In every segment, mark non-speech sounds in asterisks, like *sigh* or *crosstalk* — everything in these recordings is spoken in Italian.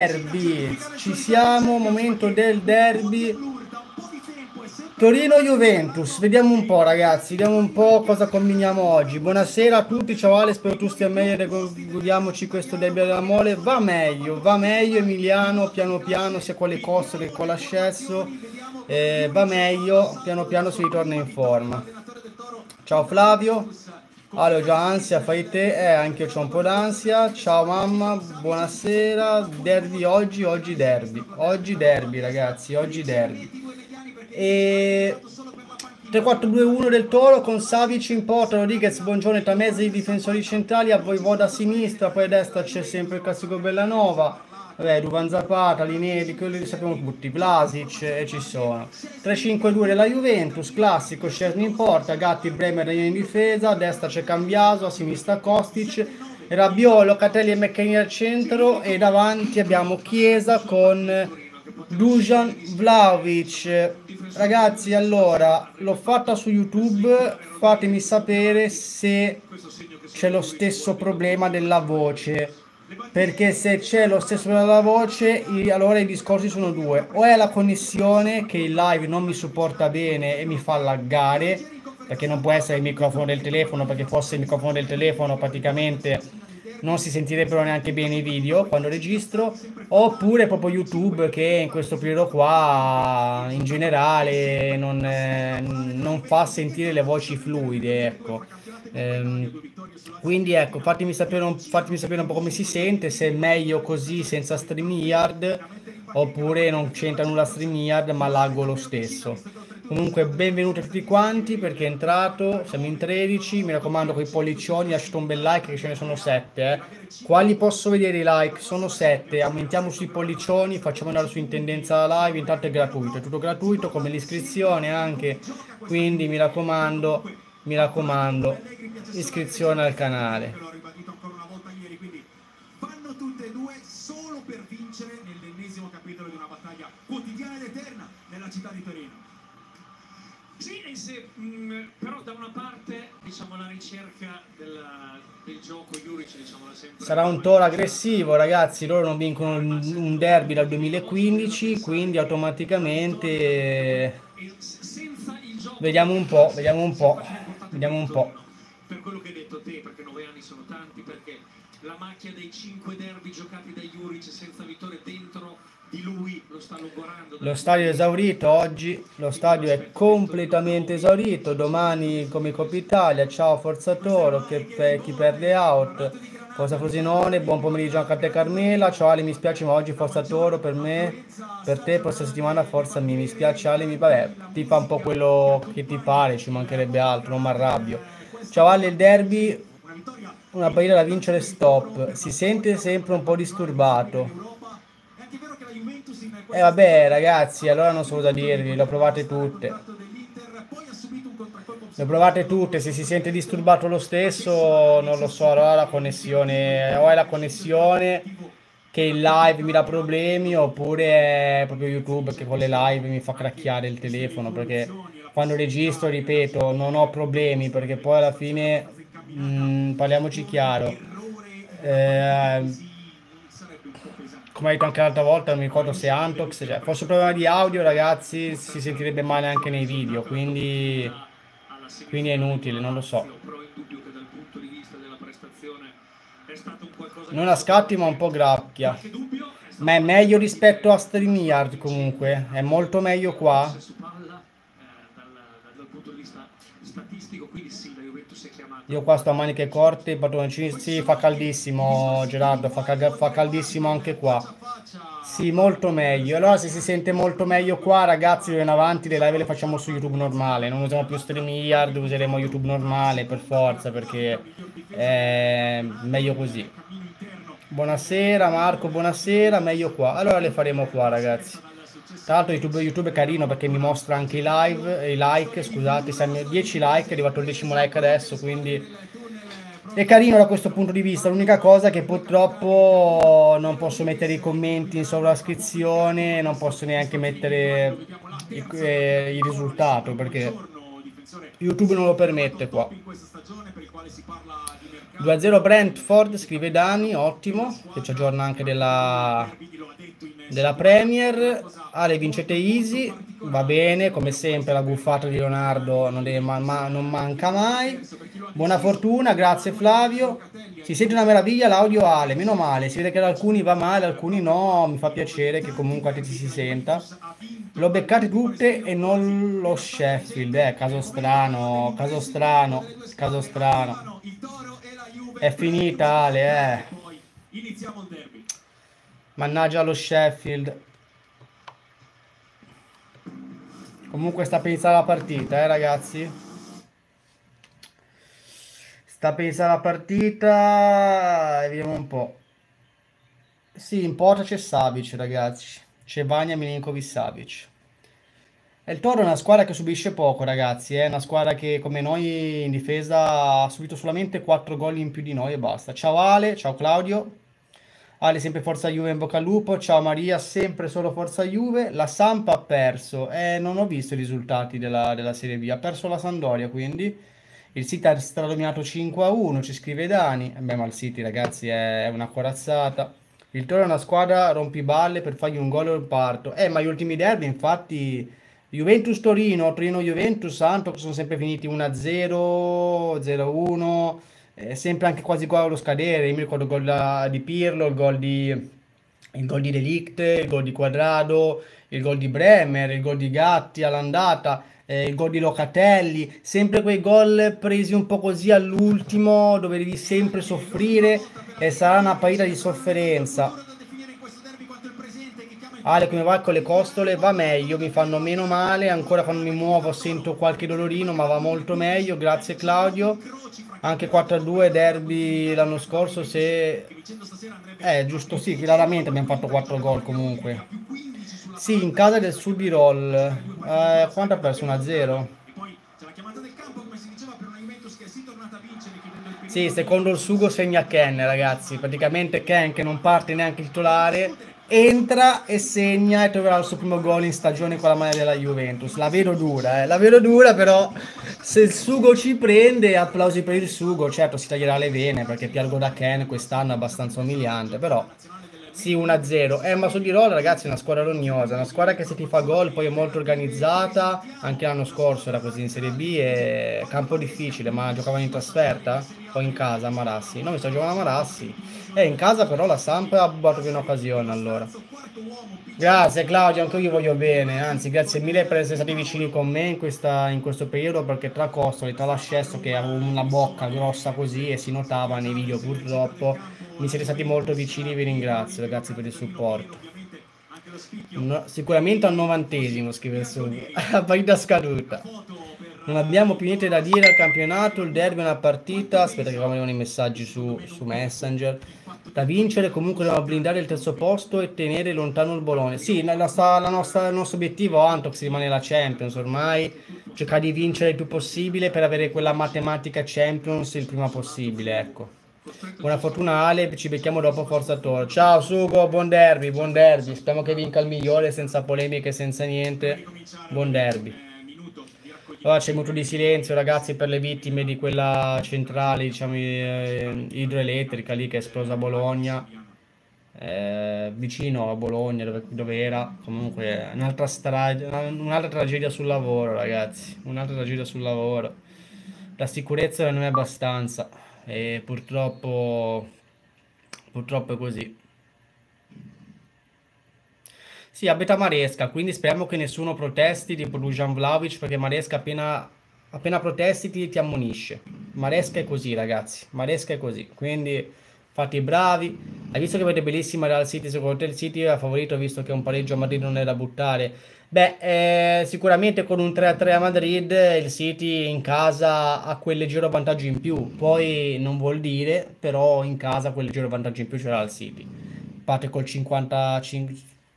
derby, ci siamo, momento del derby. Torino-Juventus, vediamo un po' ragazzi, vediamo un po' cosa combiniamo oggi. Buonasera a tutti, ciao Ale, spero tu stia meglio, godiamoci questo derby della mole. Va meglio, va meglio Emiliano, piano piano, sia con le coste che con l'ascesso. Eh, va meglio, piano piano si ritorna in forma. Ciao Flavio. Allora, già ansia, fai te, eh, anche io ho un po' d'ansia. Ciao mamma, buonasera. Derby oggi, oggi derby. Oggi derby, ragazzi, oggi derby. E 3-4-2-1 del Toro con Savic in porta, Rodriguez, Bongiorno, tra mezzi di difensori centrali, a Voivoda a sinistra, poi a destra c'è sempre il classico Bellanova Vabbè, Duvan Zapata, Linelli, quelli li sappiamo tutti, Vlasic e ci sono. 3-5-2 della Juventus, classico, Scesni in porta, Gatti, Bremer in difesa, a destra c'è Cambiaso, a sinistra Kostic, Rabiolo, Catelli e Meccani al centro e davanti abbiamo Chiesa con Dujan Vlaovic. Ragazzi, allora, l'ho fatta su YouTube, fatemi sapere se c'è lo stesso problema della voce perché se c'è lo stesso della voce allora i discorsi sono due. O è la connessione che il live non mi supporta bene e mi fa laggare perché non può essere il microfono del telefono perché fosse il microfono del telefono praticamente non si sentirebbero neanche bene i video quando registro oppure proprio youtube che in questo periodo qua in generale non, eh, non fa sentire le voci fluide ecco ehm, quindi ecco, fatemi sapere, un, fatemi sapere un po' come si sente, se è meglio così senza StreamYard oppure non c'entra nulla StreamYard ma laggo lo stesso. Comunque benvenuti a tutti quanti perché è entrato, siamo in 13, mi raccomando con i pollicioni lasciate un bel like che ce ne sono 7. Eh. Quali posso vedere i like? Sono 7, aumentiamo sui pollicioni, facciamo andare su in tendenza live, intanto è gratuito, è tutto gratuito come l'iscrizione anche, quindi mi raccomando, mi raccomando iscrizione al canale. Vanno tutte e due solo per vincere nell'ennesimo capitolo di una battaglia quotidiana ed eterna nella città di Torino. Sì, se, mh, mm, però da una parte diciamo la ricerca della, del gioco Juric diciamo, sempre... sarà un toro aggressivo ragazzi, loro non vincono un derby dal 2015 quindi automaticamente vediamo un po', vediamo un po', vediamo un po' per quello che hai detto te, perché nove anni sono tanti, perché la macchia dei cinque derby giocati da Juric senza vittoria dentro di lui lo sta logorando. Lo stadio è esaurito oggi, lo stadio è completamente esaurito, domani come Coppa Italia, ciao Forza Toro, che per chi perde out, Forza Frosinone, buon pomeriggio anche a te Carmela, ciao Ale mi spiace ma oggi Forza Toro per me, per te prossima settimana Forza mi, mi spiace Ale, mi, vabbè ti fa un po' quello che ti pare, ci mancherebbe altro, non mi arrabbio. Ciao Ale, il derby, una partita da vincere stop. Si sente sempre un po' disturbato. E eh vabbè ragazzi, allora non so cosa dirvi, le ho provate tutte. Le ho provate tutte, se si sente disturbato lo stesso, non lo so, allora la connessione, o è la connessione che il live mi dà problemi, oppure è proprio YouTube che con le live mi fa cracchiare il telefono, perché quando registro, ripeto, non ho problemi perché poi alla fine, mh, mm, parliamoci chiaro, eh, come ho detto anche l'altra volta, non mi ricordo se Antox, cioè, fosse un problema di audio ragazzi si sentirebbe male anche nei video, quindi, quindi è inutile, non lo so. Non a scatti ma un po' grappia. Ma è meglio rispetto a StreamYard comunque, è molto meglio qua. Io qua sto a maniche corte, sì, fa caldissimo Gerardo, fa, cal fa caldissimo anche qua. Sì, molto meglio. Allora se si sente molto meglio qua, ragazzi, in avanti le live le facciamo su YouTube normale. Non usiamo più StreamYard, useremo YouTube normale per forza, perché è meglio così. Buonasera Marco, buonasera, meglio qua. Allora le faremo qua, ragazzi. Tra l'altro YouTube, YouTube, è carino perché mi mostra anche i live, i like, scusate, siamo 10 like, è arrivato il decimo like adesso, quindi è carino da questo punto di vista. L'unica cosa che purtroppo non posso mettere i commenti in sovrascrizione, non posso neanche mettere il, eh, il risultato perché YouTube non lo permette qua. 2-0 Brentford, scrive Dani, ottimo, che ci aggiorna anche della della Premier. Ale vincete easy, va bene, come sempre la buffata di Leonardo non, ma ma non manca mai. Buona fortuna, grazie Flavio. Si sente una meraviglia l'audio Ale, meno male, si vede che ad alcuni va male, alcuni no, mi fa piacere che comunque a te si senta. L'ho beccate tutte e non lo Sheffield, eh, caso strano, caso strano, caso strano. È finita Ale, eh. Mannaggia lo Sheffield. Comunque sta per iniziare la partita, eh ragazzi. Sta per iniziare la partita. Vediamo un po'. Sì, in porta c'è Savic, ragazzi. C'è Vania Milinkovic Savic. Il Toro è una squadra che subisce poco, ragazzi. È una squadra che, come noi, in difesa ha subito solamente 4 gol in più di noi e basta. Ciao Ale, ciao Claudio. Ale sempre Forza Juve in bocca al lupo. Ciao Maria, sempre solo Forza Juve. La Sampa ha perso. Eh, non ho visto i risultati della, della Serie B. Ha perso la Sandoria, quindi. Il City ha stradominato 5 a 1, ci scrive Dani. Eh beh, ma il City, ragazzi, è una corazzata. Il Toro è una squadra rompiballe per fargli un gol al parto. Eh, ma gli ultimi derby, infatti Juventus Torino, Torino Juventus, Santo sono sempre finiti 1-0, 0-1, eh, sempre anche quasi qua allo scadere. Io mi ricordo il gol di Pirlo, il gol di, il gol di Delict, il gol di Quadrado, il gol di Bremer, il gol di Gatti all'andata, eh, il gol di Locatelli, sempre quei gol presi un po' così all'ultimo, dove devi sempre soffrire e sarà una partita di sofferenza. Ale come va con le costole? Va meglio, mi fanno meno male, ancora quando mi muovo sento qualche dolorino, ma va molto meglio, grazie Claudio. Anche 4-2 derby l'anno scorso, se... Eh, giusto sì, chiaramente abbiamo fatto 4 gol comunque. Sì, in casa del Sud Tirol. Eh, quanto ha perso? 1-0? Sì, secondo il Sugo segna Ken, ragazzi. Praticamente Ken che non parte neanche titolare entra e segna e troverà il suo primo gol in stagione con la maglia della Juventus. La vedo dura, eh? la vedo dura, però se il Sugo ci prende, applausi per il Sugo. Certo, si taglierà le vene perché Piargo da Ken quest'anno è abbastanza umiliante, però sì, 1-0. Eh, ma sul Tirol, ragazzi, è una squadra rognosa. Una squadra che se ti fa gol poi è molto organizzata. Anche l'anno scorso era così in Serie B. È campo difficile, ma giocavano in trasferta o in casa a Marassi. No, mi sto giocando a Marassi. Eh, in casa però la Samp ha buttato più un'occasione allora. Grazie Claudio, anche io voglio bene. Anzi, grazie mille per essere stati vicini con me in, questa, in questo periodo. Perché tra Costoli, tra l'ascesso che avevo una bocca grossa così e si notava nei video purtroppo mi siete stati molto vicini, vi ringrazio ragazzi per il supporto. No, sicuramente al novantesimo, scrive suo. A partita scaduta. Non abbiamo più niente da dire al campionato, il derby è una partita, aspetta che arrivano i messaggi su, su Messenger, da vincere comunque dobbiamo blindare il terzo posto e tenere lontano il Bologna. Sì, la nostra, la nostra, il nostro obiettivo Antox rimane la Champions ormai, cercare di vincere il più possibile per avere quella matematica Champions il prima possibile, ecco. Buona fortuna Ale, ci becchiamo dopo Forza Toro. Ciao Sugo, buon derby, buon derby. Speriamo che vinca il migliore senza polemiche, senza niente. Buon derby. Allora, c'è molto di silenzio ragazzi per le vittime di quella centrale, diciamo, eh, idroelettrica lì che è esplosa a Bologna. Eh, vicino a Bologna dove, dove era. Comunque un'altra, un'altra tragedia sul lavoro ragazzi. Un'altra tragedia sul lavoro. La sicurezza non è abbastanza. E purtroppo purtroppo è così sì, abita Maresca, quindi speriamo che nessuno protesti di Dujan Vlaovic perché Maresca appena, appena protesti ti, ti, ammonisce. Maresca è così, ragazzi. Maresca è così. Quindi fate i bravi. Hai visto che avete bellissima Real City? Secondo te il City è favorito visto che un pareggio a Madrid non è da buttare? Beh, eh, sicuramente con un 3-3 a Madrid il City in casa ha quel leggero vantaggio in più, poi non vuol dire, però in casa quel leggero vantaggio in più ce l'ha il City. Parte col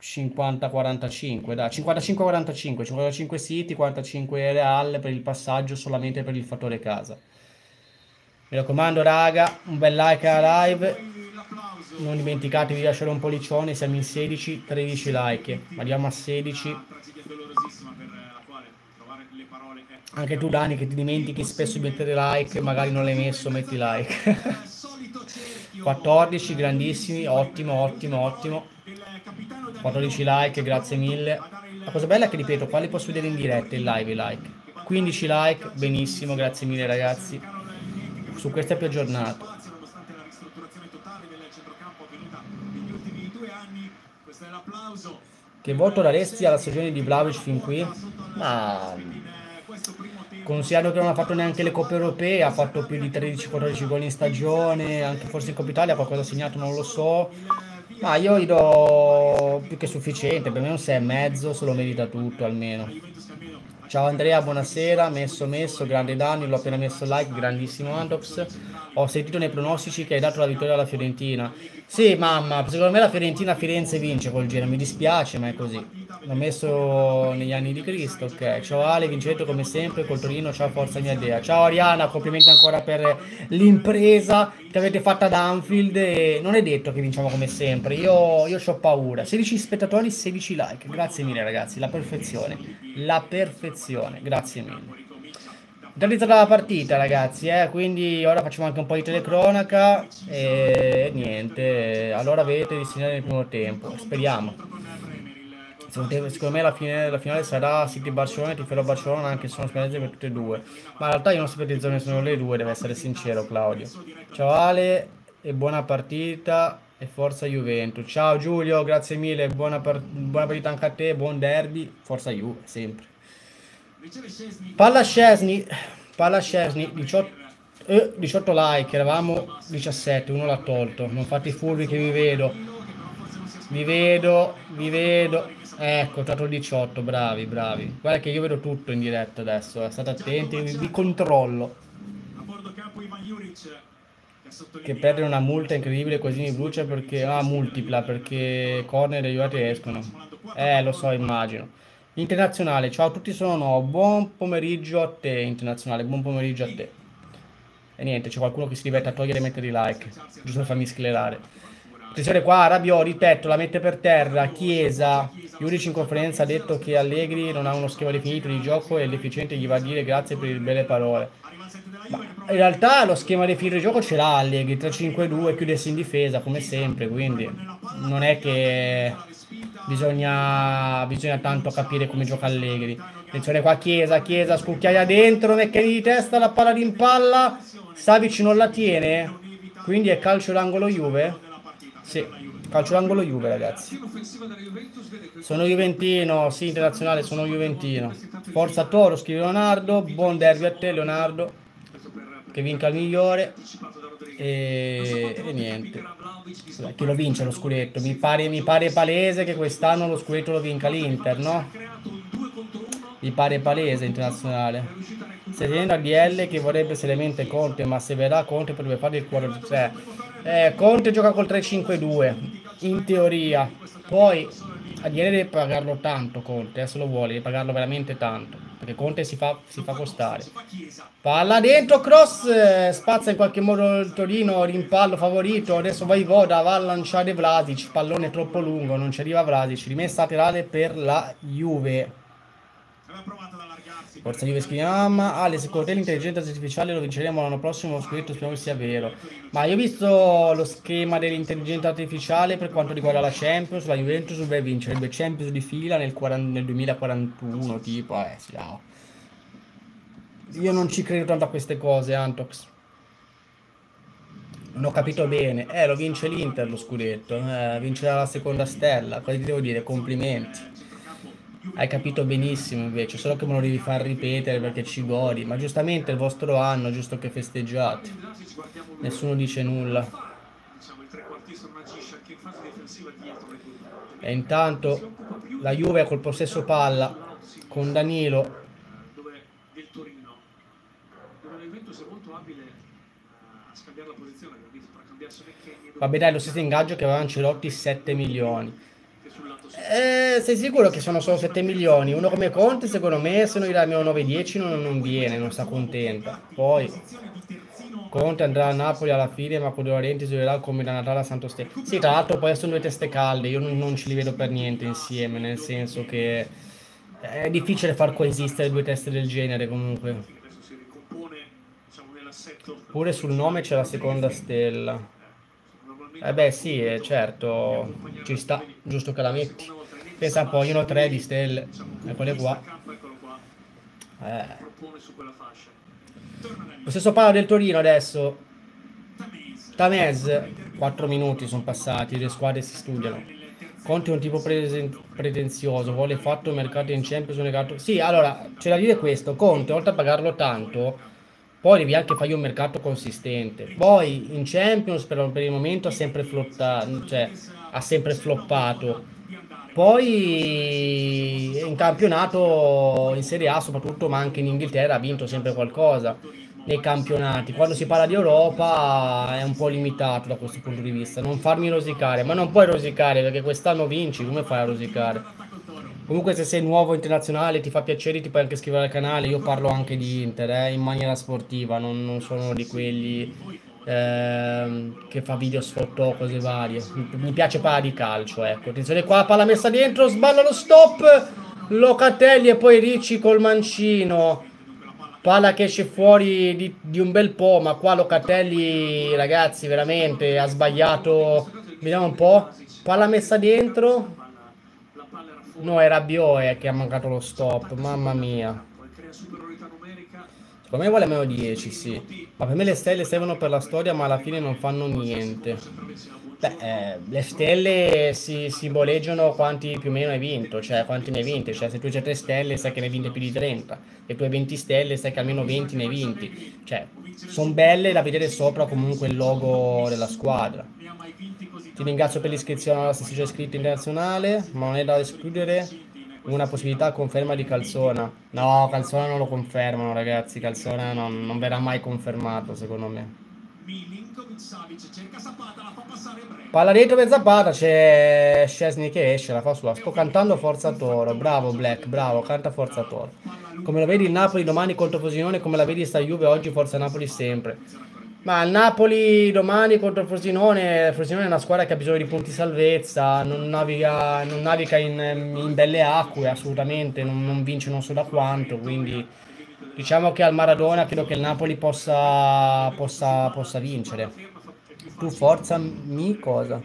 50-45, da 55-45, 55 City, 45 Real per il passaggio solamente per il fattore casa. Mi raccomando raga, un bel like alla live. Non dimenticatevi di lasciare un pollicione siamo in 16 13 like. Andiamo a 16 anche tu Dani che ti dimentichi spesso di mettere like magari non l'hai messo metti like. *laughs* 14 grandissimi ottimo ottimo ottimo 14 like, grazie mille. La cosa bella è che ripeto, qua li posso vedere in diretta in live i like. 15 like, benissimo, grazie mille ragazzi. Su questa più aggiornata. Che voto daresti alla stagione di Vlaovic fin qui? Ma considerando che non ha fatto neanche le coppe europee, ha fatto più di 13-14 gol in stagione, anche forse in Coppa Italia qualcosa ha segnato, non lo so. Ma io gli do più che sufficiente, per me un 6,5 se lo merita tutto almeno. Ciao Andrea, buonasera, messo messo, grande Dani, l'ho appena messo like, grandissimo Andox. Ho sentito nei pronostici che hai dato la vittoria alla Fiorentina. Sì, mamma, secondo me la Fiorentina Firenze vince col giro, mi dispiace, ma è così. L'ho messo negli anni di Cristo, ok. Ciao Ale, vincete come sempre, col Torino, ciao Forza Mia Dea. Ciao Ariana, complimenti ancora per l'impresa che avete fatto ad Anfield. E non è detto che vinciamo come sempre, io, io ho paura. 16 spettatori, 16 like. Grazie mille ragazzi, la perfezione. La perfezione, grazie mille. Realizzata la partita ragazzi, eh? quindi ora facciamo anche un po' di telecronaca e niente, allora avete di segnare nel primo tempo, speriamo. Secondo me la, fine, la finale sarà City-Barcellona e Tifero Barcellona anche se sono speranze per tutte e due. Ma in realtà io non simpatizzo nessuno delle due, deve essere sincero Claudio. Ciao Ale e buona partita e forza Juventus. Ciao Giulio, grazie mille, buona, buona partita anche a te, buon derby, forza Juve, sempre. Palla Scesni, palla Scesni, 18, eh, 18 like, eravamo 17, uno l'ha tolto. Non fate i furbi che vi vedo. Vi vedo, vi vedo. Ecco, ho tolto il 18, bravi, bravi. Guarda che io vedo tutto in diretta adesso, eh. state attenti, vi, vi controllo. Che perdere una multa incredibile così mi brucia perché... Ah, multipla, perché corner e aiuti escono. Eh, lo so, immagino. Internazionale, ciao a tutti, sono no. Buon pomeriggio a te, internazionale, buon pomeriggio a te. E niente, c'è qualcuno che si diverte a togliere e mettere i like, giusto per farmi sclerare. Attenzione qua, Rabiot, ripeto, la mette per terra, Chiesa. Giudice in conferenza ha detto che Allegri non ha uno schema definito di gioco e l'efficiente gli va a dire grazie per le belle parole. In realtà lo schema di gioco ce l'ha Allegri, 3-5-2, chiudersi in difesa come sempre, quindi non è che bisogna, bisogna tanto capire come gioca Allegri. Attenzione qua Chiesa, Chiesa, scucchiaia dentro, Meccheri di testa, la palla in palla, Savic non la tiene, quindi è calcio d'angolo Juve? Sì, calcio d'angolo Juve ragazzi. Sono Juventino, sì internazionale, sono Juventino. Forza Toro, scrive Leonardo, buon derby a te Leonardo, che vinca il migliore. E, e niente chi lo vince lo scudetto mi pare, mi pare palese che quest'anno lo scudetto lo vinca l'Inter no? mi pare palese internazionale stai tenendo a DL che vorrebbe seriamente Conte ma se verrà Conte potrebbe fare il cuore eh, Conte gioca col 3-5-2 in teoria poi a DL deve pagarlo tanto Conte eh, se lo vuole deve pagarlo veramente tanto perché Conte si fa, si fa costare. Palla dentro, cross, eh, spazza in qualche modo il Torino, rimpallo favorito, adesso vai Voda, va a lanciare Vlasic, pallone troppo lungo, non ci arriva Vlasic, rimessa laterale per la Juve. Forza Juve scriviamo, Ale, secondo te l'intelligenza artificiale lo vinceremo l'anno prossimo, lo scritto speriamo che sia vero. Ma io ho visto lo schema dell'intelligenza artificiale per quanto riguarda la Champions, la Juventus dovrebbe vincere due Champions di fila nel, 40, nel 2041, tipo, eh, ciao. Io non ci credo tanto a queste cose, Antox. Non ho capito bene. Eh, lo vince l'Inter lo scudetto. Eh, vincerà la seconda stella. Cosa ti devo dire? Complimenti. Hai capito benissimo invece, solo che me lo devi far ripetere perché ci godi. Ma giustamente è il vostro anno, giusto che festeggiate. Nessuno dice nulla. E intanto la Juve col possesso palla con Danilo. Vabbè dai, lo stesso ingaggio che aveva Ancelotti 7 milioni. Eh, sei sicuro che sono solo 7 milioni? Uno come Conte, secondo me, se non gli dai almeno 9-10 non, non, viene, non sta contenta. Poi Conte andrà a Napoli alla fine, ma con Laurenti isolerà come da Natale a Santo Stefano. Sì, tra l'altro poi sono due teste calde, io non, non, ci li vedo per niente insieme, nel senso che è difficile far coesistere due teste del genere comunque. Pure sul nome c'è la seconda stella. Eh beh sì, eh, certo, ci sta, giusto che la metti. Pensa un po', io ho tre di stelle, eccole qua. Eh. Lo stesso palo del Torino adesso. Tamez, 4 minuti sono passati, le squadre si studiano. Conte è un tipo pretenzioso, vuole fatto mercato in Champions negato. Sì, allora, c'è da dire questo, Conte, oltre a pagarlo tanto, poi devi anche fare un mercato consistente. Poi in Champions per, per il momento ha sempre flottato, cioè ha sempre floppato. Poi in campionato, in Serie A soprattutto, ma anche in Inghilterra ha vinto sempre qualcosa nei campionati. Quando si parla di Europa è un po' limitato da questo punto di vista. Non farmi rosicare, ma non puoi rosicare perché quest'anno vinci, come fai a rosicare? Comunque se sei nuovo internazionale ti fa piacere ti puoi anche scrivere al canale, io parlo anche di Inter eh, in maniera sportiva, non, non sono di quelli eh, che fa video sfottò cose varie. Mi piace parlare di calcio, ecco. Attenzione qua, palla messa dentro, sballa lo stop, Locatelli e poi Ricci col mancino. Palla che esce fuori di, di, un bel po', ma qua Locatelli, ragazzi, veramente ha sbagliato. Vediamo un po'. Palla messa dentro. No, era Bioe che ha mancato lo stop, mamma mia. Secondo me vuole meno 10, sì. Ma per me le stelle servono per la storia, ma alla fine non fanno niente. Beh, eh, le stelle si simboleggiano quanti più o meno hai vinto, cioè quanti ne hai vinti, cioè se tu hai 3 stelle sai che ne hai vinte più di 30, se tu hai 20 stelle sai che almeno 20 ne hai vinti, cioè sono belle da vedere sopra comunque il logo della squadra. Ti ringrazio per l'iscrizione alla Sessione Iscritto Internazionale, ma non è da escludere una possibilità conferma di Calzona. No, Calzona non lo confermano ragazzi, Calzona non, non verrà mai confermato secondo me. Palla dentro per Zapata, c'è Scesni che esce, la fa sua. Sto cantando Forza Toro, bravo Black, bravo, canta Forza Toro. Come lo vedi il Napoli domani contro Frosinone, come la vedi sta Juve oggi, Forza Napoli sempre. Ma il Napoli domani contro Frosinone, Frosinone è una squadra che ha bisogno di punti salvezza, non naviga, non naviga in, in, belle acque assolutamente, non, non vince non so da quanto, quindi diciamo che al Maradona credo che il Napoli possa, possa, possa vincere. Tu forza mi cosa?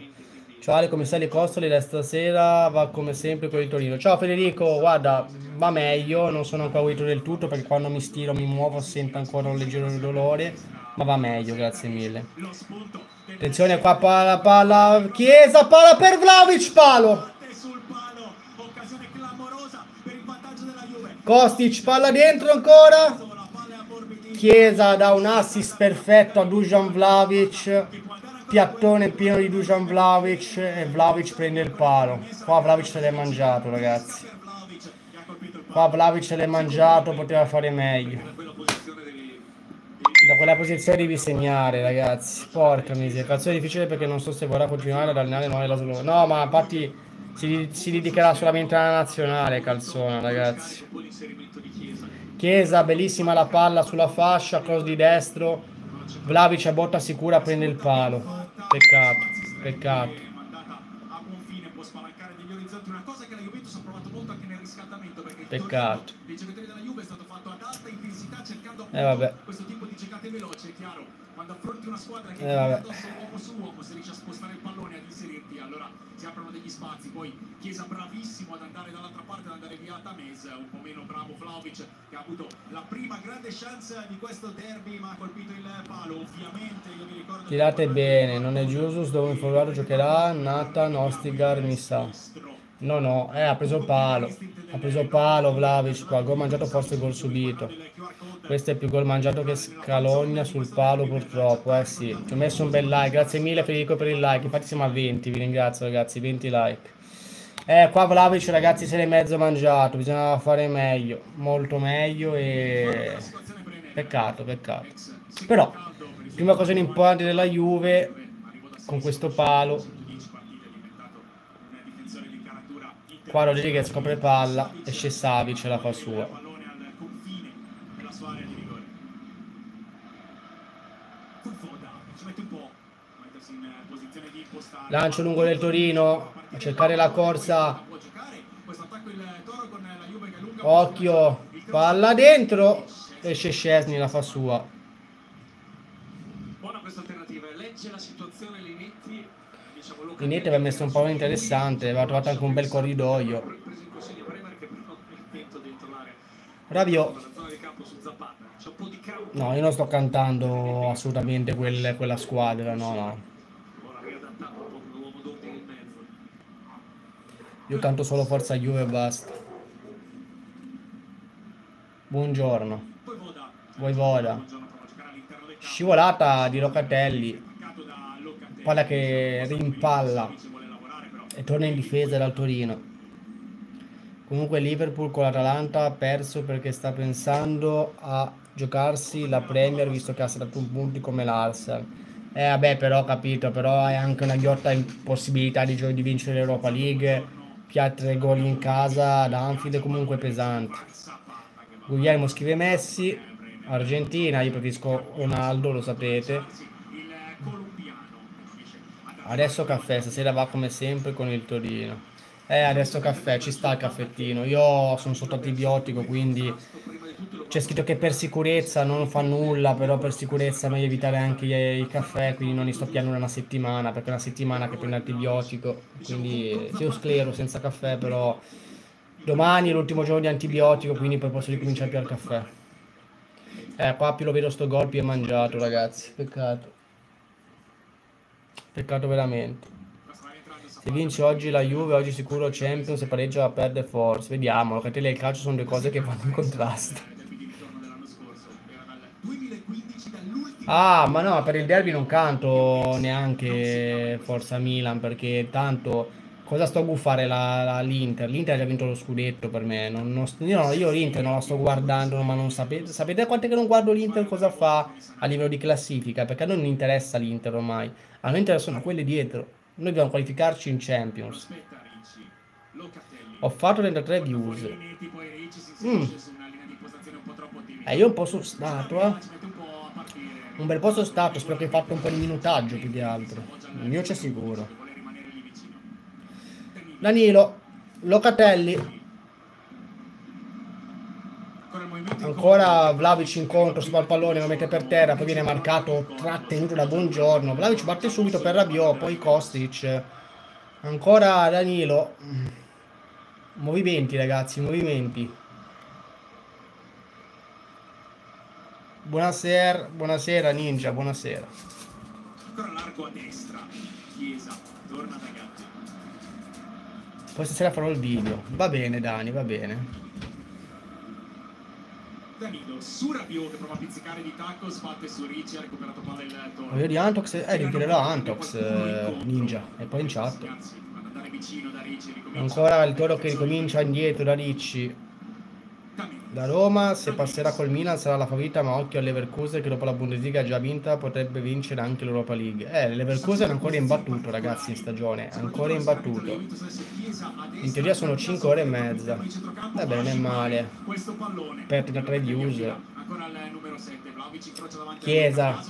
Ciao Ale, come stai le costole? Da stasera va come sempre con il Torino. Ciao Federico, guarda, va meglio, non sono ancora guarito del tutto perché quando mi stiro, mi muovo, sento ancora un leggero dolore, ma va meglio, grazie mille. Attenzione qua, palla, palla, Chiesa, palla per Vlaovic, palo! Kostic, palla dentro ancora. Chiesa dà un assist perfetto a Dujan Vlavic. Piattone pieno di Dujan Vlavic e Vlavic prende il palo. Qua Vlavic se l'è mangiato, ragazzi. Qua Vlavic se l'è mangiato, poteva fare meglio. Da quella posizione devi segnare, ragazzi. Porca miseria. Cazzo è difficile perché non so se vorrà continuare ad allenare nuove la No, ma infatti si, si dedicherà solamente alla nazionale Calzona, ragazzi. Chiesa, bellissima la palla sulla fascia, cross di destro. Vlavic a botta sicura prende il palo. Peccato, peccato. Peccato. Eh vabbè. Eh, vabbè. Si aprono degli spazi. Poi Chiesa bravissimo ad andare dall'altra parte, ad andare via a Tamez, un po' meno bravo Vlaovic che ha avuto la prima grande chance di questo derby, ma ha colpito il palo. Ovviamente io mi ricordo Tirate bene, non è Giusus dove il Folgaro giocherà, Nata, Nostigar, mi sa. No, no, eh, ha preso palo. Ha preso palo Vlavic qua. Gol mangiato forse gol subito. Questo è più gol mangiato che scalogna sul palo purtroppo. Eh sì, ci ho messo un bel like. Grazie mille Federico per il like. Infatti siamo a 20, vi ringrazio ragazzi, 20 like. Eh, qua Vlavic ragazzi se l'è mezzo mangiato. Bisognava fare meglio. Molto meglio e... Peccato, peccato. Però, prima cosa importante della Juve, con questo palo, Qua Rodriguez copre palla, esce Savic e la fa sua. Lancio lungo del Torino, a cercare la corsa. Occhio, palla dentro, esce Scesni, la fa sua. Buona questa alternativa, legge la situazione Linette aveva messo un po' interessante, aveva trovato anche un bel corridoio. Ravio. No, io non sto cantando assolutamente quel, quella squadra, no, no. Io canto solo Forza Juve e basta. Buongiorno. Voivoda. Scivolata di Locatelli. Palla che rimpalla e torna in difesa dal Torino. Comunque Liverpool con l'Atalanta ha perso perché sta pensando a giocarsi la Premier visto che ha 71 punti come l'Arsenal. Eh vabbè però ho capito, però è anche una ghiotta impossibilità di, di vincere l'Europa League piattre gol in casa ad Anfield comunque pesante. Guglielmo scrive Messi, Argentina, io preferisco Ronaldo, lo sapete. Adesso caffè, stasera va come sempre con il Torino. Eh, adesso caffè, ci sta il caffettino. Io sono sotto antibiotico, quindi c'è scritto che per sicurezza non fa nulla, però per sicurezza è meglio evitare anche i, caffè, quindi non li sto piano una settimana, perché è una settimana che prendo antibiotico, quindi ho sclero senza caffè, però domani è l'ultimo giorno di antibiotico, quindi poi posso ricominciare più al caffè. Eh, qua più lo vedo sto gol più è mangiato, ragazzi, peccato. Peccato veramente. Se vince oggi la Juve, oggi sicuro Champions, se pareggia perde forse. Vediamo, Locatelli e il calcio sono due cose che vanno in contrasto. Ah, ma no, per il derby non canto neanche Forza Milan perché tanto cosa sto a guffare l'Inter? L'Inter ha già vinto lo scudetto per me. Non, non, io, io l'Inter non la sto guardando, ma non sapete. Sapete quante che non guardo l'Inter cosa fa a livello di classifica? Perché a noi non interessa l'Inter ormai. A noi interessano quelle dietro. Noi dobbiamo qualificarci in Champions. Ho fatto 33 views. Mm. Eh, io un po' su statua. Un bel po' sono stato, spero che hai fatto un po' di minutaggio più di altro. Il mio c'è sicuro. Danilo, Locatelli. Ancora Vlavic incontro, il pallone, lo mette per terra, poi viene marcato, trattenuto da buongiorno. Vlavic batte subito per Rabiot, poi Kostic. Ancora Danilo. Movimenti ragazzi, movimenti. Buonasera, buonasera Ninja, buonasera. Ancora largo a destra, Chiesa, torna da Gatti. Poi stasera farò il video. Va bene Dani, va bene. Danilo, su Rabiot che prova a pizzicare di tacco, sbatte su Ricci, ha recuperato palla il Torre. Voglio di Antox, eh, ritirerò Antox, eh, Ninja, e poi in chat. Ancora il toro che ricomincia indietro da Ricci. La Roma, se passerà col Milan, sarà la favorita, ma occhio all'Everkusen che dopo la Bundesliga già vinta potrebbe vincere anche l'Europa League. Eh, l'Everkusen è ancora imbattuto, ragazzi, in stagione. Ancora imbattuto. In teoria sono 5 ore e mezza. Va bene, male. Per 33 views. Chiesa.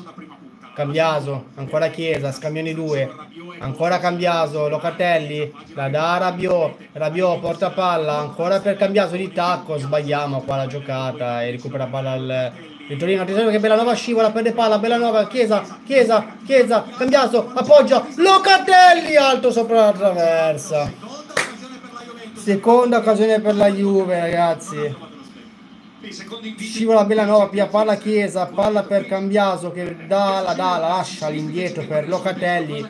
Cambiaso. Ancora Chiesa. Scambioni 2. Ancora Cambiaso. Locatelli. La da Rabiot. Rabiot porta palla. Ancora per Cambiaso di tacco. Sbagliamo qua la giocata. E recupera palla al... Il Torino, attenzione che Bellanova scivola, perde palla, Bellanova, Chiesa, Chiesa, Chiesa, Cambiaso, appoggia, Locatelli, alto sopra la traversa. Seconda occasione per la Juve, ragazzi. Scivola Bellanova, pia palla Chiesa, palla per Cambiaso che dà la, dà, la lascia all'indietro per Locatelli.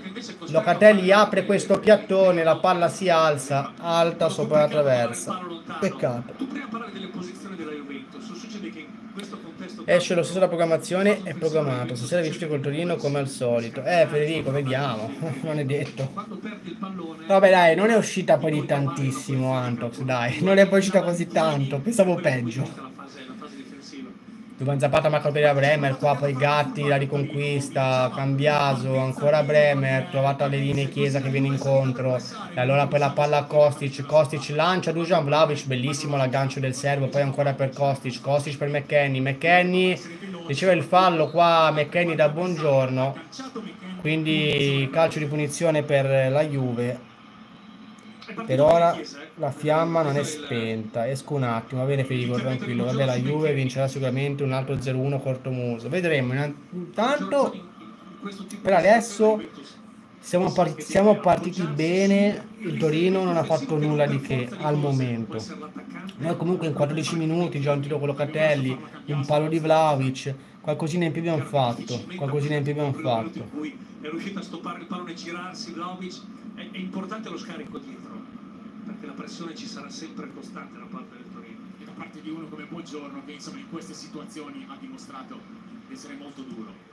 Locatelli apre questo piattone, la palla si alza, alta sopra la traversa. Peccato. Esce lo stesso la programmazione, è programmato. Stasera vincete col Torino come al solito. Eh Federico, vediamo. *laughs* non è detto. Vabbè dai, non è uscita poi di tantissimo Antox, dai. Non è poi uscita così tanto. Pensavo peggio. Duvan Zapata ma colpire Bremer, qua poi Gatti, la riconquista, Cambiaso, ancora Bremer, trovata le linee Chiesa che viene incontro, e allora poi la palla a Kostic, Kostic lancia Dujan Vlaovic, bellissimo l'aggancio del servo, poi ancora per Kostic, Kostic per McKenny, McKenny riceve il fallo qua, McKenny da buongiorno, quindi calcio di punizione per la Juve, per ora la fiamma non è spenta. Esco un attimo, va bene Federico, tranquillo. Vabbè, la Juve vincerà sicuramente un altro 0-1 cortomuso. Vedremo. Intanto, per adesso, siamo, part- siamo partiti bene, il Torino non ha fatto nulla di che al momento. Noi comunque in 14 minuti, già un tiro con Locatelli, un palo di Vlaovic, qualcosina in più abbiamo fatto, qualcosina in più abbiamo fatto. È riuscito a stoppare il pallone e girarsi Vlaovic, è, importante lo scarico la pressione ci sarà sempre costante da parte del Torino. E da parte di uno come Buongiorno che insomma in queste situazioni ha dimostrato di essere molto duro.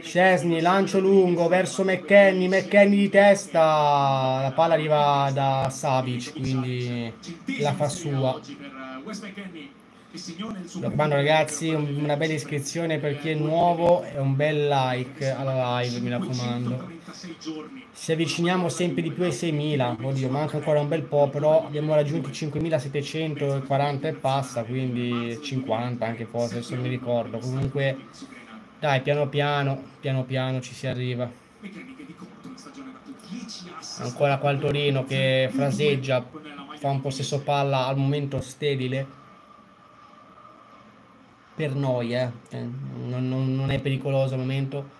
Scesni, lancio lungo verso McKenny, McKenny di testa, la palla arriva da Savic, quindi la fa sua. Raccomando ragazzi, una bella iscrizione per chi è nuovo e un bel like alla live, mi raccomando. Ci avviciniamo sempre di più ai 6.000, oddio, manca ancora un bel po', però abbiamo raggiunto 5.740 e passa, quindi 50 anche forse, adesso non mi ricordo. Comunque dai, piano piano, piano piano ci si arriva. Ancora qua il Torino che fraseggia, fa un possesso palla al momento sterile. Per noi, eh. eh non, non, non, è pericoloso al momento.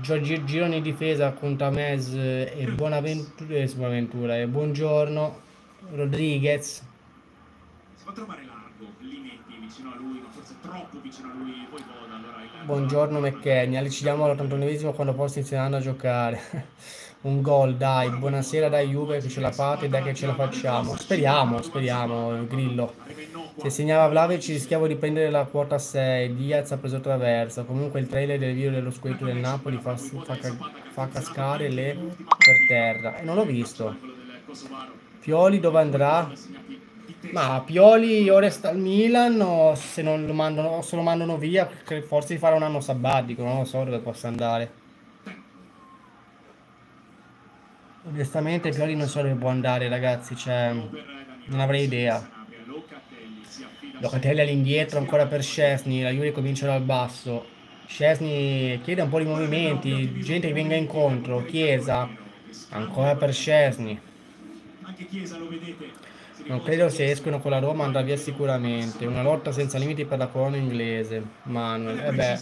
Giorgi, girone in difesa contra Mes e Buonaventura, eh, Buonaventura e buongiorno. Rodriguez. Si può trovare largo, Linetti vicino a lui, forse troppo vicino a lui, poi Buongiorno McKenny, alicidiamo all'89esimo quando poi sto iniziando a giocare. *laughs* Un gol, dai, buonasera dai Juve che ce la fate, dai che ce la facciamo. Speriamo, speriamo, Grillo. Se segnava Vlave ci rischiavo di prendere la quota 6, Diaz ha preso traversa. Comunque il trailer del video dello scudetto del Napoli fa, fa, fa cascare le per terra. E non l'ho visto. Pioli dove andrà? Ma Pioli o resta al Milan o se, non lo mandano, se lo mandano via, forse di fare un anno sabbatico, non lo so dove possa andare. Onestamente Pioli non so dove può andare ragazzi, cioè non avrei idea. Locatelli all'indietro ancora per Scesni, la Juve comincia dal basso. Scesni chiede un po' di movimenti, gente che venga incontro, Chiesa, ancora per Scesni. Non credo se escono con la Roma andrà via sicuramente. Una lotta senza limiti per la corona inglese. Manuel, eh beh,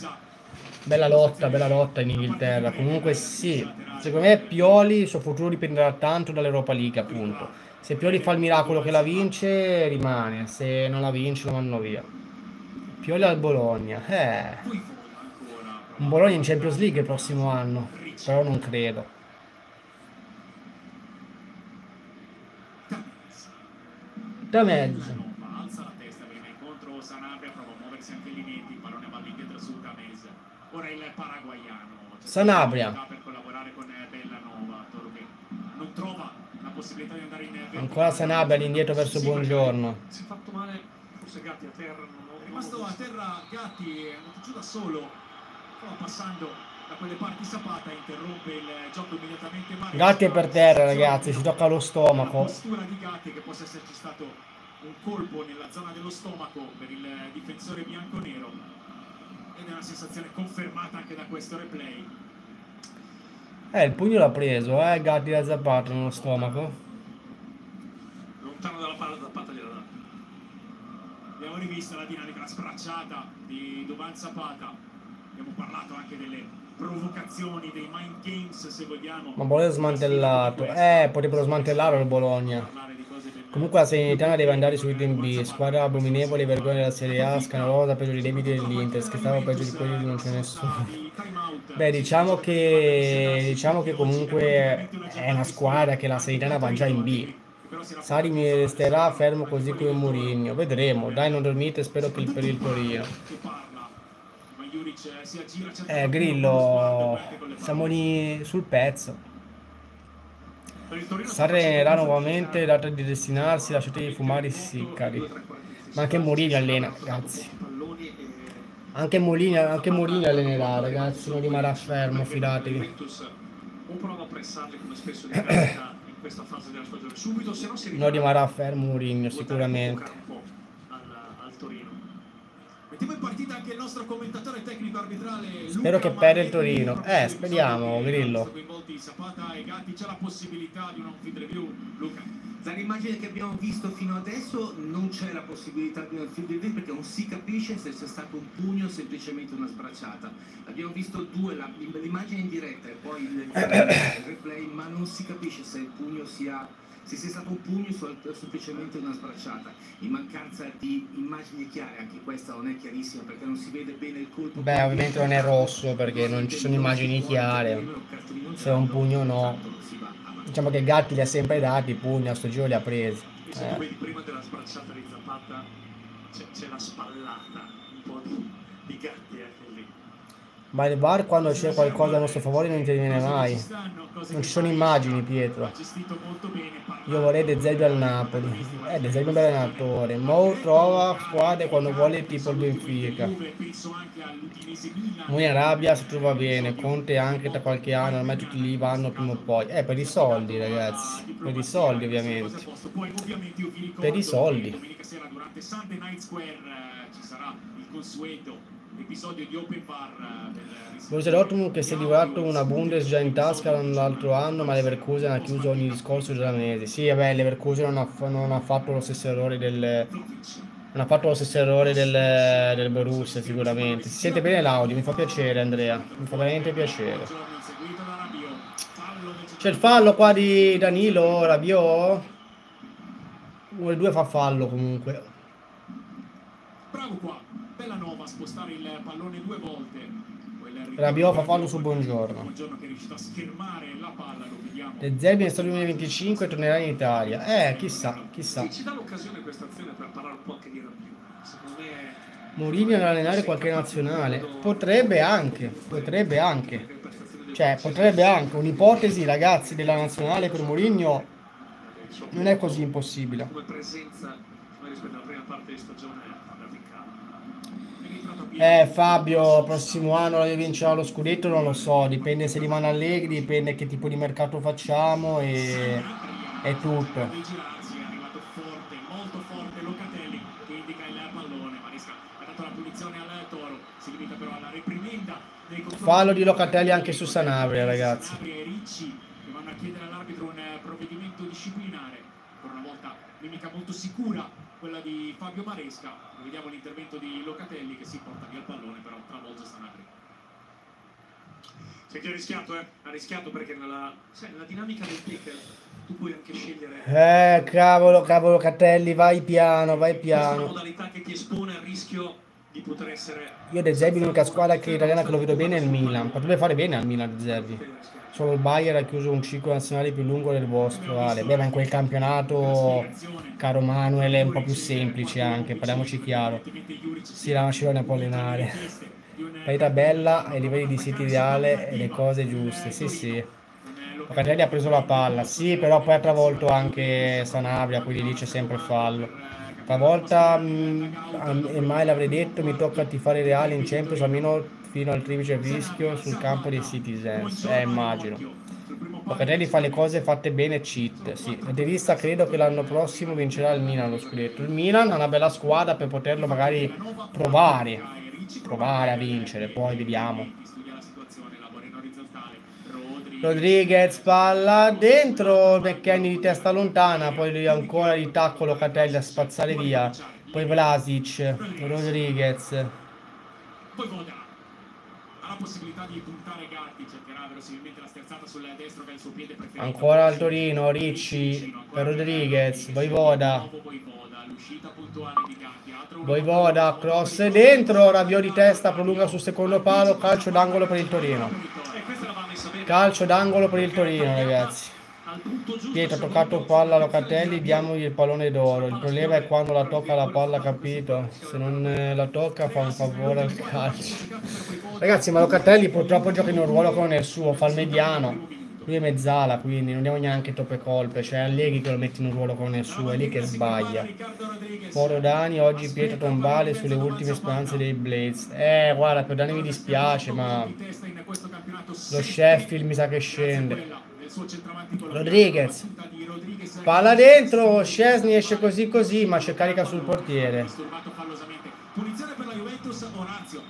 bella lotta, bella lotta in Inghilterra. Comunque sì, secondo me Pioli, il suo futuro dipenderà tanto dall'Europa League, appunto. Se Pioli fa il miracolo che la vince, rimane. Se non la vince, lo vanno via. Pioli al Bologna. Eh. Un Bologna in Champions League il prossimo anno. Però non credo. da mezzo. Alza la testa, prima incontro Sanabria, prova a muoversi anche Linetti, il pallone va indietro su Camese. Ora il paraguayano. Sanabria. Per collaborare con Bellanova, Toro che non trova la possibilità di andare in Ancora Sanabria all'indietro verso Buongiorno. Si è fatto male, forse Gatti a terra. Non è rimasto a terra Gatti, è andato giù da solo. Passando da quelle parti Zapata interrompe il gioco immediatamente Mario. Gatti è per terra ragazzi, si tocca lo stomaco. La postura di Gatti che possa esserci stato un colpo nella zona dello stomaco per il difensore bianco-nero ed è una sensazione confermata anche da questo replay. Eh, il pugno l'ha preso, eh, Gatti da Zapata nello stomaco. Lontano dalla palla Zapata gliela dà. Abbiamo rivisto la dinamica, la spracciata di Dovan Zapata. Abbiamo parlato anche delle provocazioni, dei mind games se vogliamo. Ma Bologna smantellato. Eh, potrebbero smantellarlo il Bologna. Comunque la Serenitana deve andare su item B, squadra abominevole, vergogna della Serie A, scandalosa, peggio dei debiti dell'Inter, scherzavo peggio di quelli non c'è nessuno. Beh, diciamo che, diciamo che comunque è una squadra che la Serenitana va già in B. Sari mi resterà fermo così come Mourinho, vedremo, dai non dormite, spero che per il Torino. Eh, Grillo, siamo lì sul pezzo. Sarrenerà nuovamente, data di destinarsi, lasciate di fumare i siccari. Ma anche Mourinho allena, ragazzi. Anche Mourinho, anche Mourinho allenerà, ragazzi, non rimarrà fermo, fidatevi. Non rimarrà fermo Mourinho, sicuramente. Mettiamo in partita anche il nostro commentatore tecnico arbitrale Spero che perde il Torino. Eh, speriamo, Grillo. Dall'immagine che abbiamo visto fino adesso non c'è la possibilità di un field goal perché non si capisce se sia stato un pugno o semplicemente una sbracciata. Abbiamo visto due, la- l'immagine in diretta e poi il, il *coughs* replay, ma non si capisce se il pugno sia se sia stato un pugno o semplicemente una sbracciata. In mancanza di immagini chiare, anche questa non è chiarissima perché non si vede bene il colpo. Beh, ovviamente non è rosso perché non ci sono immagini chiare. Se è un pugno o no. Diciamo che Gatti li ha sempre dati, i pugni a sto giro li ha presi. E Eh. vedi prima della sbracciata di Zapata c'è, la spallata un po' di, gatti lì. Ma il VAR quando c'è qualcosa a nostro favore non interviene mai. Non ci sono immagini, Pietro. Io vorrei De Zerbi al Napoli. Eh, De Zerbi è un bel allenatore. Mo trova squadre quando vuole tipo il Benfica. Mo in Arabia si trova bene. Conte anche tra qualche anno, ormai tutti lì vanno prima o poi. Eh, per i soldi, ragazzi. Per i soldi, ovviamente. Per i soldi. Domenica sera durante Sunday Night Square eh, ci sarà il consueto episodio di Open Bar del Borussia Dortmund che si è liberato una Bundes già in tasca l'altro anno, ma Leverkusen ha chiuso ogni discorso mesi. Sì, vabbè, Leverkusen non ha, non ha fatto lo stesso errore del... Non ha fatto lo stesso errore del, del Borussia sicuramente. Si sente bene l'audio, mi fa piacere Andrea, mi fa veramente piacere. C'è il fallo qua di Danilo, Rabiot. Uno dei due fa fallo comunque. Bravo qua, bella nova a spostare il pallone due volte. Rabiot fa fallo su Buongiorno. Buongiorno che è riuscito a schermare la palla, lo vediamo. De Zerbi nel 2025 tornerà in Italia. Eh, chissà, chissà. Ci dà l'occasione questa azione per parlare un po' anche di Rabiot. Secondo me Mourinho ad allenare qualche nazionale. Potrebbe anche, potrebbe anche. Cioè, potrebbe anche. Un'ipotesi, ragazzi, della nazionale per Mourinho non è così impossibile. come presenza rispetto alla prima parte di stagione verticale. È rientrato a piedi. Eh, Fabio, prossimo anno vincerà lo scudetto, non lo so. Dipende se rimane Allegri, dipende che tipo di mercato facciamo e è tutto. Fallo di Locatelli anche su Sanabria, ragazzi. Che vanno a chiedere all'arbitro un eh, provvedimento disciplinare. Ancora una volta mimica molto sicura quella di Fabio Maresca. Vediamo l'intervento di Locatelli che si porta via il pallone, però travolge Sanabria. Chi ha rischiato, eh? Ha rischiato perché nella, sai, nella dinamica del tackle tu puoi anche scegliere Eh, cavolo, cavolo, Catelli, vai piano, vai questa è una piano. modalità che ti espone al rischio di poter essere Io De Zerbi l'unica squadra che italiana che lo vedo bene è il Milan. Potrebbe fare bene al Milan De Zerbi. Solo il Bayern ha chiuso un ciclo nazionale più lungo del vostro, Ale. Beh, ma in quel campionato, caro Manuel, è un po' più semplice anche, parliamoci chiaro. Sì, la Macedonia può allenare. Parità bella ai livelli di siti ideale e le cose giuste. Sì, sì. Locatelli ha preso la palla, sì, però poi ha travolto anche Sanabria, quindi lì c'è sempre fallo. Stavolta, mh, e mai l'avrei detto, mi tocca tifare Reale in Champions almeno fino al triplice rischio sul campo dei Citizens. Eh, immagino. Locatelli fa le cose fatte bene cheat, sì. Intervista credo che l'anno prossimo vincerà il Milan lo scudetto. Il Milan ha una bella squadra per poterlo magari provare, provare a vincere, poi vediamo. Rodriguez palla dentro, McKenny di testa lontana, poi lui ancora di tacco Locatelli a spazzare via. Poi Vlasic, Rodriguez. Poi Voda ha la possibilità di puntare Gatti, cercherà verosimilmente la sterzata sul destro che è il suo piede preferito. Ancora al Torino, Ricci per Rodriguez, Voivoda. Voivoda, altro Voivoda, cross dentro, Rabiot di testa, prolunga sul secondo palo, calcio d'angolo per il Torino. Calcio d'angolo per il Torino, ragazzi. Pietro ha toccato palla a Locatelli, diamogli il pallone d'oro. Il problema è quando la tocca la palla, capito? Se non eh, la tocca fa un favore al calcio. Ragazzi, ma Locatelli purtroppo gioca in un ruolo che non è il suo, fa il mediano. Lui è mezzala, quindi non diamo neanche troppe colpe. Cioè, Allegri che lo mette in un ruolo che non è il suo, è lì che sbaglia. Poro Dani, oggi Pietro Tombale sulle ultime speranze dei Blades. Eh, guarda, per Dani mi dispiace, ma lo Sheffield mi sa che scende. Rodriguez. Palla dentro, Scesni esce così così, ma c'è carica sul portiere.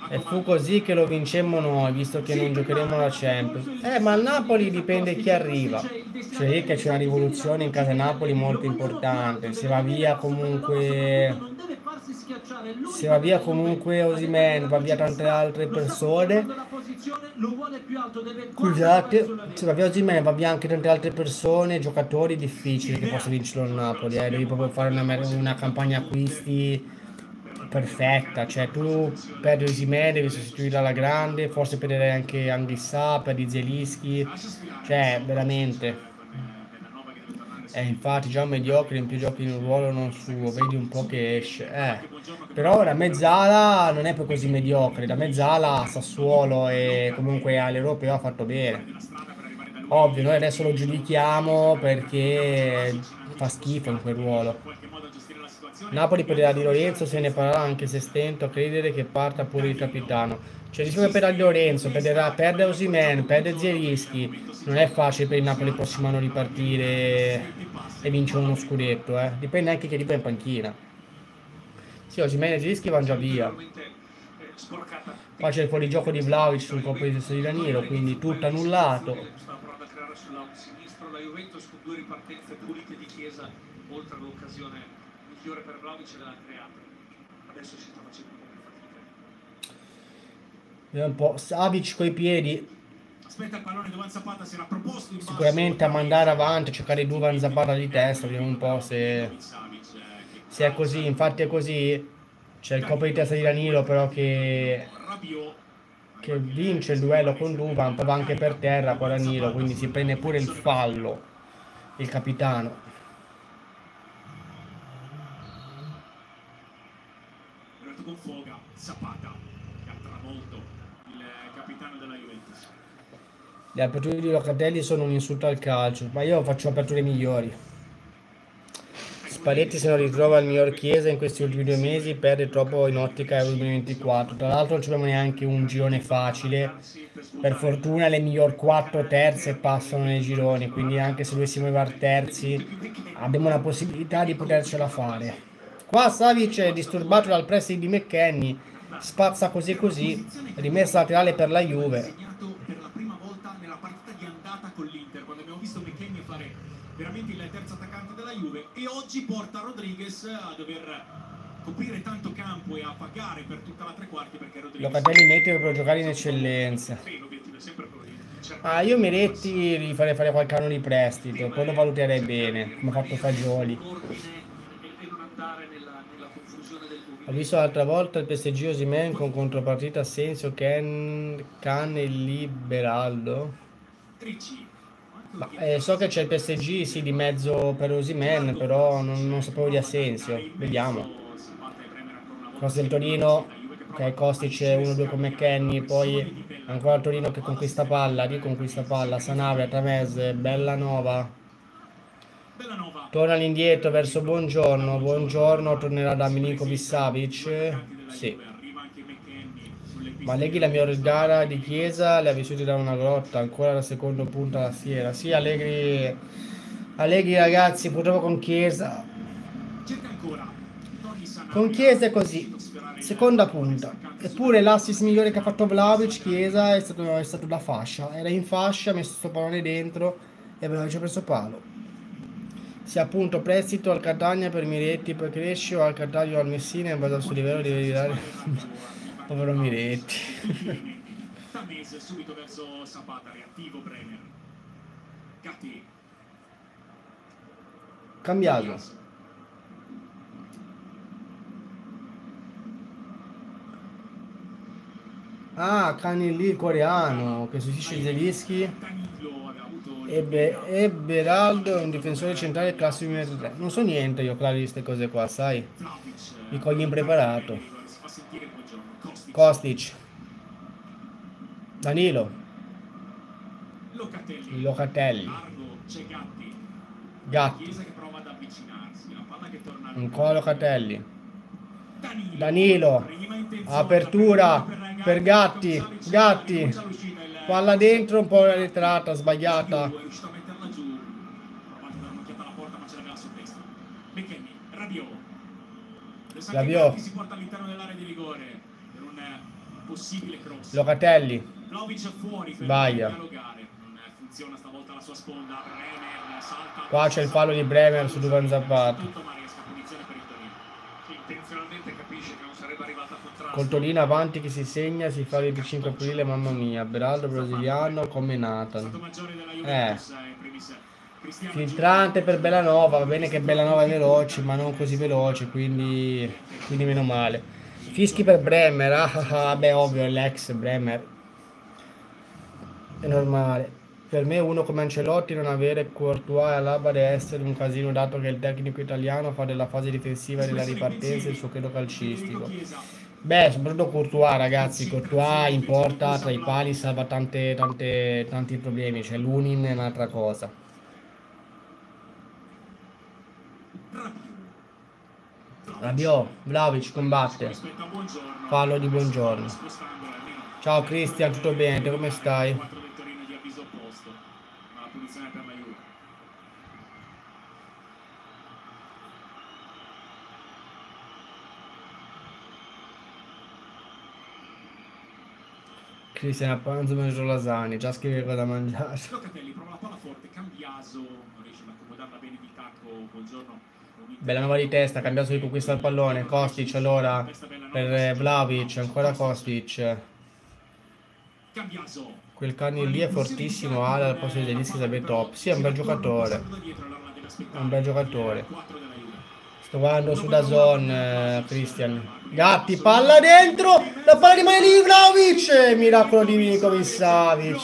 E fu così che lo vincemmo noi, visto che non giocheremo la Champions. Eh, ma al Napoli dipende chi arriva. Cioè lì che c'è una rivoluzione in casa Napoli molto importante. Se va via comunque... Se va via comunque Osimen, va via tante altre persone. Scusate, se va via Osimhen, va via anche tante altre persone, giocatori difficili che possa vincere il Napoli. Eh. Devi proprio fare una, una campagna acquisti perfetta. Cioè, tu perdi Osimhen, devi sostituirla alla grande, forse perderai anche Anghissà, perdi Zelischi. Cioè, veramente. Eh, infatti, già mediocre in più giochi in un ruolo non suo, vedi un po' che esce. Eh. Però la mezzala non è poi così mediocre. La mezzala Sassuolo e comunque all'Europeo ha fatto bene. da. Ovvio, noi adesso lo giudichiamo perché fa schifo in quel ruolo. Napoli perderà di Lorenzo, se ne parlerà anche se stento a credere che parta pure il capitano. Cioè, rischio che perderà di Lorenzo, perderà, perde Osimen, perde Zierischi. Non è facile per il Napoli il prossimo anno ripartire e vincere uno scudetto, eh. Dipende anche chi arriva in panchina. Sì, Osimen e Zierischi vanno già via. Poi c'è il fuorigioco di Vlaovic sul colpo di testa di Danilo, quindi tutto annullato. Stava provando a creare sul lato sinistro la Juventus due ripartenze pulite di Chiesa, oltre all'occasione migliore per Vlaovic l'ha creata. Adesso si sta facendo un po' più fatica. Vediamo un po'. Savic coi piedi, Aspetta il pallone, Duvan Zapata si era proposto in sicuramente a mandare avanti, a cercare Duvan Zapata di testa, vediamo un po' se, se è così. Infatti è così. C'è il colpo di testa di Danilo però che, che vince il duello con Duvan, poi va anche per terra con Danilo, quindi si prende pure il fallo il capitano. Con foga, Zapata Le aperture di Locatelli sono un insulto al calcio, ma io faccio aperture migliori. Spalletti se non ritrova il miglior Chiesa in questi ultimi due mesi perde troppo in ottica Euro 2024. Tra l'altro non abbiamo neanche un girone facile. Per fortuna le miglior quattro terze passano nei gironi, quindi anche se dovessimo arrivare terzi abbiamo la possibilità di potercela fare. Qua Savic è disturbato dal pressing di McKenny, spazza così così, rimessa laterale per la Juve. Veramente il terzo attaccante della Juve e oggi porta Rodriguez a dover coprire tanto campo e a pagare per tutta la tre quarti perché Rodriguez Locatelli mette per giocare in eccellenza. L'obiettivo è sempre quello Ah, io Miretti gli farei fare qualche anno di prestito, poi lo valuterei bene, come ha fatto Fagioli. Ho visto l'altra volta il PSG Osimen con contropartita Asensio, Ken, Can e Liberaldo. Ricci. Ma, eh, so che c'è il PSG sì di mezzo per Osimen, però non, non sapevo di Asensio. Vediamo. Cross del Torino, ok, Kostic è 1-2 con McKenny, poi ancora Torino che conquista palla, riconquista palla, Sanabria, Nova. Bellanova. Torna all'indietro verso Buongiorno, Buongiorno tornerà da Milinkovic Savic, sì. Ma Allegri la miglior gara di Chiesa le ha vissute da una grotta, ancora la seconda punta alla fiera. Sì, Allegri, Allegri ragazzi, purtroppo con Chiesa, con Chiesa è così, seconda punta. Eppure l'assist migliore che ha fatto Vlaovic, Chiesa, è stato, è stato da fascia. Era in fascia, ha messo sto pallone dentro e Vlaovic ha preso palo. Se appunto prestito al Catania per Miretti per crescere o al Catania o al Messina in base al suo livello di ridare *laughs* *laughs* povero Miretti. *laughs* Tamese subito verso Zapata, reattivo Bremer. Gatti. Cambiato. Ah, Cani lì coreano che sostituisce Zelischi Danilo aveva avuto e, Be- e Beraldo è un difensore centrale classe 2003. Non so niente io Clari di queste cose qua, sai? Mi cogli impreparato. Kostic. Danilo. Locatelli. Locatelli. Gatti. Ancora Locatelli. Danilo. Apertura per Gatti. Gatti. Palla dentro, un po' la ritrata, sbagliata. Rabiot. Rabiot. si porta all'interno dell'area di rigore. Per un un eh, possibile cross. Locatelli. Sbaglia. dialogare. Non eh, funziona stavolta la sua sponda. Bremer salta. Qua c'è il fallo di Bremer su Duvan Zapata. Tutto Maresca, punizione per il Torino. Che intenzionalmente capisce che non sarebbe arrivata a contrasto. Col Torino avanti che si segna, si fa il 25 aprile, mamma mia. Beraldo brasiliano come Nathan. maggiore della Juventus eh. Cristiano Filtrante per Bellanova, va bene che Bellanova è veloce, ma non così veloce, quindi, quindi meno male. Fischi per Bremer, ah, ah, ah, beh ovvio, l'ex Bremer. È normale. Per me uno come Ancelotti non avere Courtois e Alaba deve essere un casino dato che il tecnico italiano fa della fase difensiva e della ripartenza il suo credo calcistico. Beh, soprattutto Courtois, ragazzi, Courtois in porta tra i pali salva tante, tante, tanti problemi, cioè l'Unin è un'altra cosa. Rabiot, Vlaovic combatte. Fallo di buongiorno. Ciao Cristian, tutto bene? Come stai? 4 del Torino di avviso opposto. Ma la punizione per la Juve. Cristian a pranzo mangio lasagne, già scrive cosa mangiare. Locatelli prova la palla forte, Cambiaso non riesce ad accomodarla bene di tacco. Buongiorno. Bella nuova di testa, cambiato di conquista il pallone. Kostic allora per eh, Vlaovic, ancora Kostic. Quel cani lì è fortissimo, Ale al posto di sarebbe top. Sì, è un bel giocatore. È un bel giocatore. Sto guardando su da zone, Cristian. Gatti, palla dentro! La palla rimane di Vlaovic! Miracolo di Milinkovic Savic.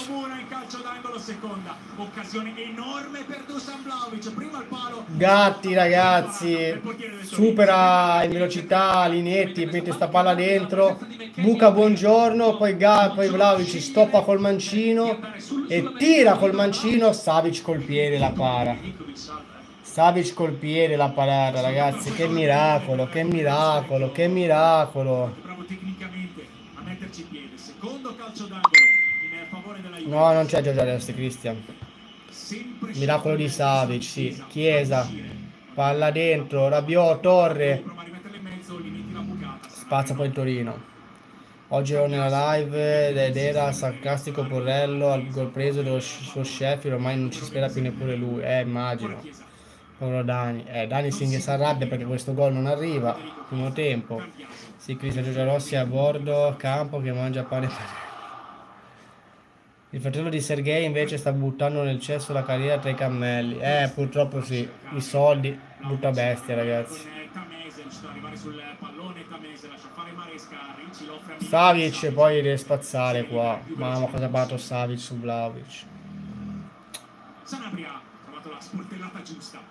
Occasione enorme per Dusan Vlahovic. Prima al palo. Gatti ragazzi, supera in velocità Linetti, mette sta palla dentro, buca buongiorno, poi, Ga, poi Vlaovic stoppa col mancino e tira col mancino, Savic col piede la para. Savic col piede la parata ragazzi, che miracolo, che miracolo, che miracolo. Bravo tecnicamente a metterci piede. Secondo calcio d'angolo in favore della Juve. No, non c'è Giorgio Resti, Cristian. Miracolo di Savic, sì. Chiesa, palla dentro, Rabiot, Torre. Spazza poi Torino. Oggi ero nella live ed era sarcastico Porrello al gol preso dello suo Sheffield, ormai non ci spera più neppure lui. Eh, immagino. Povero Dani. Eh, Dani si arrabbia perché questo gol non arriva. Primo tempo. Sì, Cristian Giorgio Rossi a bordo campo che mangia pane e panelli. Il fratello di Sergei invece sta buttando nel cesso la carriera tra i cammelli. Eh, purtroppo sì. I soldi butta bestia, ragazzi. Savic poi deve spazzare qua. Mamma cosa ha fatto Savic su Vlaovic. Sanabria ha trovato la sportellata giusta.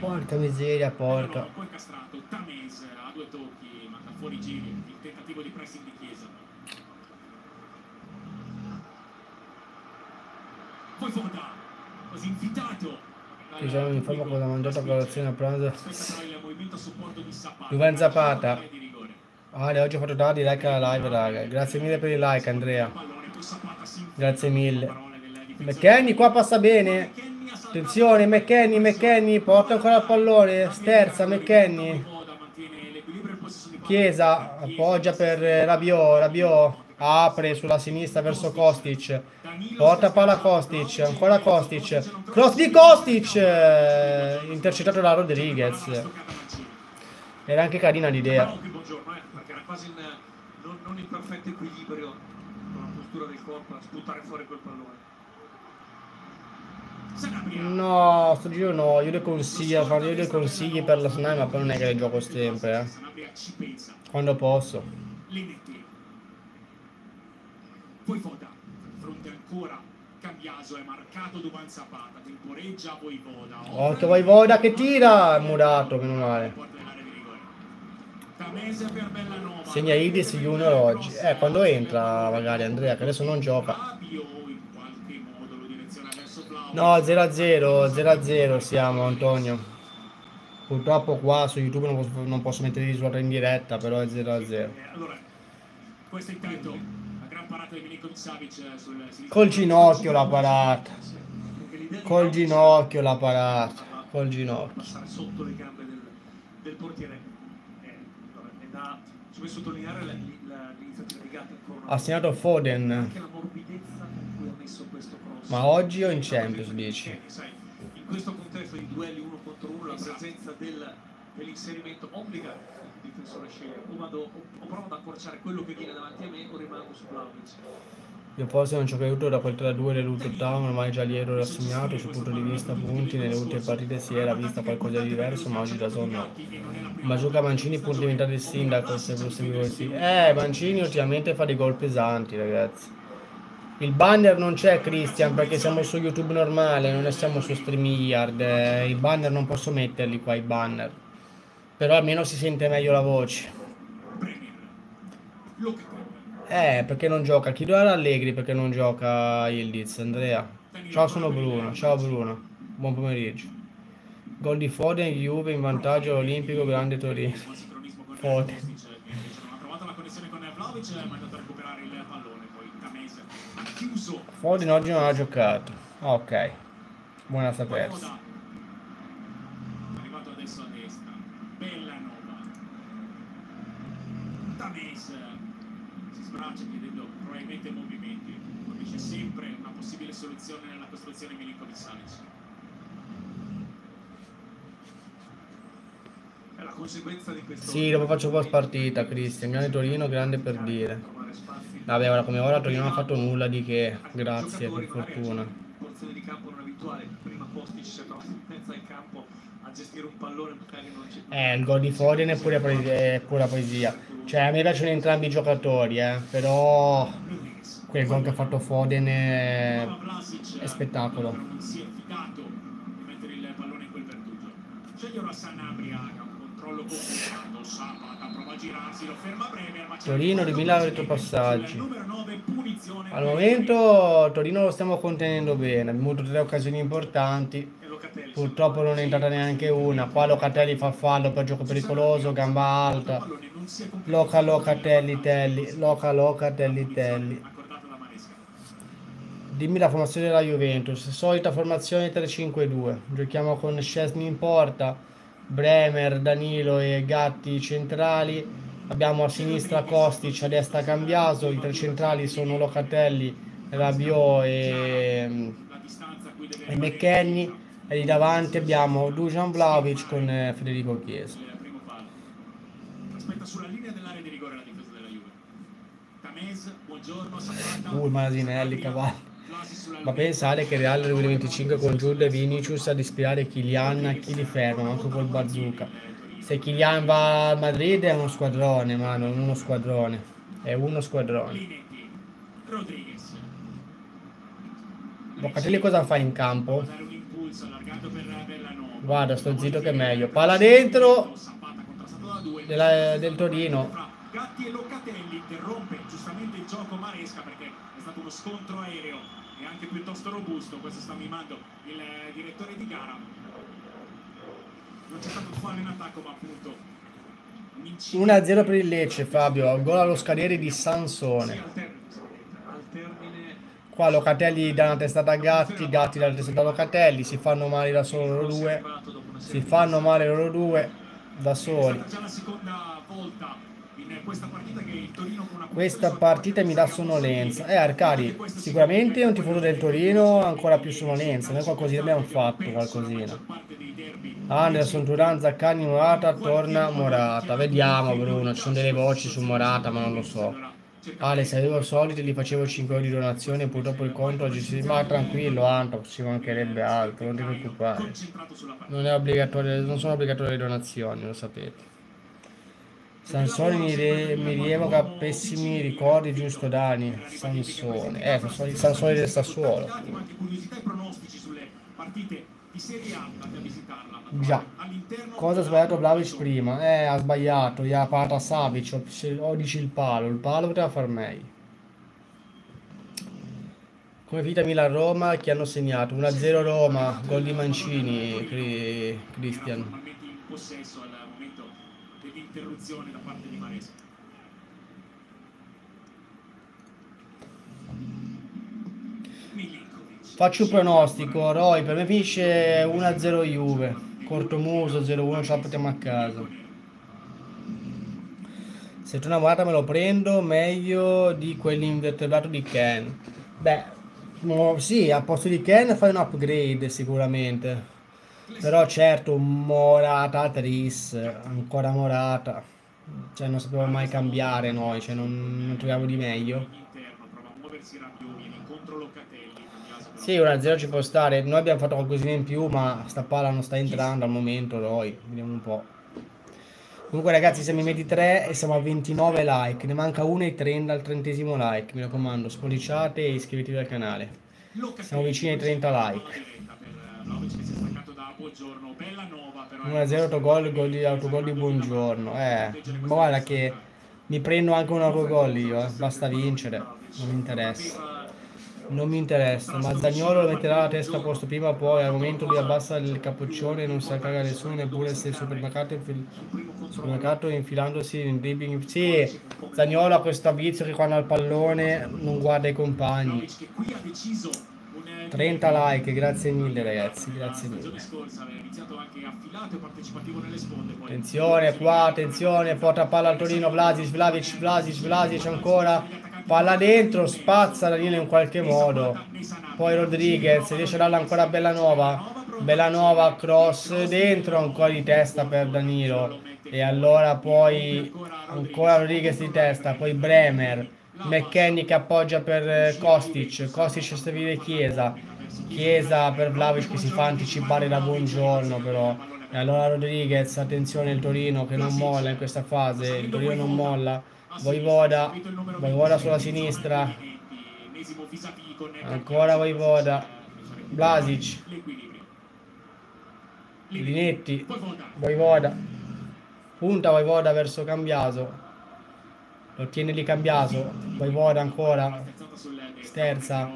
Porca miseria, porca. Poi castrato. Tamese a due tocchi, manca fuori giri. Il tentativo di pressing di Chiesa. Poi Foda, così invitato. dal- Ci siamo in forma cosa ha mangiato a colazione a pranzo. Di Zapata. Ale, oggi ho fatto tardi, like alla live, raga. Grazie mille per il like, Andrea. Grazie mille. McKenny qua passa bene. Attenzione, McKenny, McKenny, porta ancora il pallone. Sterza, McKenny. Chiesa, appoggia per Rabiot, Rabiot. Apre sulla sinistra verso Kostic. Porta palla Kostic, ancora Kostic. Cross di Kostic! Intercettato da Rodriguez. Era anche carina l'idea. Eh, non, in perfetto equilibrio con la postura del corpo a sputare fuori quel pallone. No, sto giro no, io le consiglio, farò io le consigli per la Snai, ma poi non è che le gioco sempre, eh. Quando posso. Poi Foda. Fronte ancora. Cambiaso è marcato Duvan Zapata. Temporeggia Voivoda. Occhio Voivoda che tira! Murato, meno male. Segna Idis Junior oggi. Eh, quando entra magari Andrea, che adesso non gioca. No, 0-0, 0-0 siamo Antonio. Purtroppo qua su YouTube non posso, non posso mettere il risultato in diretta, però è 0-0. Eh, Allora, questo intanto parata di Milinkovic Savic eh, sul sinistro. Col ginocchio la parata. Col ginocchio la parata. Col ginocchio. Passare sotto le gambe del, del portiere. Eh, è da Ci vuoi sottolineare l'iniziativa di una Ha segnato Foden. anche la morbidezza con cui ha messo questo cross. Ma oggi o in Champions, dici? Sai, in questo contesto di duelli uno contro uno, la presenza del- dell'inserimento obbliga a scegliere o, vado, o, provo ad accorciare quello che viene davanti a me o rimango su Vlaovic. Io forse non ci ho creduto da quel 3-2 dell'ultimo ormai già lì ero rassegnato sul punto di vista punti, nelle ultime partite si era vista qualcosa di diverso, ma oggi da zona no. Ma gioca Mancini di diventare il sindaco se seguivo così. Eh, Mancini ultimamente fa dei gol pesanti, ragazzi. Il banner non c'è, Christian, perché siamo su YouTube normale, non siamo su StreamYard. Eh, I banner non posso metterli qua, i banner. Però almeno si sente meglio la voce. Eh, perché non gioca? Chiedo ad Allegri perché non gioca Ildiz, Andrea. Ciao, sono Bruno. Ciao Bruno. Buon pomeriggio. Gol di Foden, Juve in vantaggio all'Olimpico, grande Torino. Foden. Foden oggi non ha giocato. Ok. Buona sapersi. Moda. È arrivato adesso a destra. Bella nova. Tamese si sbraccia chiedendo probabilmente movimenti. Come c'è sempre una possibile soluzione nella costruzione Milinkovic-Savic. È la conseguenza di questo. Sì, dopo faccio post partita, Cristian. Grande Torino, grande per dire. Vabbè, ora come ora Torino non ha fatto nulla di che. Grazie, per fortuna. Porzione di campo non abituale. Prima Kostic si è trovato in mezzo al campo a gestire un pallone, magari non c'è Eh, il gol di Foden è pura poesia. Cioè, a me piacciono entrambi i giocatori, eh. Però. Quel gol che ha fatto Foden è... È spettacolo. però Non si è fidato di mettere il pallone in quel pertugio. Sceglie ora Sanabria, che ha un controllo complicato. Sabata prova a girarsi, lo ferma Bremer. Ma c'è Torino di Milano retropassaggi. sul numero 9, punizione Al momento Torino lo stiamo contenendo bene, abbiamo avuto tre occasioni importanti, purtroppo non è entrata neanche una, qua Locatelli fa fallo per gioco pericoloso, gamba alta. Loca Locatelli Telli, Loca Locatelli Telli. Dimmi la formazione della Juventus, solita formazione 3-5-2, giochiamo con Scesni in porta, Bremer, Danilo e Gatti centrali, abbiamo a sinistra Kostic, a destra Cambiaso, i tre centrali sono Locatelli, Rabiot e, e McKenny e lì davanti abbiamo Dujan Vlaovic con eh, Federico Chiesa. Aspetta sulla linea dell'area di rigore la difesa della Juve. Tamez, buongiorno. Uh, Masinelli, sulla Ma pensare che Real 2025 con Giulia e Vinicius ad ispirare Kylian, chi li ferma, anche col bazooka. Se Kylian va al Madrid è uno squadrone, ma non uno squadrone. È uno squadrone. Locatelli cosa fa in campo? Guarda, sto zitto che è meglio. Palla dentro della- del Torino. Gatti e Locatelli interrompe giustamente il gioco Maresca perché è stato uno scontro aereo e anche piuttosto robusto. Questo sta mimando il direttore di gara. Non c'è stato fallo in attacco, ma appunto un incidente 1-0 per il Lecce, Fabio. Gol allo scadere di Sansone. Qua Locatelli dà una testata a Gatti, Gatti dà una testata a Locatelli. Si fanno male da solo loro due. Si fanno male loro due da soli. Questa partita mi dà sonnolenza. Eh, Arcadi, sicuramente un tifoso del Torino ancora più sonnolenza. Noi qualcosina abbiamo fatto, qualcosina. Anderson, Turan, Zaccagni, Morata, torna Morata. Vediamo Bruno, ci sono delle voci su Morata, ma non lo so. Ale, se avevo soliti gli facevo 5 euro di donazione, purtroppo il conto oggi si ma tranquillo, Anto, ci mancherebbe altro, non ti preoccupare. Non, è obbligatorio, non sono obbligatorie le donazioni, lo sapete. Sansone mi, re- mi rievoca pessimi ricordi, giusto Dani? Sansone, eh, Sansone, Sansone del Sassuolo. Già. Cosa ha sbagliato Vlaovic prima? Eh, ha sbagliato, gli ha parato a Savic, o, dici il palo, il palo poteva far meglio. Come finita Milan-Roma, chi hanno segnato? 1-0 Roma, gol di Mancini, Cri- Cristian. Dell'interruzione da parte di. Milinkovic. Faccio un pronostico, Roy, per me finisce 1-0 Juve, Cortomuso 0-1, ce la portiamo a casa. Se tu una morata me lo prendo meglio di quell'invertebrato di Ken. Beh, sì, al posto di Ken fai un upgrade sicuramente. Però certo, Morata, Tris, ancora Morata. Cioè non sappiamo mai cambiare noi, cioè non, non troviamo di meglio. Sì, 1-0 ci può stare. Noi abbiamo fatto qualcosina in più, ma sta palla non sta entrando al momento, Roy. Vediamo un po'. Comunque ragazzi, siamo in 23 e siamo a 29 like. Ne manca uno ai 30 al trentesimo like. Mi raccomando, spolliciate e iscrivetevi al canale. Siamo vicini ai 30 like. Buongiorno. Bella nova però. 1-0 autogol, gol di, autogol di buongiorno. Eh, ma guarda che mi prendo anche un autogol io, eh. Basta vincere. Non mi interessa. Non mi interessa, ma Zagnolo lo metterà la testa a posto prima o poi. Al momento lui abbassa il capoccione e non sa cagare nessuno, neppure se il supermercato, infil- supermercato infilandosi in dribbling. Sì, Zagnolo ha questo vizio che quando ha il pallone non guarda i compagni. 30 like, grazie mille ragazzi, grazie mille. Attenzione qua, attenzione, porta palla al Torino, Vlasic, Vlasic, Vlasic, Vlasic ancora. Palla dentro, spazza Danilo in qualche modo. Poi Rodriguez, riesce a darla ancora a Bellanova. Bellanova, cross dentro, ancora di testa per Danilo. E allora poi ancora Rodriguez di testa, poi Bremer. McKenny che appoggia per eh, Kostic. Kostic servire Chiesa. Chiesa per Vlavic che si fa anticipare da buongiorno però. E allora Rodriguez, attenzione il Torino che non molla in questa fase. Il Torino non molla. Voivoda, Voivoda sulla sinistra. Ancora Voivoda. Vlasic. Linetti. Voivoda. Punta Voivoda verso Cambiaso. Lo tiene lì Cambiaso. Voivoda ancora. Sterza.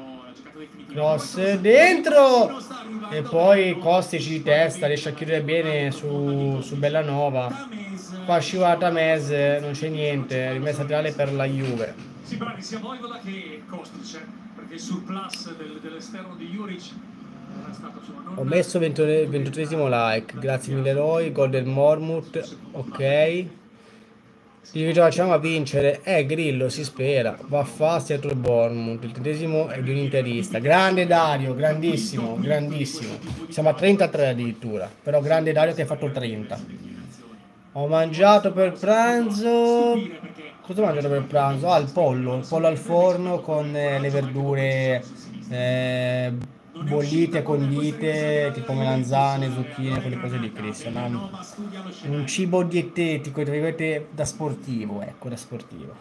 Cross dentro. E poi Kostic di testa. Riesce a chiudere bene su, su Bellanova. Qua scivolata Mes. Non c'è niente. Rimessa laterale per la Juve. Si bravi sia Voivoda che Kostic, eh, perché il surplus del- dell'esterno di Juric Ho messo 23 like, grazie mille Roy, Golden Mormut, ok. Ci facciamo a vincere, eh Grillo si spera, va fast dietro il Bournemouth, il tredicesimo è di un interista, grande Dario, grandissimo, grandissimo, siamo a 33 addirittura, però grande Dario che ha fatto 30. Ho mangiato per pranzo, cosa ho mangiato per pranzo? Ah il pollo, il pollo al forno con eh, le verdure eh, bollite, condite, tipo melanzane, zucchine, quelle cose di Cristian. Un cibo dietetico, tra virgolette, da sportivo, ecco, da sportivo.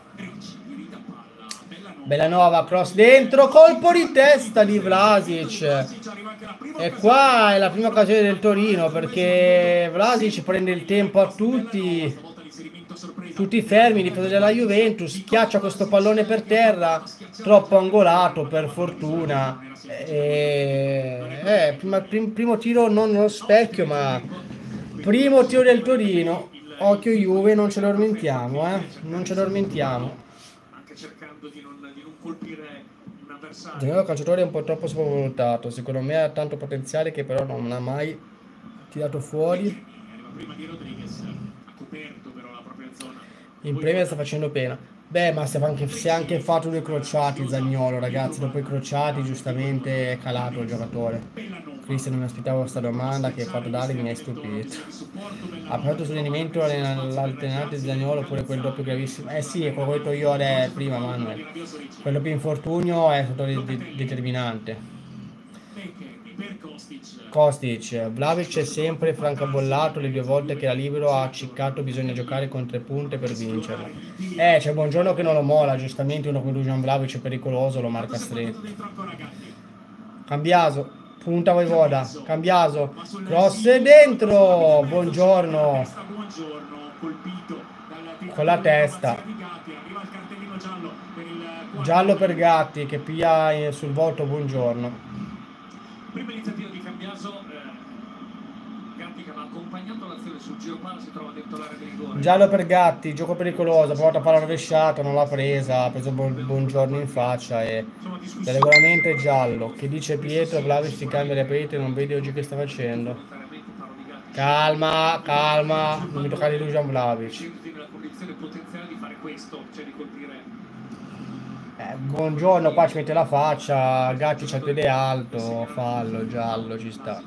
Bellanova, cross dentro, colpo di testa di Vlasic. E qua è la prima occasione del Torino perché Vlasic prende il tempo a tutti, tutti fermi, di difesa della Juventus, schiaccia questo pallone per terra, troppo angolato per fortuna. E, eh, prima- prim- primo tiro non nello specchio, ma primo tiro del Torino. Occhio Juve, non ce lo addormentiamo, eh? Non ce lo addormentiamo. anche cercando di non, di non colpire. Danilo calciatore è un po' troppo sottovalutato. Secondo me ha tanto potenziale che però non ha mai tirato fuori. Arriva prima di Rodriguez, ha coperto però la propria zona. In Premier sta facendo pena. Beh, ma si è anche, si anche fatto due crociati Zagnolo, ragazzi. Dopo i crociati, giustamente è calato il giocatore. Cristian, non mi aspettavo questa domanda che hai fatto Dali, mi hai stupito. Ha parlato sul rendimento l'alternante di Zagnolo oppure quel doppio gravissimo? Eh sì, è quello ho detto io prima, Manuel. Quel doppio infortunio è stato de- de- determinante. Kostic. Vlavic è sempre francabollato, le due volte che era libero ha acciccato, bisogna giocare con tre punte per vincerla. Eh, c'è buongiorno che non lo mola, giustamente uno come Dujan Vlavic è pericoloso, lo marca stretto. Cambiaso, punta Voivoda, Cambiaso, cross dentro, buongiorno, Con la testa. giallo per Gatti che piglia eh, sul volto buongiorno. Prima iniziativa Cambiaso, eh, Gatti che aveva accompagnato l'azione sul giro palla si trova dentro l'area di rigore. Giallo per Gatti, gioco pericoloso, ha provato a fare la rovesciata, non l'ha presa, ha preso buon- buongiorno in faccia e il regolamento è giallo. Che dice Pietro, Vlavic si cambia le aprite, non vedi oggi che sta facendo. di Calma, calma, non mi toccare Dusan Vlaovic. Sentiti nella condizione potenziale di fare questo, cioè di colpire Eh, buongiorno, qua ci mette la faccia, Gatti c'ha il piede alto, fallo, giallo, ci sta.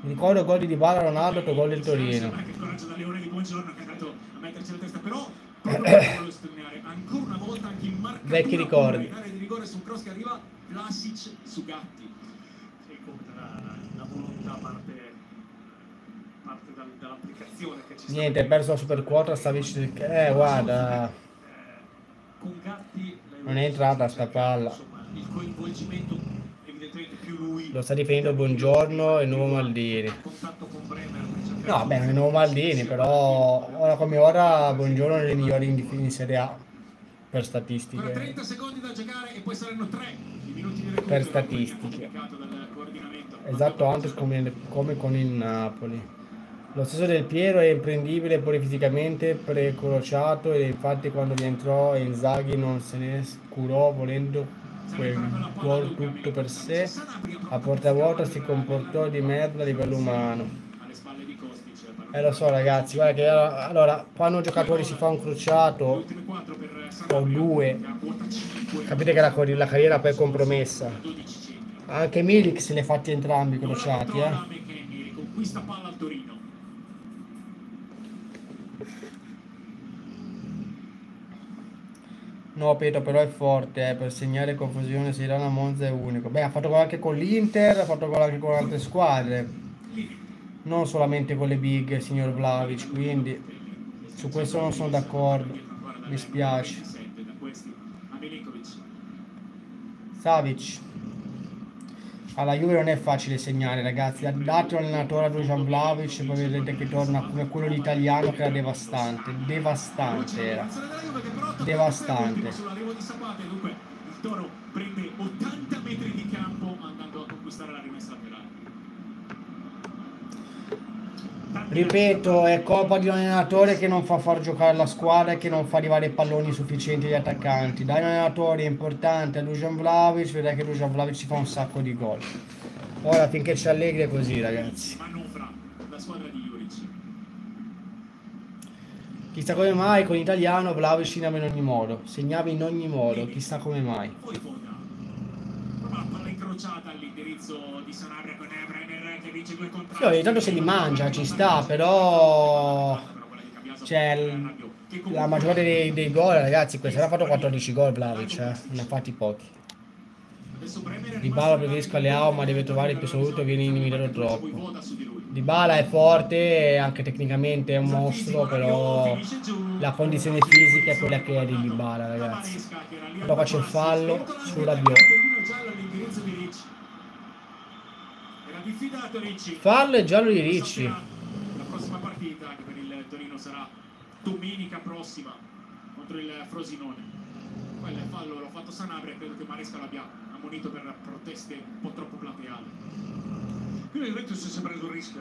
Mi ricordo gol di Dybala, Ronaldo, poi gol del Torino. *coughs* Di Vecchi ricordi. di. Niente, hai perso la super quota, stavi... Eh, guarda, Non è entrata sta palla. Insomma, il coinvolgimento evidentemente più lui. lo sta difendendo Buongiorno e il nuovo Maldini. No, beh, non è nuovo Maldini, però ora come ora Buongiorno è nei migliori in, in Serie A, per statistiche. 30 secondi da giocare e poi saranno 3 i minuti di recupero. Per statistiche. Esatto, anche come, come con il Napoli. Lo stesso del Piero è imprendibile pure fisicamente, precrociato e infatti quando vi entrò Inzaghi non se ne curò volendo quel gol tutto per sé. A porta vuota si comportò di merda a livello umano. Eh lo so ragazzi, guarda che allora quando un giocatore si fa un crociato Ultime 4 per o due, che ha quota 5. capite che la, la carriera poi è compromessa. 12 centri. Anche Milik se li ha fatti entrambi crociati, eh. McKennie riconquista palla al Torino. No, Pedro, però è forte, eh, per segnare confusione se Irana Monza è unico. Beh, ha fatto gol anche con l'Inter, ha fatto gol anche con altre squadre. Non solamente con le big, signor Vlaovic, quindi su questo non sono d'accordo. Mi spiace. Savic. Alla Juve non è facile segnare, ragazzi. Date un allenatore a Dusan Vlaovic poi vedrete che torna come quello l'italiano che era devastante. Devastante era. Devastante. Il Toro prende 80 metri di campo andando a conquistare la rimessa laterale. Ripeto, è colpa di un allenatore che non fa far giocare la squadra e che non fa arrivare palloni sufficienti agli attaccanti. Dai un allenatore importante a Dusan Vlaovic, vedrai che Dusan Vlaovic ci fa un sacco di gol. Ora finché c'è Allegri è così, ragazzi. Chissà come mai con l'italiano Vlaovic segnava in ogni modo. Segnava in ogni modo, chissà come mai. Prova la palla incrociata all'indirizzo di Sanabria con Ebrener Sì, ogni tanto se li mangia, ci sta, però... Cioè, la maggior parte dei, dei gol, ragazzi, questa ha fatto 14 gol Vlaovic, eh. Ne ha fatti pochi. Di Bala preferisco a Leao, ma deve trovare il più assoluto viene inimicato troppo. Di Bala è forte, anche tecnicamente è un mostro, però la condizione fisica è quella che è di Dybala, ragazzi. Però c'è il fallo su Rabiot. Fallo e giallo di Ricci. La prossima partita che per il Torino sarà domenica prossima contro il Frosinone. Quel fallo l'ho fatto Sanabria e credo che Maresca l'abbia ammonito per proteste un po' troppo plateali. Qui la Juventus si è preso un rischio,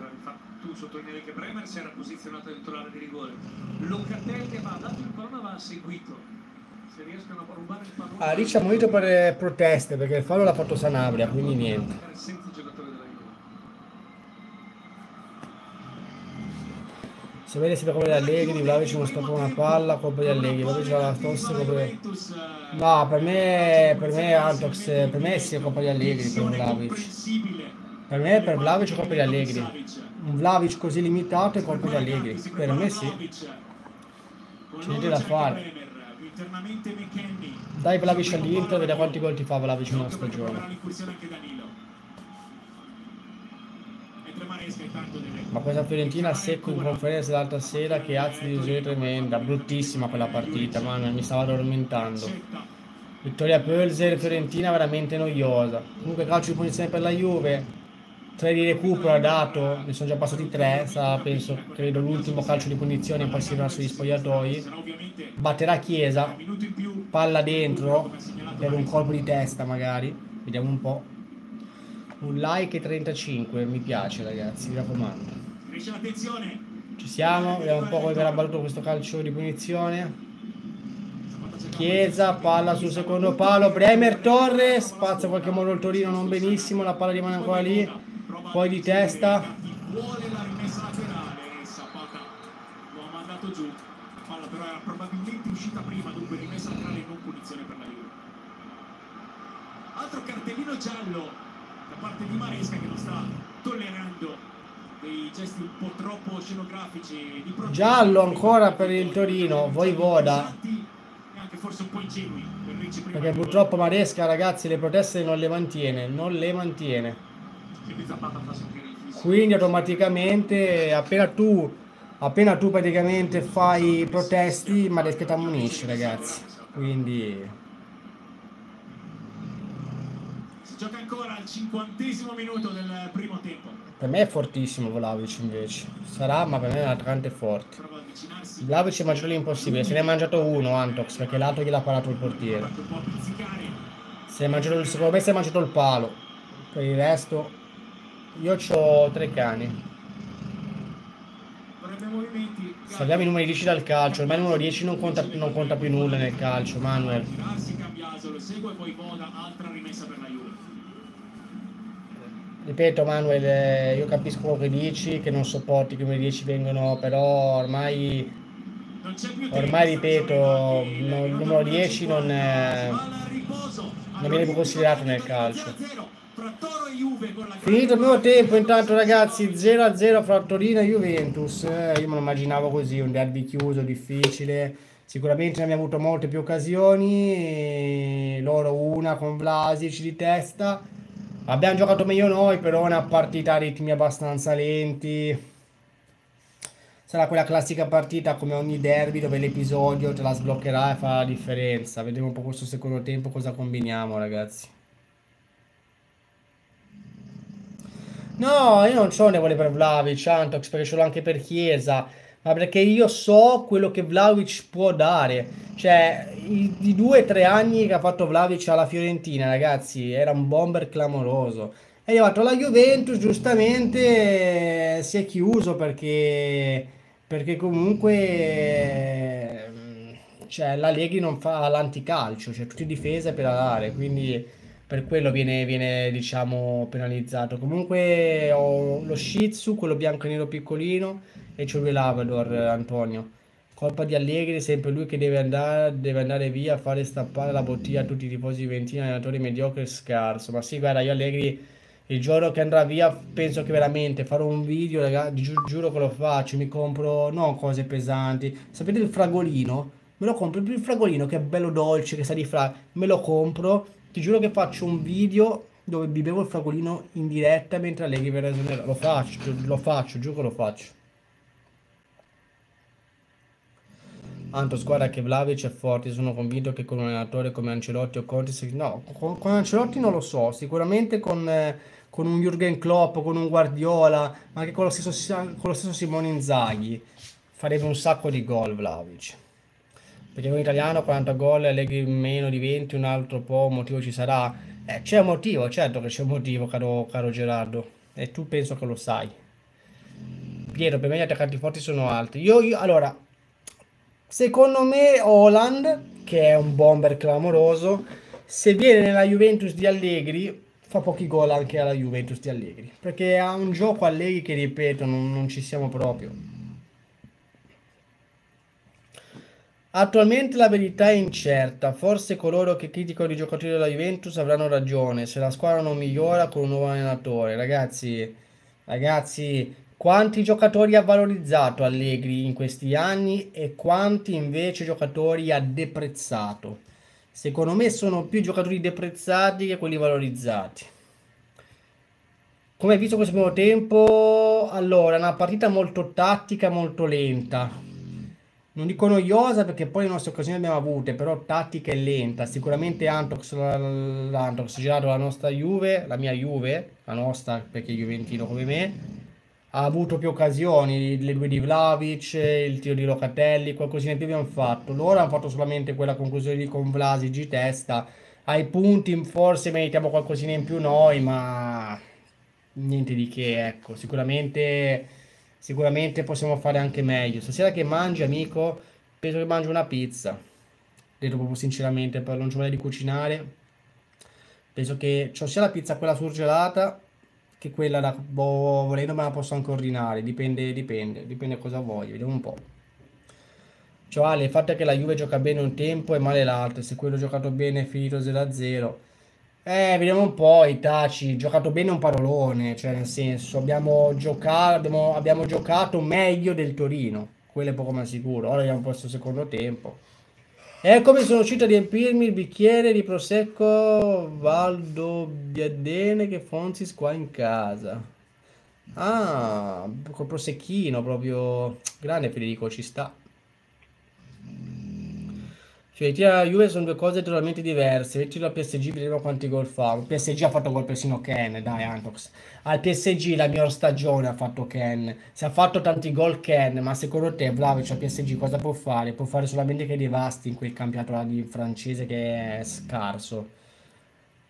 tu sottolineavi che Bremer si era posizionato dentro l'area di rigore. Locatelli va dato il pallone va seguito. Se riescono a rubare il pallone. Ah, Ricci ha monito per eh, proteste perché il fallo l'ha fatto Sanabria, quindi niente. Senza i giocatori della Juve. Se vede sempre come Allegri, Vlaovic non stoppa una palla, colpa di Allegri, Vlaovic ha la tosse. Juventus, eh, No, per me, per me Antox, per me sì è colpa di Allegri per Vlaovic. Per me per Vlaovic è colpa di Allegri. Un Vlaovic così limitato è colpa di Allegri. Per me sì. C'è niente da fare. Dai Vlaovic all'Inter, vedi quanti gol ti fa Vlaovic in una stagione. preparare l'incursione anche Danilo. Mentre Maresca intanto deve Ma questa Fiorentina a secco in conferenza l'altra sera che azzi di illusione tremenda, bruttissima quella partita, ma mi stava addormentando. Vittoria Pölser, Fiorentina veramente noiosa. Comunque calcio di punizione per la Juve. 3 di recupero ha dato, ne sono già passati 3, sarà penso, credo l'ultimo calcio di punizione poi si verrà sugli spogliatoi. Batterà Chiesa, in palla dentro, per un colpo di testa magari. Vediamo un po'. Un like e 35, mi piace ragazzi, mi raccomando. Tensione. Ci siamo, vediamo un po' come verrà battuto questo calcio di punizione. Chiesa, palla sul secondo palo, Bremer Torre, spazza in qualche modo il Torino, non benissimo, la palla rimane ancora lì, poi di testa, vuole la rimessa laterale Zapata lo ha mandato giù. La palla però era probabilmente uscita prima, dunque rimessa laterale non punizione per la Juve. Altro cartellino giallo parte di Maresca che non sta tollerando dei gesti un po' troppo scenografici di. Giallo ancora per il Torino, Voivoda. Anche forse un po' ingenui per Ricci prima Perché purtroppo Maresca, ragazzi, le proteste non le mantiene, non le mantiene. Quindi automaticamente appena tu, appena tu praticamente fai protesti, Maresca ti ammonisce, ragazzi. Quindi Si gioca ancora al cinquantesimo minuto del primo tempo. per me è fortissimo Vlaovic invece. Sarà, ma per me è un attaccante forte. Vlaovic è mangiato l'impossibile, se ne è mangiato uno Antox, perché l'altro gliel'ha parato il portiere. Se è mangiato, secondo me si è mangiato il palo. Per il resto, io ho tre cani. Salviamo i numeri 10 dal calcio. Ormai il numero 10 non conta, non conta più nulla nel calcio, Manuel. Segue poi Voda, altra rimessa per la Juve. Ripeto, Manuel, eh, io capisco quello che dici, che non sopporti che i numeri 10 vengono, però ormai Ormai, ripeto, no- il numero 10 non è- non viene più considerato nel calcio. 0-0 fra Toro Juve con la Finito il primo tempo, intanto ragazzi, 0-0 fra Torino e Juventus. Eh, io me lo immaginavo così, un derby chiuso, difficile. Sicuramente ne abbiamo avuto molte più occasioni, loro una con Vlasic di testa. Abbiamo giocato meglio noi, però una partita a ritmi abbastanza lenti. Sarà quella classica partita come ogni derby dove l'episodio te la sbloccherà e fa la differenza. Vedremo un po' questo secondo tempo cosa combiniamo, ragazzi. No, io non c'ho nevole per Vlaovic, Antox, perché ce l'ho anche per Chiesa, ma perché io so quello che Vlaovic può dare. Cioè, i, i due o tre anni che ha fatto Vlaovic alla Fiorentina, ragazzi, era un bomber clamoroso. È arrivato alla Juventus, giustamente eh, si è chiuso perché, perché comunque mm, cioè, l'Allegri non fa l'anticalcio, cioè tutti difesa e pedalare, quindi per quello viene, viene, diciamo, penalizzato. Comunque ho lo Shih Tzu, quello bianco e nero piccolino, e c'ho due Labrador, Antonio. Colpa di Allegri, sempre lui che deve andare, deve andare via a fare stappare la bottiglia a tutti i tifosi juventini, allenatori mediocre e scarso. Ma sì, guarda, io Allegri il giorno che andrà via penso che veramente farò un video, ragazzi, giu- giuro che lo faccio, mi compro non cose pesanti. Sapete il fragolino? Me lo compro il fragolino che è bello dolce, che sa di fra, me lo compro. Ti giuro che faccio un video dove bevo il fragolino in diretta mentre Allegri verrà esonerato. Lo faccio, lo faccio, giuro che lo faccio. Antos, guarda che Vlahovic è forte, sono convinto che con un allenatore come Ancelotti o Conte, no, con, con Ancelotti non lo so, sicuramente con, eh, con un Jürgen Klopp, con un Guardiola, ma anche con lo stesso, con lo stesso Simone Inzaghi, farebbe un sacco di gol Vlahovic. Perché con italiano 40 gol, Allegri meno di 20, un altro po', un motivo ci sarà. Eh, c'è un motivo, certo che c'è un motivo, caro, caro Gerardo, e tu penso che lo sai. Piero, per me gli attaccanti forti sono altri. Io, io- allora, secondo me Holland, che è un bomber clamoroso, se viene nella Juventus di Allegri, fa pochi gol anche alla Juventus di Allegri. Perché ha un gioco Allegri che, ripeto, non, non ci siamo proprio. Attualmente la verità è incerta, forse coloro che criticano i giocatori della Juventus avranno ragione, se la squadra non migliora con un nuovo allenatore. Ragazzi, ragazzi, quanti giocatori ha valorizzato Allegri in questi anni e quanti invece giocatori ha deprezzato? Secondo me sono più giocatori deprezzati che quelli valorizzati. Come hai visto questo primo tempo? Allora, una partita molto tattica, molto lenta. Non dico noiosa perché poi le nostre occasioni le abbiamo avute, però tattica e lenta. Sicuramente Antox, la- l'Antox, girato la nostra Juve, la mia Juve, la nostra perché è Juventino come me, ha avuto più occasioni, le due di Vlahovic, il tiro di Locatelli, qualcosina in più abbiamo fatto. Loro hanno fatto solamente quella conclusione di con Vlasic testa. Ai punti forse meritiamo qualcosina in più noi, ma niente di che, ecco. Sicuramente, sicuramente possiamo fare anche meglio. Stasera che mangi, amico, penso che mangio una pizza. Detto proprio sinceramente, per non ci voglia di cucinare. Penso che c'ho sia la pizza quella surgelata che quella da boh, volendo me la posso anche ordinare, dipende, dipende, dipende cosa voglio, vediamo un po'. Cioè, Ale, il fatto è che la Juve gioca bene un tempo e male l'altro, se quello giocato bene è finito 0-0. Eh, vediamo un po' i taci, giocato bene un parolone, cioè nel senso, abbiamo giocato, abbiamo, abbiamo giocato meglio del Torino, quello è poco ma sicuro, ora abbiamo posto il secondo tempo. Eccomi, sono uscito a riempirmi il bicchiere di prosecco Valdo Biadene che Fonzis qua in casa. Ah, col prosecchino proprio. Grande Federico, ci sta. Cioè, la Juve sono due cose totalmente diverse. Metti la PSG, vediamo quanti gol fa. Il PSG ha fatto gol persino Ken, dai, Antox. Al PSG la miglior stagione ha fatto Ken. Se ha fatto tanti gol Ken, ma secondo te Vlaovic al PSG cosa può fare? Può fare solamente che devasti in quel campionato di francese che è scarso.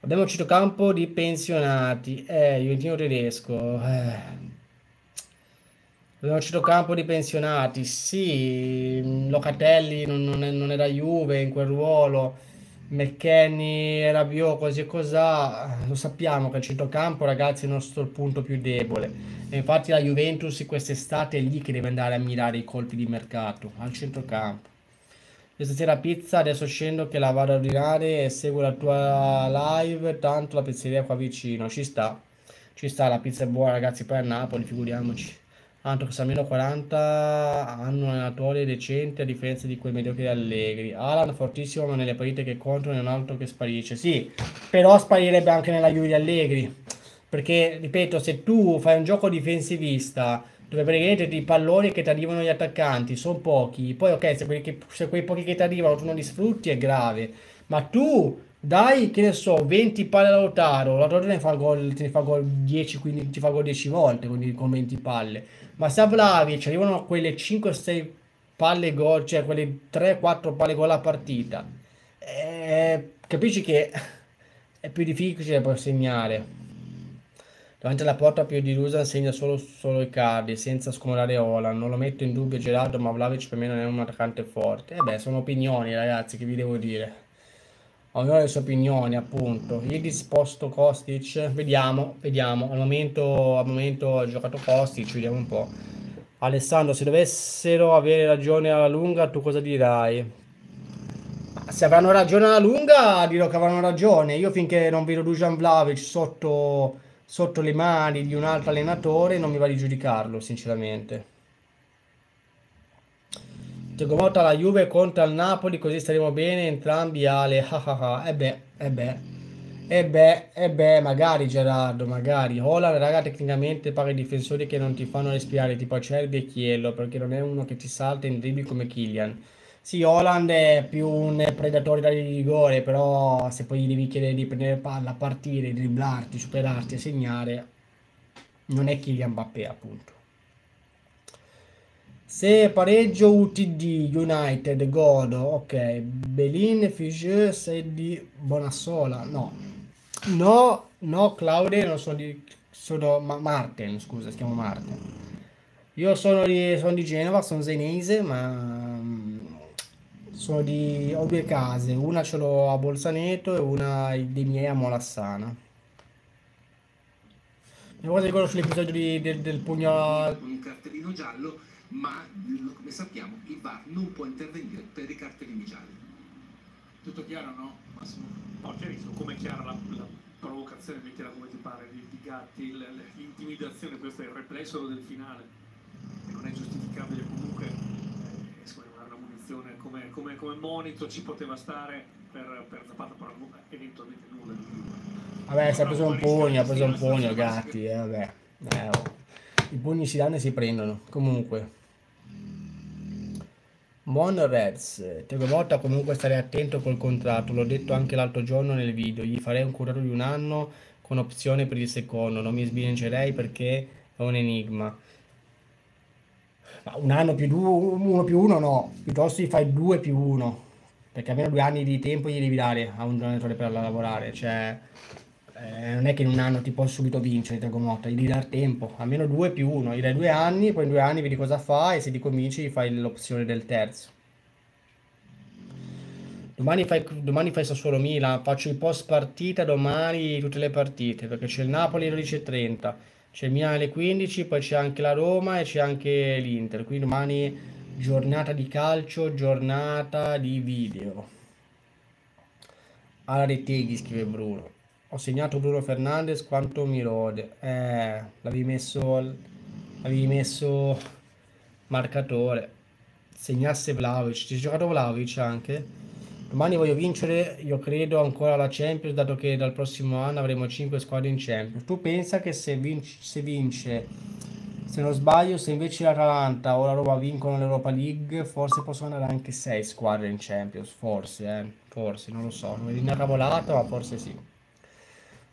Abbiamo un centrocampo di pensionati. Eh, Juventino tedesco. Eh. Un centrocampo di pensionati, sì, Locatelli non, non, è, non era Juve in quel ruolo, McKenny era Bio così e cos'ha, lo sappiamo che il centrocampo ragazzi è il nostro punto più debole e infatti la Juventus quest'estate è lì che deve andare a mirare i colpi di mercato, al centrocampo. Questa sera pizza, adesso scendo che la vado a ordinare e seguo la tua live, tanto la pizzeria è qua vicino, ci sta, ci sta, la pizza è buona ragazzi, poi a Napoli figuriamoci. Antox almeno 40 hanno un allenatore decente a differenza di quei mediocri Allegri. Alan fortissimo ma nelle partite che contano è un altro che sparisce. Sì, però sparirebbe anche nella Juve di Allegri. Perché, ripeto, se tu fai un gioco difensivista dove praticamente i palloni che ti arrivano gli attaccanti sono pochi, poi ok, se, quelli che, se quei pochi che ti arrivano tu non li sfrutti è grave. Ma tu dai, che ne so, 20 palle a Lautaro, Lautaro te ne fa gol, te ne fa gol 10, quindi ti fa gol 10 volte con, con 20 palle. Ma se a Vlaovic arrivano quelle 5-6 palle gol, cioè quelle 3-4 palle gol a partita, eh, capisci che *laughs* è più difficile poi segnare. Davanti alla porta più di Lusa segna solo, solo i cardi, senza scomodare Ola. Non lo metto in dubbio Gerardo, ma Vlaovic per me non è un attaccante forte. E eh beh, sono opinioni ragazzi, che vi devo dire ognuno le sue opinioni appunto. Io disposto Kostic vediamo vediamo. Al momento, al momento ha giocato Kostic vediamo un po' Alessandro se dovessero avere ragione alla lunga tu cosa dirai? Se avranno ragione alla lunga dirò che avranno ragione. Io finché non vedo Dujan Vlaovic sotto, sotto le mani di un altro allenatore non mi va di giudicarlo sinceramente Giocomotto alla Juve contro il Napoli, così staremo bene entrambi Ale. E beh, e beh. E beh, e beh, magari Gerardo, magari. Holland, raga, tecnicamente i difensori che non ti fanno respirare, tipo Acerbi e Chiello, perché non è uno che ti salta in dribbli come Killian. Sì, Holland è più un predatore da rigore, però se poi gli devi chiedere di prendere palla, partire, dribblarti, superarti e segnare, non è Kylian Mbappé, appunto. Se pareggio UTD, United, Godo, ok. Belin, Figeux, sei di Bonassola, no. No, no, Claude, non sono di... Sono Ma Martin, scusa, si chiama Martin. Io sono di, sono di Genova, sono zenese, ma mm, sono di... ho due case, una ce l'ho a Bolzaneto e una dei miei a Molassana. Mi ricordo sull'episodio di, del, del pugno... Un cartellino giallo ma come sappiamo il VAR non può intervenire per i cartellini gialli. Tutto chiaro, no? Massimo? No, chiarissimo, come è chiara la, la provocazione, mettila come ti pare, di, di Gatti, l'intimidazione, questo è il replay solo del finale, e non è giustificabile comunque, eh, una munizione come, come, come, monito ci poteva stare per, per Zapata, però eventualmente nulla di più. Vabbè, si è preso un pugno, ha preso un pugno Gatti, eh, vabbè. Eh, oh. I pugni si danno e si prendono, comunque. Mon Reds, Tego Motta comunque stare attento col contratto, l'ho detto anche l'altro giorno nel video, gli farei un contratto di un anno con opzione per il secondo, non mi sbilancerei perché è un enigma. Ma un anno più due, uno più uno no, piuttosto gli fai due più uno, perché almeno due anni di tempo gli devi dare a un giocatore per lavorare, cioè eh, non è che in un anno ti puoi subito vincere Tego Motta, gli dare tempo, almeno due più uno, gli dai due anni, poi in due anni vedi cosa fa e se ti convinci fai l'opzione del terzo. Domani fai, domani fai Sassuolo Milan, faccio i post partita domani tutte le partite, perché c'è il Napoli alle 12.30, c'è il Milan alle 15, poi c'è anche la Roma e c'è anche l'Inter, quindi domani giornata di calcio, giornata di video. Alla Reteghi scrive Bruno. Ho segnato Bruno Fernandez quanto mi rode. Eh, l'avevi messo, l'avevi messo marcatore. Segnasse Vlaovic. Ci hai giocato Vlaovic anche? Domani voglio vincere, io credo ancora la Champions, dato che dal prossimo anno avremo 5 squadre in Champions. Tu pensa che se vince, se, vince, se non sbaglio, se invece l'Atalanta o la Roma vincono l'Europa League, forse possono andare anche 6 squadre in Champions, forse, eh, forse, non lo so, non è una cavolata, ma forse sì.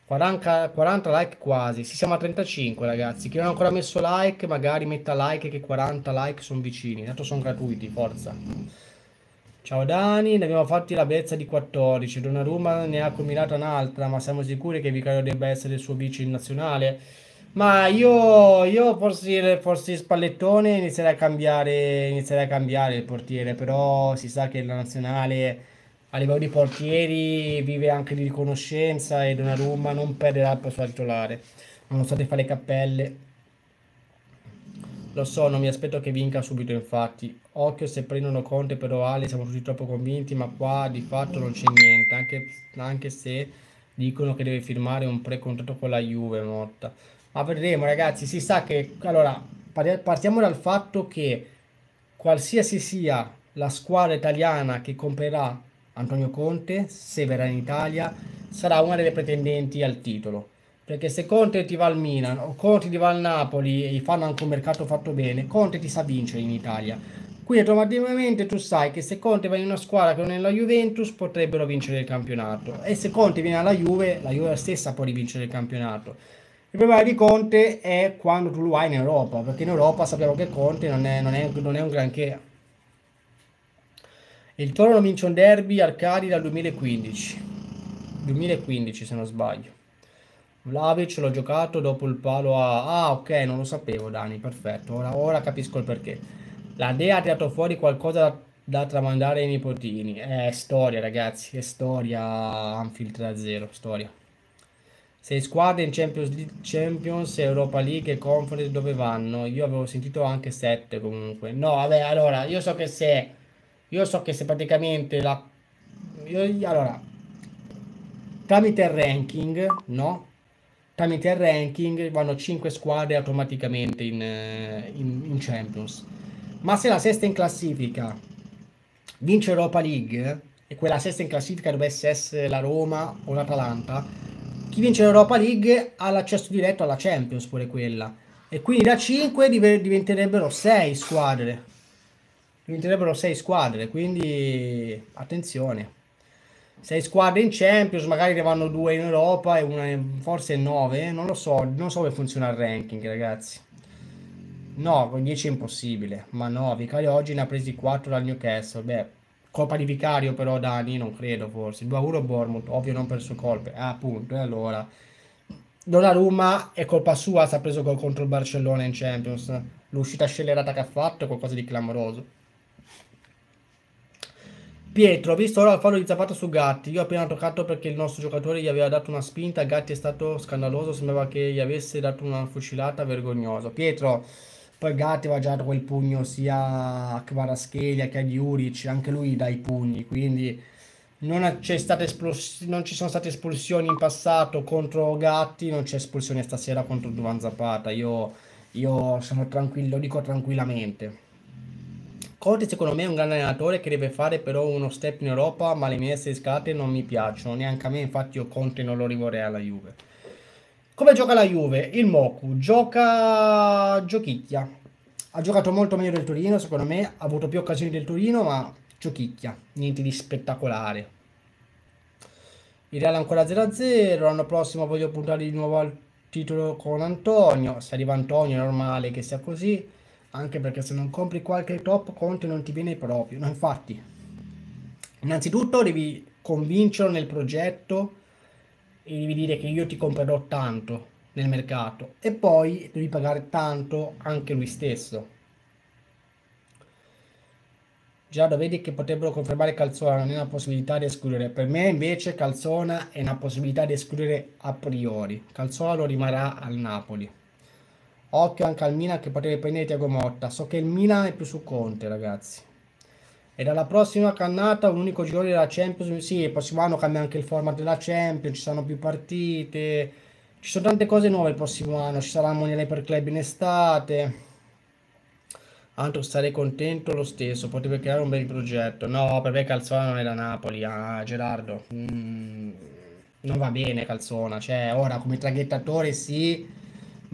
40, 40 like quasi, si siamo a 35 ragazzi, chi non ha ancora messo like magari metta like che 40 like sono vicini, tanto sono gratuiti, forza. Ciao Dani, ne abbiamo fatti la bellezza di 14. Donnarumma ne ha combinata un'altra, ma siamo sicuri che Vicario debba essere il suo vice in nazionale? Ma io, io forse, forse Spallettone inizierei a cambiare, inizierei a cambiare il portiere, però si sa che la nazionale a livello di portieri vive anche di riconoscenza e Donnarumma non perderà il posto titolare, nonostante fa le cappelle. Lo so, non mi aspetto che vinca subito infatti. Occhio se prendono Conte però Ale siamo tutti troppo convinti, ma qua di fatto non c'è niente, anche, anche se dicono che deve firmare un pre-contratto con la Juve morta. Ma vedremo ragazzi, si sa che... Allora, partiamo dal fatto che qualsiasi sia la squadra italiana che comprerà Antonio Conte, se verrà in Italia, sarà una delle pretendenti al titolo perché se Conte ti va al Milan o Conte ti va al Napoli e fanno anche un mercato fatto bene, Conte ti sa vincere in Italia. Quindi automaticamente tu sai che se Conte va in una squadra che non è la Juventus potrebbero vincere il campionato e se Conte viene alla Juve, la Juve stessa può rivincere il campionato. Il problema di Conte è quando tu lo hai in Europa, perché in Europa sappiamo che Conte non è, non è, non è un granché. Il Toro non vince un derby Arcadi dal 2015. 2015 se non sbaglio. Vlavic l'ho giocato dopo il palo a... Ah, ok, non lo sapevo, Dani, perfetto. Ora, ora capisco il perché. La Dea ha tirato fuori qualcosa da, da tramandare ai nipotini. È storia, ragazzi, è storia Anfield 3-0, storia. Sei squadre in Champions, Champions, Europa League e Conference dove vanno? Io avevo sentito anche 7 comunque. No, vabbè, allora, io so che se... Io so che se praticamente la... Io, allora, tramite il ranking, no? tramite il ranking vanno 5 squadre automaticamente in, eh, in, in, Champions. Ma se la sesta in classifica vince Europa League e quella sesta in classifica dovesse essere la Roma o l'Atalanta, chi vince l'Europa League ha l'accesso diretto alla Champions pure quella. E quindi da 5 diventerebbero 6 squadre. Diventerebbero 6 squadre, quindi attenzione. 6 squadre in Champions, magari ne vanno due in Europa e una forse 9, non lo so, non so come funziona il ranking ragazzi. No, con 10 è impossibile, ma no, Vicario oggi ne ha presi 4 dal Newcastle, beh, colpa di Vicario però Dani, non credo forse, 2-1 Bournemouth, ovvio non per sue colpe, ah, appunto, e allora... Donnarumma è colpa sua se ha preso gol contro il Barcellona in Champions, l'uscita scellerata che ha fatto è qualcosa di clamoroso. Pietro, visto ora il fallo di Zapata su Gatti. Io ho appena toccato perché il nostro giocatore gli aveva dato una spinta. Gatti è stato scandaloso. Sembrava che gli avesse dato una fucilata vergognosa. Pietro, poi Gatti aveva già dato quel pugno sia a Kvaratskhelia che a Juric. Anche lui dai pugni. Quindi non, non, ci sono state espulsioni in passato contro Gatti. Non c'è espulsione stasera contro Duvan Zapata. Io, io sono tranquillo, lo dico tranquillamente. Conte secondo me è un grande allenatore che deve fare però uno step in Europa, ma le mie scalate non mi piacciono, neanche a me, infatti io Conte non lo rivorrei alla Juve. Come gioca la Juve? Il Moku gioca giochicchia. Ha giocato molto meglio del Torino, secondo me, ha avuto più occasioni del Torino, ma giochicchia, niente di spettacolare. Il Real ancora 0-0, l'anno prossimo voglio puntare di nuovo al titolo con Antonio, se arriva Antonio è normale che sia così anche perché se non compri qualche top Conte non ti viene proprio. No, infatti, innanzitutto devi convincerlo nel progetto e devi dire che io ti comprerò tanto nel mercato e poi devi pagare tanto anche lui stesso. Già vedi che potrebbero confermare Calzona, non è una possibilità di escludere. Per me invece Calzona è una possibilità di escludere a priori. Calzona lo rimarrà al Napoli. Occhio anche al Milan che potrebbe prendere Tiago Motta. So che il Milan è più su Conte, ragazzi. E dalla prossima cannata un unico girone della Champions. Sì, il prossimo anno cambia anche il format della Champions, ci saranno più partite. Ci sono tante cose nuove il prossimo anno. Ci sarà mondiale per club in estate. Altro sarei contento lo stesso, potrebbe creare un bel progetto. No, per me Calzona non è da Napoli, ah, Gerardo. Mm, non va bene Calzona, cioè ora come traghettatore sì,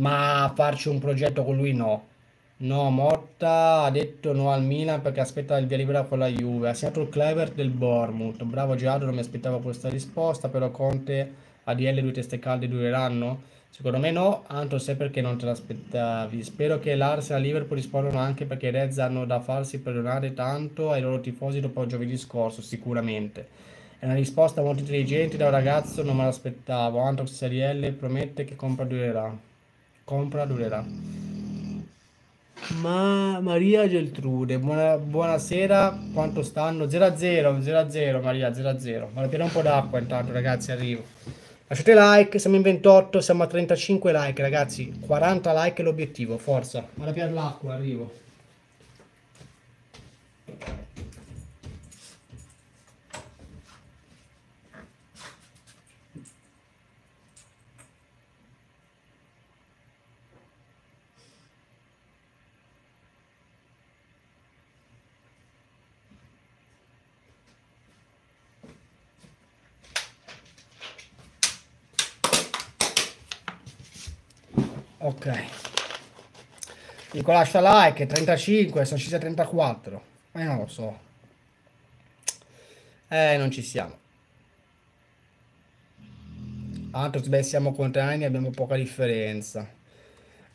ma farci un progetto con lui no. No, Motta ha detto no al Milan perché aspetta il via libera con la Juve. Ha segnato il Clever del Bournemouth. Bravo Gerardo, non mi aspettavo questa risposta, però Conte, ADL, due teste calde dureranno? Secondo me no, Anto sai perché non te l'aspettavi. Spero che l'Arsenal e Liverpool rispondano anche perché i Reds hanno da farsi perdonare tanto ai loro tifosi dopo giovedì scorso, sicuramente. È una risposta molto intelligente da un ragazzo, non me l'aspettavo. Antox Serielle promette che compra durerà. Compra durerà. Ma Maria Geltrude, buona, buonasera, quanto stanno? 0-0, 0-0 Maria, 0-0. Vado a piare un po' d'acqua intanto ragazzi, arrivo. Lasciate like, siamo in 28, siamo a 35 like ragazzi, 40 like è l'obiettivo, forza. Vado a piare l'acqua, arrivo. Ok. Dico lascia like, 35, sono scesi a 34. Ma eh, non lo so. Eh, non ci siamo. Altro, beh, siamo contrari, abbiamo poca differenza.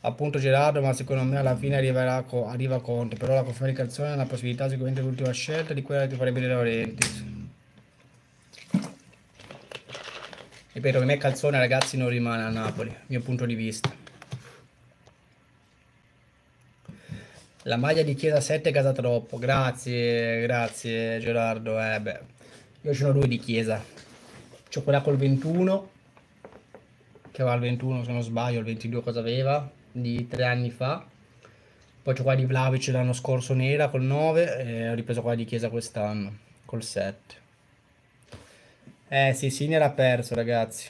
Appunto Gerardo, ma secondo me alla fine arriverà arriva Conte. Però la comunicazione è una possibilità, sicuramente l'ultima scelta di quella che farebbe De Laurentiis. Ripeto, per me Calzone ragazzi non rimane a Napoli, mio punto di vista. La maglia di Chiesa 7 casa troppo. Grazie, grazie Gerardo. Eh, beh. Io ce n'ho due di Chiesa. C'ho quella col 21, che va al 21 se non sbaglio, il 22 cosa aveva, di tre anni fa. Poi c'ho quella di Vlavic l'anno scorso nera col 9 e ho ripreso quella di Chiesa quest'anno, col 7. Eh sì, Sini era perso ragazzi.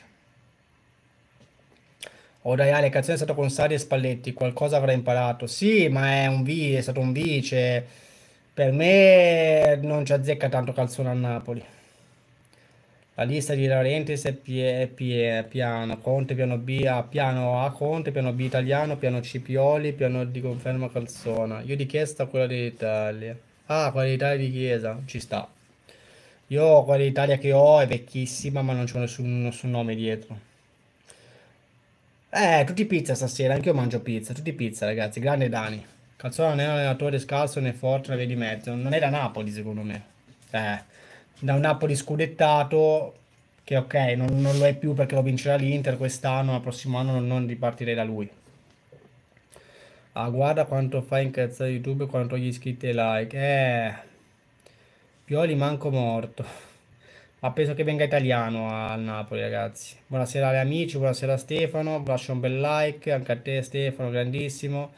Oh dai Ale, canzone è stato con Sari e Spalletti, qualcosa avrà imparato. Sì, ma è un vice, è stato un vice. Per me non ci azzecca tanto calzone a Napoli. La lista di Laurentiis è, pie, pie, piano, Conte, piano B, A, piano A Conte, piano B italiano, piano C Pioli, piano D conferma Calzona. Io di Chiesa quella d'Italia. Ah, quella d'Italia di Chiesa, ci sta. Io quella d'Italia che ho è vecchissima, ma non c'è nessun, nessun nome dietro. Eh, tutti pizza stasera, anche io mangio pizza, tutti pizza ragazzi, grande Dani. Calzone non è un allenatore scarso né forte, né via di mezzo, non è da Napoli secondo me. Eh, da un Napoli scudettato, che ok, non, non lo è più perché lo vincerà l'Inter quest'anno, ma prossimo anno non, non ripartirei da lui. Ah, guarda quanto fa incazzare YouTube, quanto gli iscritti e like. Eh, Pioli manco morto. Ma penso che venga italiano al Napoli, ragazzi. Buonasera agli amici, buonasera Stefano. Lascia un bel like anche a te, Stefano, grandissimo.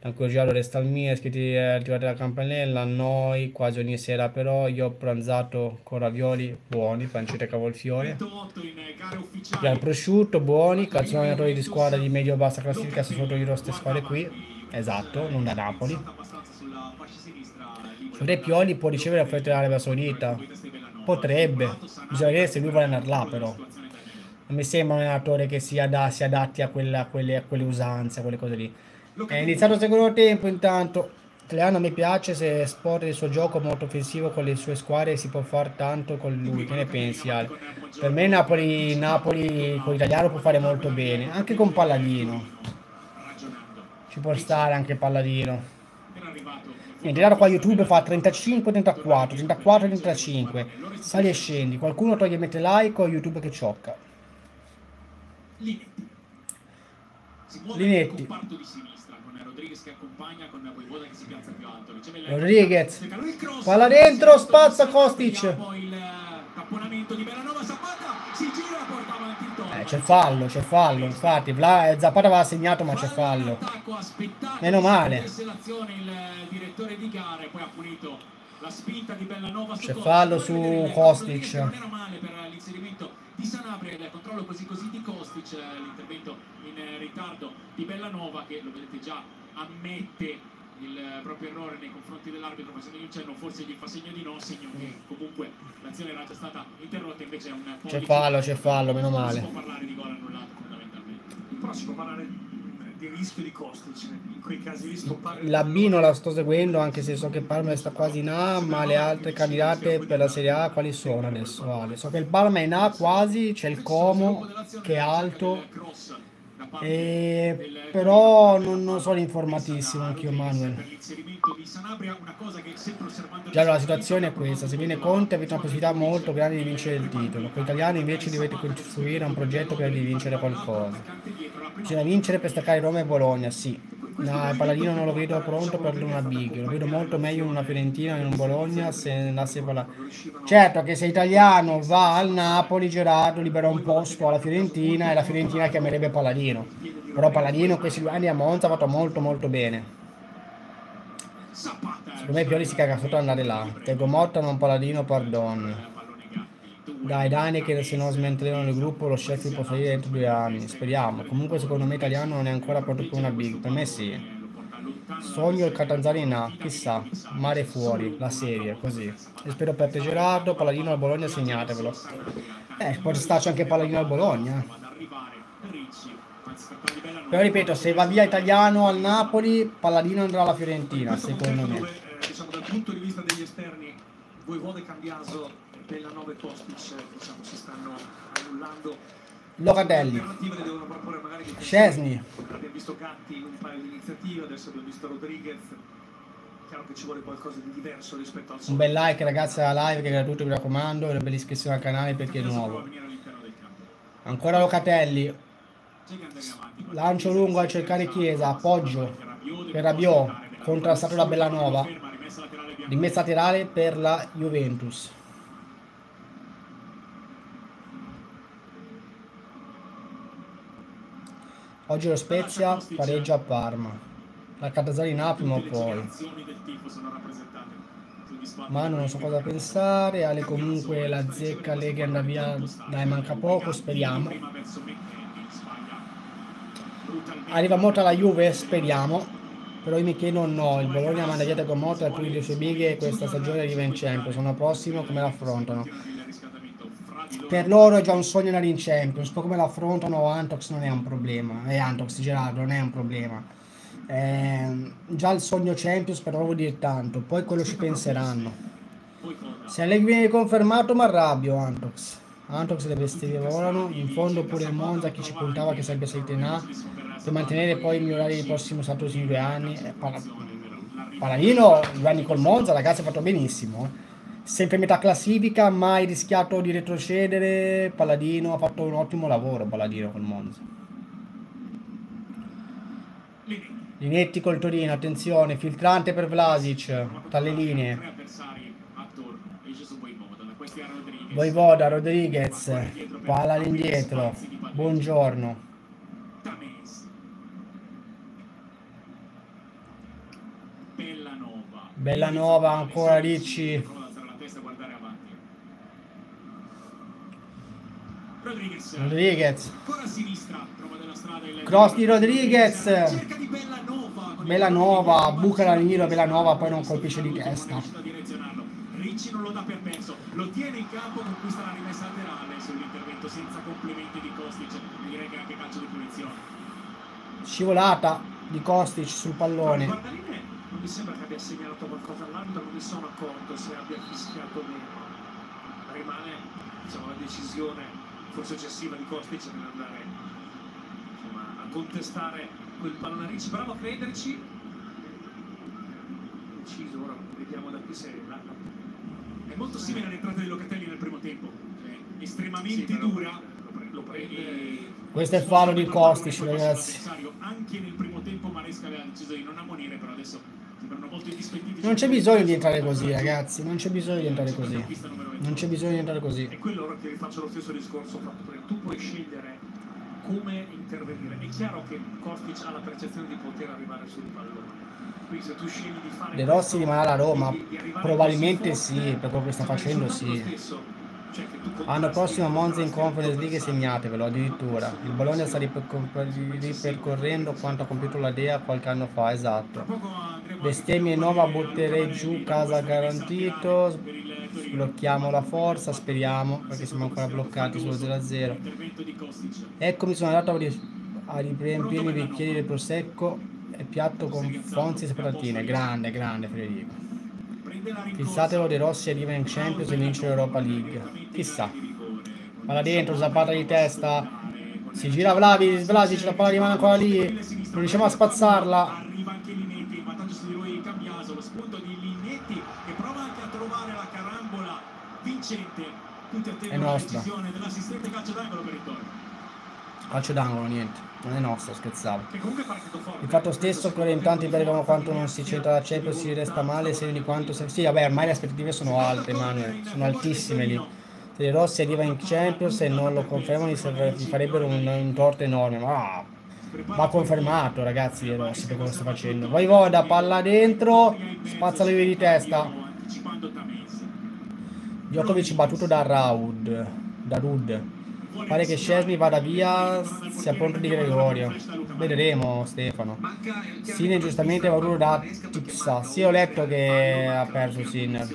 Ancora Giallo resta al mio, iscritti e attivate la campanella. Noi quasi ogni sera, però. Io ho pranzato con ravioli buoni, pancetta cavolfiore. E prosciutto, buoni. Calzoni di squadra di medio-bassa classifica sotto di queste squadre qui. Esatto, non da Napoli. Re Pioli può ricevere offerte dall'Arabia Saudita Potrebbe. Bisogna vedere se lui vuole andare là, però. Non mi sembra un allenatore che si, ad si adatti a, quella, a, quelle, a, quelle, usanze, a quelle cose lì. È iniziato il secondo tempo, intanto. Tleano mi piace se sport il suo gioco molto offensivo con le sue squadre si può fare tanto con lui. Che ne pensi, Ale? Per me Napoli, Napoli con l'italiano può fare molto bene, anche con Palladino. Ci può stare anche Palladino. Niente, dato qua YouTube fa 35, 34, 34, 35. Sali e scendi. Qualcuno toglie e mette like o YouTube che ciocca. Linetti. Rodriguez che accompagna con Voivoda Eh, c'è fallo, c'è fallo, infatti. Vla- eh, Zapata aveva segnato, ma c'è fallo. Meno male. e su C'è fallo su Kostic. Non era male per l'inserimento di Sanabria, il controllo così così di Kostic, eh, l'intervento in eh, ritardo di Bellanova che lo vedete già ammette il eh, proprio errore nei confronti dell'arbitro facendogli un cenno, forse gli fa segno di no, segno che comunque l'azione era già stata interrotta, invece è un C'è pollice. fallo, c'è fallo, meno Non si male. può parlare di gol annullato fondamentalmente. Però si può parlare di rischio di Kostic, in quei casi lì stoppare... La B non la sto seguendo, anche se so che Parma sta quasi in A, ma le altre candidate per la Serie A quali sono adesso, Ale? So che il Parma è in A quasi, c'è il Como che è alto, e... però non, non sono informatissimo anche io, Manuel. Già la situazione è questa, se viene Conte avete una possibilità molto grande di vincere il titolo, con gli italiani invece dovete costruire un progetto per vincere qualcosa. Bisogna vincere per staccare Roma e Bologna, sì. No, il Paladino non lo vedo pronto per una big, lo vedo molto meglio in una Fiorentina che in un Bologna se andasse per la... Certo che se italiano va al Napoli, Gerardo libera un posto alla Fiorentina e la Fiorentina chiamerebbe Paladino. Però Paladino in questi due anni a Monza ha fatto molto molto bene. Secondo me Pioli si caga sotto andare là. Tego Motta non Paladino, pardon. Dai, Dani che se non smentelano il gruppo lo chef può salire dentro due anni. Speriamo. Comunque secondo me italiano non è ancora pronto per una big. Per me sì. Sogno il Catanzaro in A, chissà. Mare fuori, la serie, così. E spero per te Gerardo, Paladino al Bologna, segnatevelo. Eh, poi starci anche Paladino al Bologna. Però ripeto, se va via italiano al Napoli, Paladino andrà alla Fiorentina, secondo me. Diciamo, dal punto di vista degli esterni, Voivode e Cambiaso, Bellanova e Kostic diciamo, si stanno annullando. Locatelli, Scesni, Abbiamo visto Gatti in un paio di iniziative, adesso abbiamo visto Rodriguez. Chiaro che ci vuole qualcosa di diverso rispetto al un solito. bel like ragazzi alla live che è gratuito, mi raccomando, e una bella iscrizione al canale perché è nuovo. Ancora Locatelli, lancio lungo a cercare Chiesa, appoggio per Rabiot, contrastato da Bellanova, rimessa laterale per la Juventus. Oggi lo Spezia pareggia a Parma. La Catazzarina prima o poi. Ma non so cosa pensare. Ale comunque la zecca Lega andrà via. Dai, manca poco, speriamo. Arriva Mota alla Juve, speriamo. Però io mi chiedo no, il Bologna manda via con Mota e tutte le sue bighe questa stagione arriva in Champions. L'anno prossimo come l'affrontano? Per loro è già un sogno andare in Champions, poi come l'affrontano Antox non è un problema. E Antox Gerardo non è un problema. Ehm, già il sogno Champions per loro vuol dire tanto, poi quello ci penseranno. Se Allegri viene confermato mi arrabbio Antox. Antox le bestemmie volano, in fondo pure il Monza chi ci puntava che sarebbe salito in A per mantenere poi il migliorare il prossimo salto in due anni. Eh, Pala- Paladino due anni col Monza ragazzi ha fatto benissimo. Sempre metà classifica, mai rischiato di retrocedere. Paladino ha fatto un ottimo lavoro. Paladino col Monza. Linetti col Torino, attenzione, filtrante per Vlasic, tra le linee. Voivoda, Rodriguez, palla all'indietro, buongiorno. Bellanova, ancora Ricci. Prova ad alzare la testa e guardare avanti. Rodriguez. Rodriguez, Ancora a sinistra, trova della strada il Cross di Rodriguez. Cerca di Bellanova. Bellanova, buca la. Niro, Bellanova poi non colpisce di testa. Ricci non lo dà per perso, lo tiene in campo, conquista la rimessa laterale sull'intervento senza complimenti di Kostic. Direi che anche calcio di punizione. Scivolata di Kostic sul pallone. Non mi sembra che abbia segnalato qualcosa all'arbitro, non mi sono accorto se abbia fischiato o meno. Rimane diciamo, la decisione forse eccessiva di Kostic nell'andare insomma, a contestare quel pallone a Ricci. Bravo a crederci. Deciso, ora vediamo da qui se la, È molto simile all'entrata di Locatelli nel primo tempo, cioè, estremamente Sì, dura. lo pre- lo prende E- Questo è il fallo di Kostic, ragazzi. Anche nel primo tempo Maresca aveva deciso di non ammonire, però adesso. Non c'è bisogno di entrare così, ragazzi. Non c'è bisogno di entrare così. Non c'è bisogno di entrare così. E quello ti rifaccio lo stesso discorso fatto prima. Tu puoi scegliere come intervenire. È chiaro che Kostic ha la percezione di poter arrivare sul pallone. Quindi se tu scegli di fare... De Rossi rimarrà alla Roma? Probabilmente sì, per quello che sta facendo sì. L'anno prossimo Monza in Conference League segnatevelo addirittura. Il Bologna sta ripercor- ripercorrendo quanto ha compiuto la Dea qualche anno fa, esatto. Bestemmie nuova, butterei giù, casa garantito. per il Torino. Blocchiamo la forza, speriamo, perché siamo ancora bloccati sullo 0-0. Intervento di Kostic. Eccomi, sono andato a ri- a riempirmi i bicchieri del prosecco e piatto con Fonzi e patatine. Grande, grande Federico. Fissatelo De Rossi arriva in Champions e vince l'Europa League. Chissà. Palla dentro, zappata di testa. Si gira Vladi, Vladic, la palla rimane ancora lì. Non riusciamo a spazzarla. È nostra. Calcio d'angolo, niente. Non è nostro, scherzavo. Il fatto stesso che ora in tanti vedevano quanto non si centra la Champions si resta male, segno di quanto... se- Sì, vabbè, ormai le aspettative sono alte, Manuel. Sono altissime lì. Se Rossi arriva in Champions e non lo confermano gli farebbero un, un torto enorme. Ma va confermato, ragazzi, De Rossi, per che sta facendo. Voivoda, palla dentro, spazza le vie di testa. Djokovic battuto da Raud, da Rud. Pare che Scesni vada via, sia pronto di Gregorio. Vedremo, Stefano. Sinner giustamente va voluto da Tipsa. Sì, ho letto che ha perso Sinner.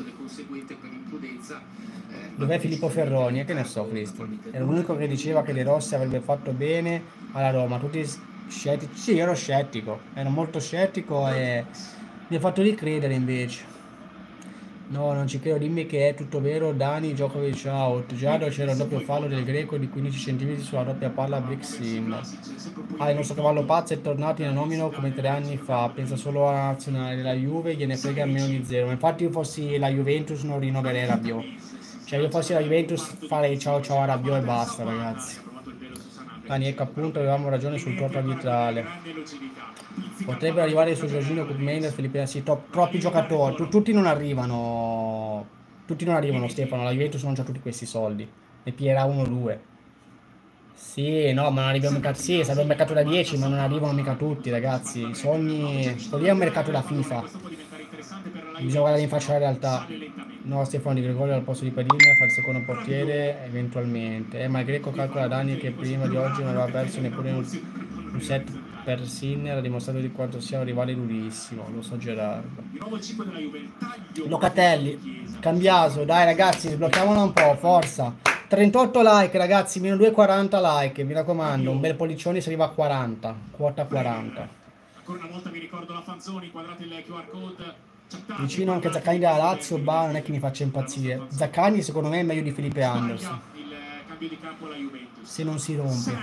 Dov'è Filippo Ferroni? E che ne so, Cristo. Era l'unico che diceva che De Rossi avrebbe fatto bene alla Roma. Tutti scettici. Sì, ero scettico. Ero molto scettico e mi ha fatto ricredere invece. No, non ci credo. Dimmi che è tutto vero. Dani Djokovic out. Giado c'era il doppio fallo del greco di 15 cm sulla doppia palla Brixim. Ah, il nostro cavallo pazzo è tornato in nomino come tre anni fa. Pensa solo alla nazionale della Juve, gliene frega meno di zero. Ma infatti io fossi la Juventus non rinnoverei Rabiot. Cioè io fossi la Juventus farei ciao ciao a Rabiot e basta ragazzi. Dani, ecco appunto avevamo ragione sul torto arbitrale. Potrebbero arrivare su Giorgino Mendes, Felipe top- troppi giocatori, Tu- tutti non arrivano. Tutti non arrivano Stefano, la Juventus non c'ha tutti questi soldi. Ne pierà uno o due. Sì, no, ma non arriviamo mica. Sì, sarebbe un mercato da 10, ma non arrivano mica tutti, ragazzi. I sogni. Lì è un mercato da FIFA. Bisogna guardare in faccia la realtà. No, Stefano Di Gregorio al posto di Pedini fa il secondo portiere eventualmente. Eh, ma il greco calcola Dani che prima di oggi non aveva perso neppure un, un set per Sinner, ha dimostrato di quanto sia un rivale durissimo. Lo so Gerardo. Di nuovo il 5 della Juve, il taglio. Locatelli, Cambiaso, dai ragazzi, sblocchiamola un po', forza. 38 like ragazzi, meno 240 like, mi raccomando, un bel pollicione si arriva a 40, quota 40. Ancora una volta vi ricordo la Fanzoni, inquadrate il QR code. Vicino anche guardate, Zaccagni della Lazio, bah, non è che mi faccia impazzire. Zaccagni secondo me è meglio di Felipe Anderson, eh, se non si rompe.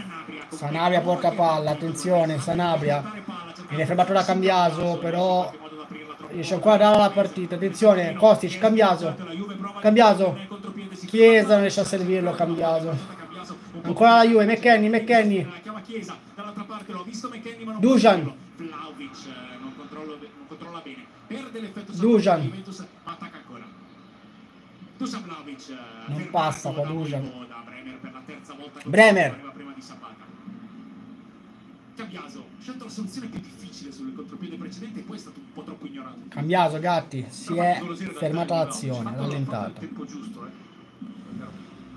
Sanabria, gol palla, attenzione, Sanabria. Viene fermato da Cambiaso, però riesce ancora a dare la partita. Attenzione, Kostic, Cambiaso. Prova Cambiaso. si Chiesa non riesce a servirlo, Cambiaso. Cambiaso, Ancora la Juve, McKenny, McKenny. Ma eh, non, controllo- non controlla bene. Vlahovic eh, Non passa qua. Voivoda, Bremer per la terza volta Bremer. arriva prima di Sabata. Cambiaso, scelto la soluzione più difficile sul contropiede precedente e poi è stato un po' troppo ignorato. Cambiaso, Gatti, si è fermata l'azione, rallentata.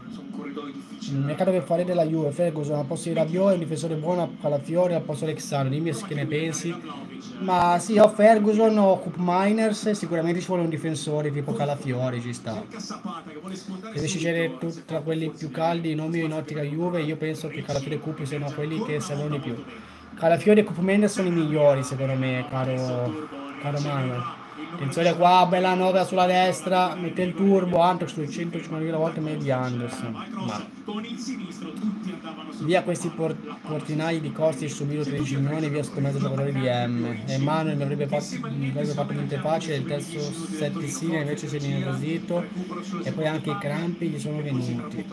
Eh. Sono corridoi difficili. Il mercato che farei della Juve, Ferguson al posto di Rabiot, un difensore buono Calafiori al posto di Alexandro, dimmi che ne pensi. Ma sì, ho Ferguson, ho Cup Miners, sicuramente ci vuole un difensore tipo Calafiori, ci sta. Se subito, scegliere tra quelli più caldi, i nomi in ottica Juve, io penso che Calafiori e Cup siano quelli che servono di più. Calafiori e Cup Mendes sono i migliori secondo me, caro, caro Manuel. Attenzione qua, bella nova sulla destra, mette il turbo, Antox 250.000 volte meglio di Anderson. Ma via questi por- portinai di costi subito 13 milioni, via sto mezzo giocatore di M. E Manuel mi avrebbe avrebbe fatto niente facile, il terzo set Sine invece si è innervosito e poi anche i crampi gli sono venuti.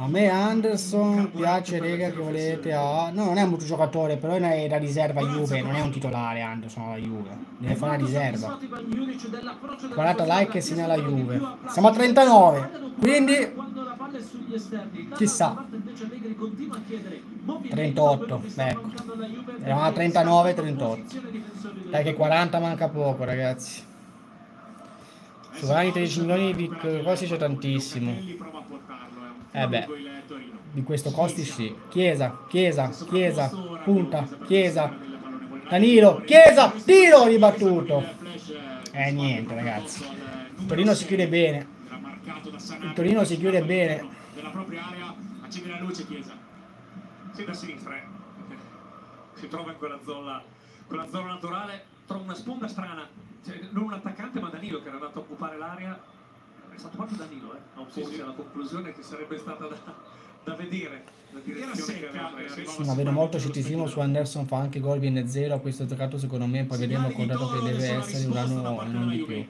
A me Anderson piace, rega, che volete. Ah, no, non è un giocatore, però è da riserva Juve, non è un titolare Anderson alla Juve. Deve fare la riserva. 40 like e segnala Juve. Siamo a 39, quindi chissà. 38, ecco. Eravamo a 39, 38. Dai che 40 manca poco, ragazzi. Su guadagni 13 milioni di costi c'è tantissimo. Eh beh, di questo costi sì. Chiesa, Chiesa, Chiesa, punta, Chiesa. Danilo, Chiesa, tiro ribattuto. Eh niente ragazzi. Il Torino si chiude bene. Il Torino si chiude bene. Della propria area accende la luce Chiesa. Sì, da sinistra, eh. Si trova in quella zona, quella zona naturale, trova una sponda strana. Cioè, non un attaccante, ma Danilo che era andato a occupare l'area. È stato proprio Danilo, eh, a opporsi alla conclusione che sarebbe stata da, da vedere la. Ma vedo molto scetticismo su Anderson, fa anche gol, viene zero a questo giocato secondo me, poi vedremo il contratto che deve essere un anno non di più.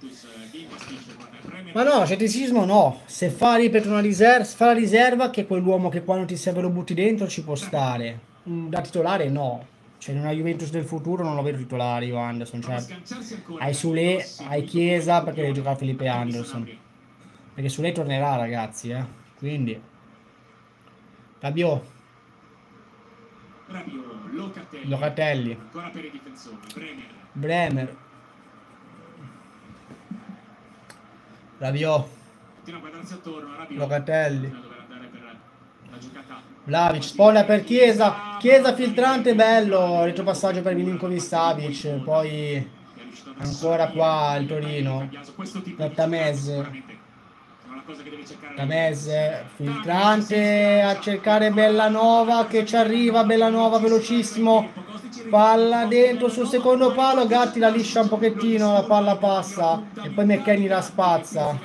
Ma no, scetticismo no, se fa ripeto una riserva, fa la riserva che quell'uomo che quando ti serve lo butti dentro ci può stare. Mm, Da titolare no. Cioè in una Juventus del futuro non lo vedo titolare io Anderson, cioè hai Sule, hai Chiesa perché devi giocare Felipe Anderson. Perché Sule tornerà ragazzi, eh. Quindi Rabiot, Rabiot, Locatelli. Locatelli, Ancora per i difensori. Bremer. Bremer, Rabiot, Continua a guardarsi attorno. Rabiot. Locatelli. Vlavic, spolla per Chiesa, Chiesa filtrante bello, retropassaggio per Milinkovic Savic, poi ancora qua il Torino, Cambiaso. Questo tipo per di Tamez. filtrante a cercare Bellanova che ci arriva, Bellanova velocissimo, palla dentro sul secondo palo, Gatti la liscia un pochettino, la palla passa e poi McKenny la spazza,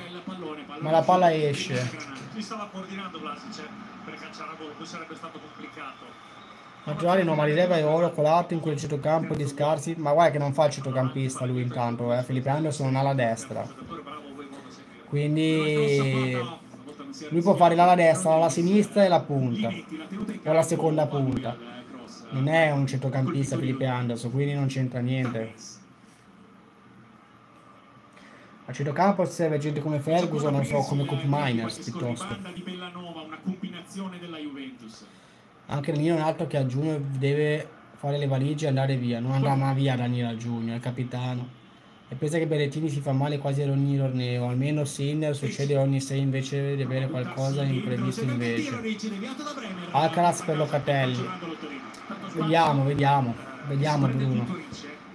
ma la palla esce. Si stava coordinando Vlasic eh, per cacciare a gol, poi sarebbe stato complicato. Naturale no, ma riserva è oro colato in quel centrocampo di scarsi. Ma guarda che non fa il centrocampista lui intanto, eh. Felipe Anderson non ha la destra. Giocatore bravo, voi modo seguire. Quindi lui può fare l'ala destra, la sinistra e la punta. O la seconda punta. Non è un centrocampista Felipe Anderson, quindi non c'entra niente. A centrocampo serve gente come Ferguson, non so, come Cup Miners piuttosto. Anche Danilo è un altro che a giugno deve fare le valigie e andare via. Non andrà mai via Danilo a giugno, è il capitano. E pensa che Berrettini si fa male quasi ad ogni torneo. Almeno Sinner succede ogni 6 invece di avere qualcosa imprevisto invece. Alcaraz per Locatelli. Vediamo, vediamo. Vediamo Bruno.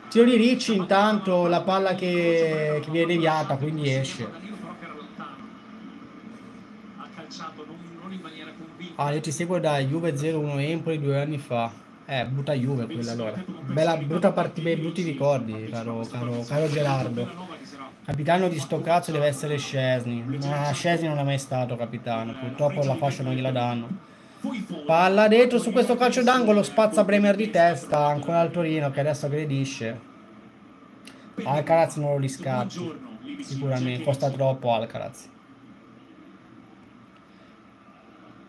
Tiro di Ricci intanto la palla che, che viene deviata, quindi esce. Ah, io ti seguo da Juve 0-1 Empoli due anni fa. Eh, brutta Juve quella allora. Bella, brutta partita, brutti ricordi, caro, caro, caro Gerardo. Capitano di sto cazzo deve essere Scesni. Ma Scesni non è mai stato capitano. Purtroppo la fascia non gliela danno. Palla dentro su questo calcio d'angolo, spazza Bremer di testa, ancora al Torino che adesso aggredisce. Alcaraz non lo riscatti, sicuramente, costa troppo Alcaraz.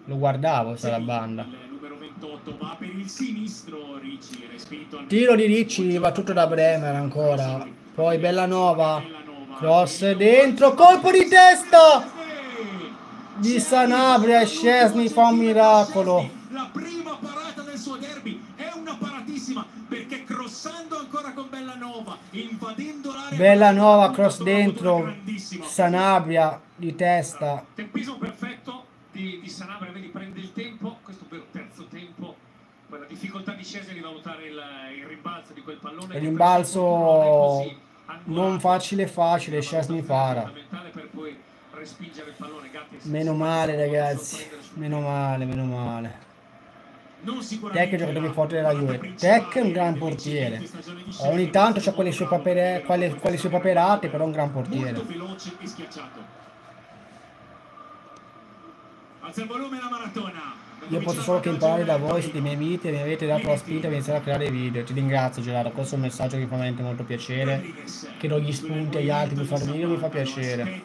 Lo guardavo se la banda. Il numero 28 va per il sinistro, Ricci respinto Tiro di Ricci battuto da Bremer ancora. Poi Bellanova, cross dentro, colpo di testa di Sanabria Scesni fa un miracolo. La prima parata del suo derby è una paratissima perché crossando ancora con Bellanova, invadendo l'area Bellanova cross dentro. Sanabria di testa. Tempismo perfetto di, di Sanabria, vedi, prende il tempo, questo per terzo tempo, quella difficoltà di Scesni di valutare il, il rimbalzo di quel pallone. Il rimbalzo non facile facile, Scesni para. Fondamentale per poi respingere il pallone. Gatti si- Meno male ragazzi, meno male, meno male. Tech è il giocatore più forte della Juve. Tech è un gran portiere. Ogni tanto c'ha quelle sue, papere, quelle, quelle sue paperate, però è un gran portiere. Alza il volume la maratona. Io posso solo che imparare da voi, siete i miei amici e mi avete dato la spinta per iniziare a creare video. Ti ringrazio Gerardo, questo è un messaggio che mi fa veramente molto piacere. Che do gli spunti agli altri per fare video mi fa piacere.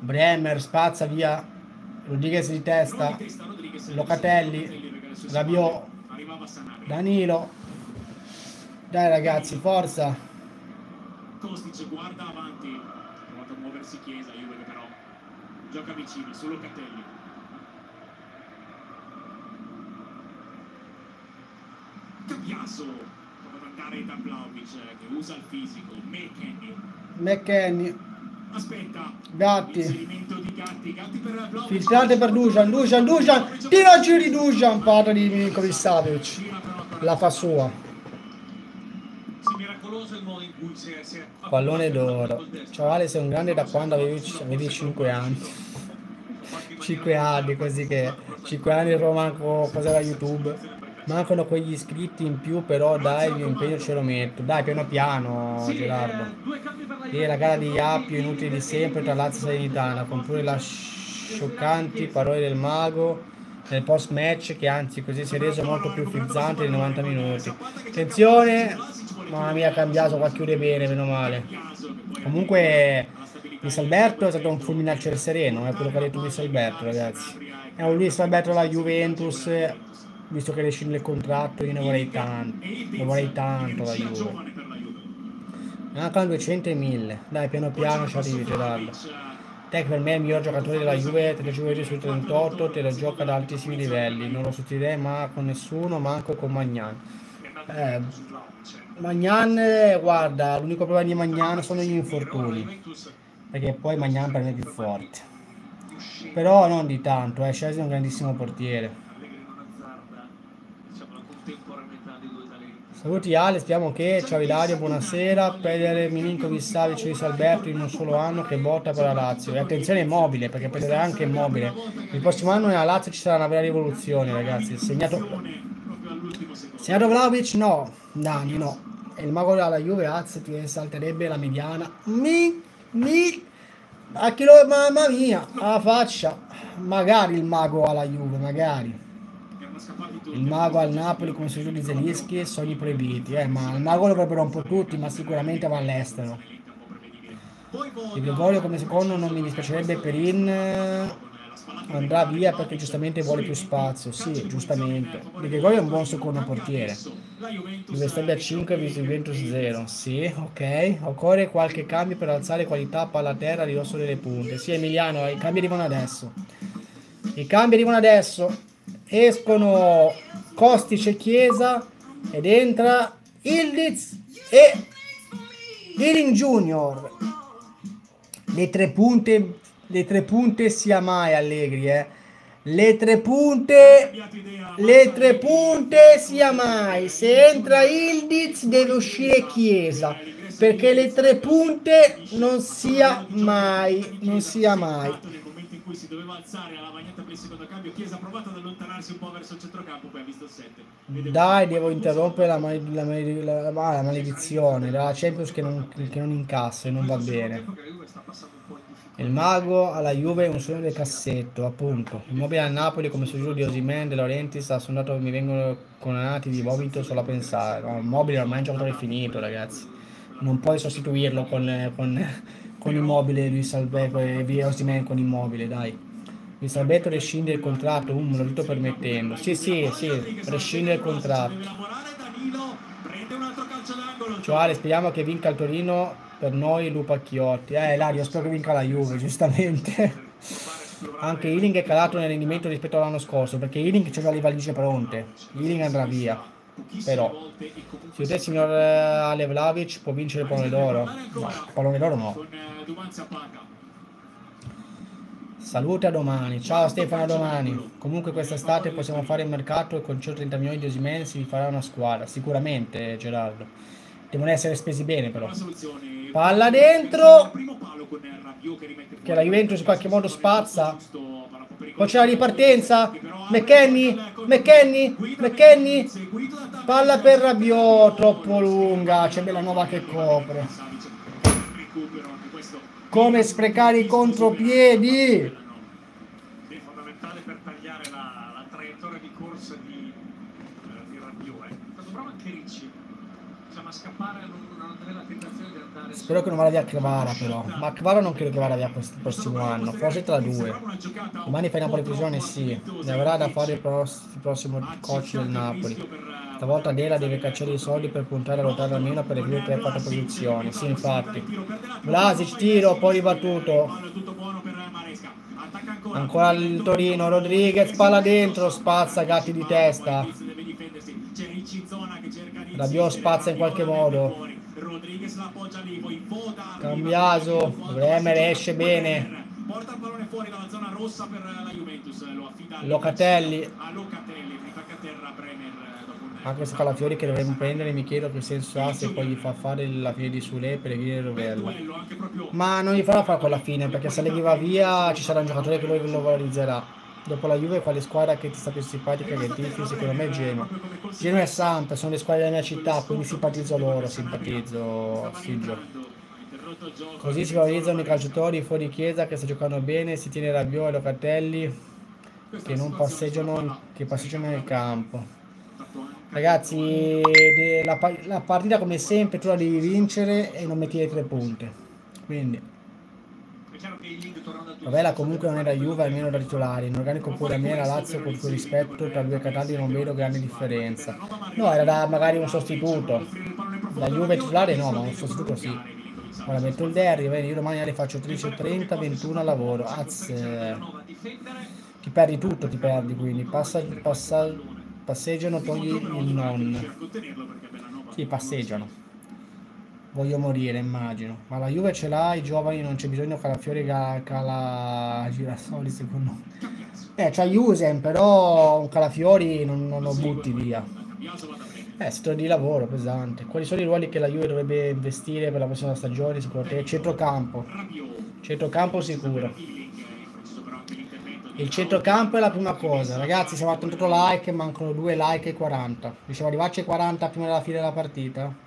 Bremer, spazza via Rodriguez di testa. Locatelli, Rabiot. Danilo. Dai ragazzi, forza. Kostic guarda avanti, prova a muoversi Chiesa, gioca vicino su Locatelli. Capiaso prova ad andare da Vlaovic che usa il fisico, McKenny McKenny. aspetta Gatti. Gatti, Gatti per Filtrate per Dujan, Dujan, Dujan. Tira giù di Dujan. Parla di Milinkovic Savic. La fa sua. Sì, miracoloso il modo in cui si è... Si è Pallone d'oro. Ciao Ale, sei un grande da quando avevi, avevi 5 anni. 5 anni, così che 5 anni però manco cos'era YouTube. Mancano quegli iscritti in più, però dai, mio impegno ce lo metto. Dai, piano piano, Gerardo. Per la gara degli appi, inutili di sempre, tra Lazio e Salernitana, con pure le scioccanti parole del mago nel post match che anzi così si è reso molto più frizzante nei 90 minuti. Attenzione, mamma mia ha cambiato qua chiude bene, meno male. Comunque Luis Alberto è stato un fulminaccio del sereno, è quello che ha detto Luis Alberto ragazzi. È un Luis Alberto alla Juventus, visto che rescinde il contratto, io ne vorrei tanto, ne vorrei tanto la Juve. la. Mancano 200 e 1000. Dai, piano piano ci arrivi, Gerardo. Te che per me è il miglior giocatore della Juve, te lo giochi su 38, te lo gioca ad altissimi livelli. Non lo sostituirei ma con nessuno, manco con Magnan. Eh, Magnan, guarda, l'unico problema di Magnan sono gli infortuni. Perché poi Magnan per me è più forte. Però non di tanto, eh. Scesi è un grandissimo portiere. Saluti Ale, speriamo che, ciao Ilario, buonasera, perdere Milinkovic Savic e Alberto in un solo anno che botta per la Lazio. E attenzione Immobile, perché perderà anche Immobile. Il prossimo anno nella Lazio ci sarà una vera rivoluzione, ragazzi. Segnato, segnato Vlaovic? No, Dani, no. E il mago della Juve, anzi, ti salterebbe la mediana. Mi, mi, a chi lo, mamma mia, alla faccia. Magari il mago alla Juve, magari. Il mago al Napoli come su di Zelinski, sogni proibiti. Eh, ma il mago lo avrebbero un po' tutti, ma sicuramente va all'estero. Di Gregorio come secondo non mi dispiacerebbe Perin eh, andrà via perché giustamente vuole più spazio. Sì, giustamente. Di Gregorio è un buon secondo portiere. Dove starebbe a 5 visto Juventus 0. Sì, ok. Occorre qualche cambio per alzare qualità palla a terra a ridosso delle punte. Sì, Emiliano, i cambi arrivano adesso. I cambi arrivano adesso. Escono Kostic e Chiesa ed entra Ildiz e Liring Junior. Le tre punte, le tre punte sia mai Allegri, eh. Le tre punte, le tre punte sia mai. Se entra Ildiz deve uscire Chiesa, perché le tre punte non sia mai, non sia mai. si doveva alzare alla bagnetta per il secondo cambio Chiesa ha provato ad allontanarsi un po' verso il centrocampo poi ha visto il 7 Dai, devo interrompere la, male- la male- la- la- la maledizione della Champions che non, che non incassa e non va bene. Il mago alla Juve è un sogno del cassetto, appunto. Immobile al Napoli come giù di Osimen, De Laurentiis, ha sondato mi vengono conanati di vomito solo a pensare. No, Immobile ormai è un giocatore finito, ragazzi. Non puoi sostituirlo con, con, con Immobile, Luis Alberto e via Osimen con Immobile, dai. Luis Alberto rescinde il contratto, um, lo sto permettendo. Sì, sì, sì, rescinde il contratto. Ale, speriamo che vinca il Torino per noi Lupa Chiotti. Eh, Lario, spero che vinca la Juve, giustamente. Anche Ealing è calato nel rendimento rispetto all'anno scorso, perché Ealing già le valigie pronte. Ealing andrà via. Però, secondo te, signor eh, Ale Vlavic, può vincere il pallone d'oro? No, il pallone d'oro no. Salute a domani. Ciao Stefano, a domani. Comunque quest'estate possiamo fare il mercato e con 130 milioni di Osimhen si farà una squadra. Sicuramente, Gerardo. Devono essere spesi bene però. Palla dentro. che la Juventus in qualche modo spazza. Poi c'è la ripartenza. McKenny, McKenny, McKenny. Palla per Rabiot, troppo lunga. C'è Bellanova che copre. Come sprecare i contropiedi. È fondamentale per tagliare la, la traiettoria di corsa di, eh, di Rabiot. eh. È stato bravo anche Ricci diciamo, a scappare, a non, a non avere la tentazione di andare Spero che non vada via Kvara però. Ma Kvara non credo che vada via questo prossimo anno. Forse tra due. Domani fai Napoli prigione? Sì. Ne avrà da fare il, pros- il prossimo coach del Napoli. Stavolta Dela deve cacciare i soldi per puntare a lottare almeno per le prime 3-4 posizioni. Sì, infatti. Vlasic tiro, poi ribattuto. Ancora il Torino, Rodriguez, palla dentro, spazza gatti di testa. Rabiot spazza in qualche modo. Cambiaso, Bremer esce bene. Porta il pallone fuori dalla zona rossa per la Juventus, lo affida Locatelli. a Locatelli, ritacca a terra Bremer Anche se Calafiori che dovremmo prendere, mi chiedo che senso ha se poi gli fa fare la fine di Sule per anche proprio Ma non gli farà fare quella fine, perché se Allegri va via ci sarà un giocatore che lui lo valorizzerà. Dopo la Juve quale squadra che ti sta più simpatica che tifi? Secondo me è Genoa. Genoa e Samp sono le squadre della mia città, quindi simpatizzo loro, simpatizzo gioco. Così si valorizzano i calciatori fuori chiesa che sta giocando bene, si tiene Rabiot e Locatelli che non passeggiano, che passeggiano nel campo. Ragazzi, la, la partita come sempre tu la devi vincere e non metti le tre punte. Quindi, Rovella comunque non da Juve, almeno da titolare. In organico pure a me la Lazio con tutto rispetto tra due Cataldi non vedo grande differenza. No, era da magari un sostituto. Da Juve titolare no, ma un sostituto sì. Ora metto il derby, bene, io domani le faccio 13 30, 21 al lavoro. Az, ti perdi tutto, ti perdi quindi. Passa, passa, passeggiano, togli il non. Sì, passeggiano. Voglio morire, immagino. Ma la Juve ce l'ha, i giovani non c'è bisogno Calafiori ca- cala Girasoli, secondo me. Eh, c'ha Jusen, però un Calafiori non, non lo butti via. Eh, settore di lavoro pesante. Quali sono i ruoli che la Juve dovrebbe investire per la prossima stagione? Secondo te? Centrocampo. Centrocampo sicuro. Il centrocampo è la prima cosa. Ragazzi, siamo a 38 like, mancano 2 like e 40. Riusciamo ad arrivarci ai 40 prima della fine della partita?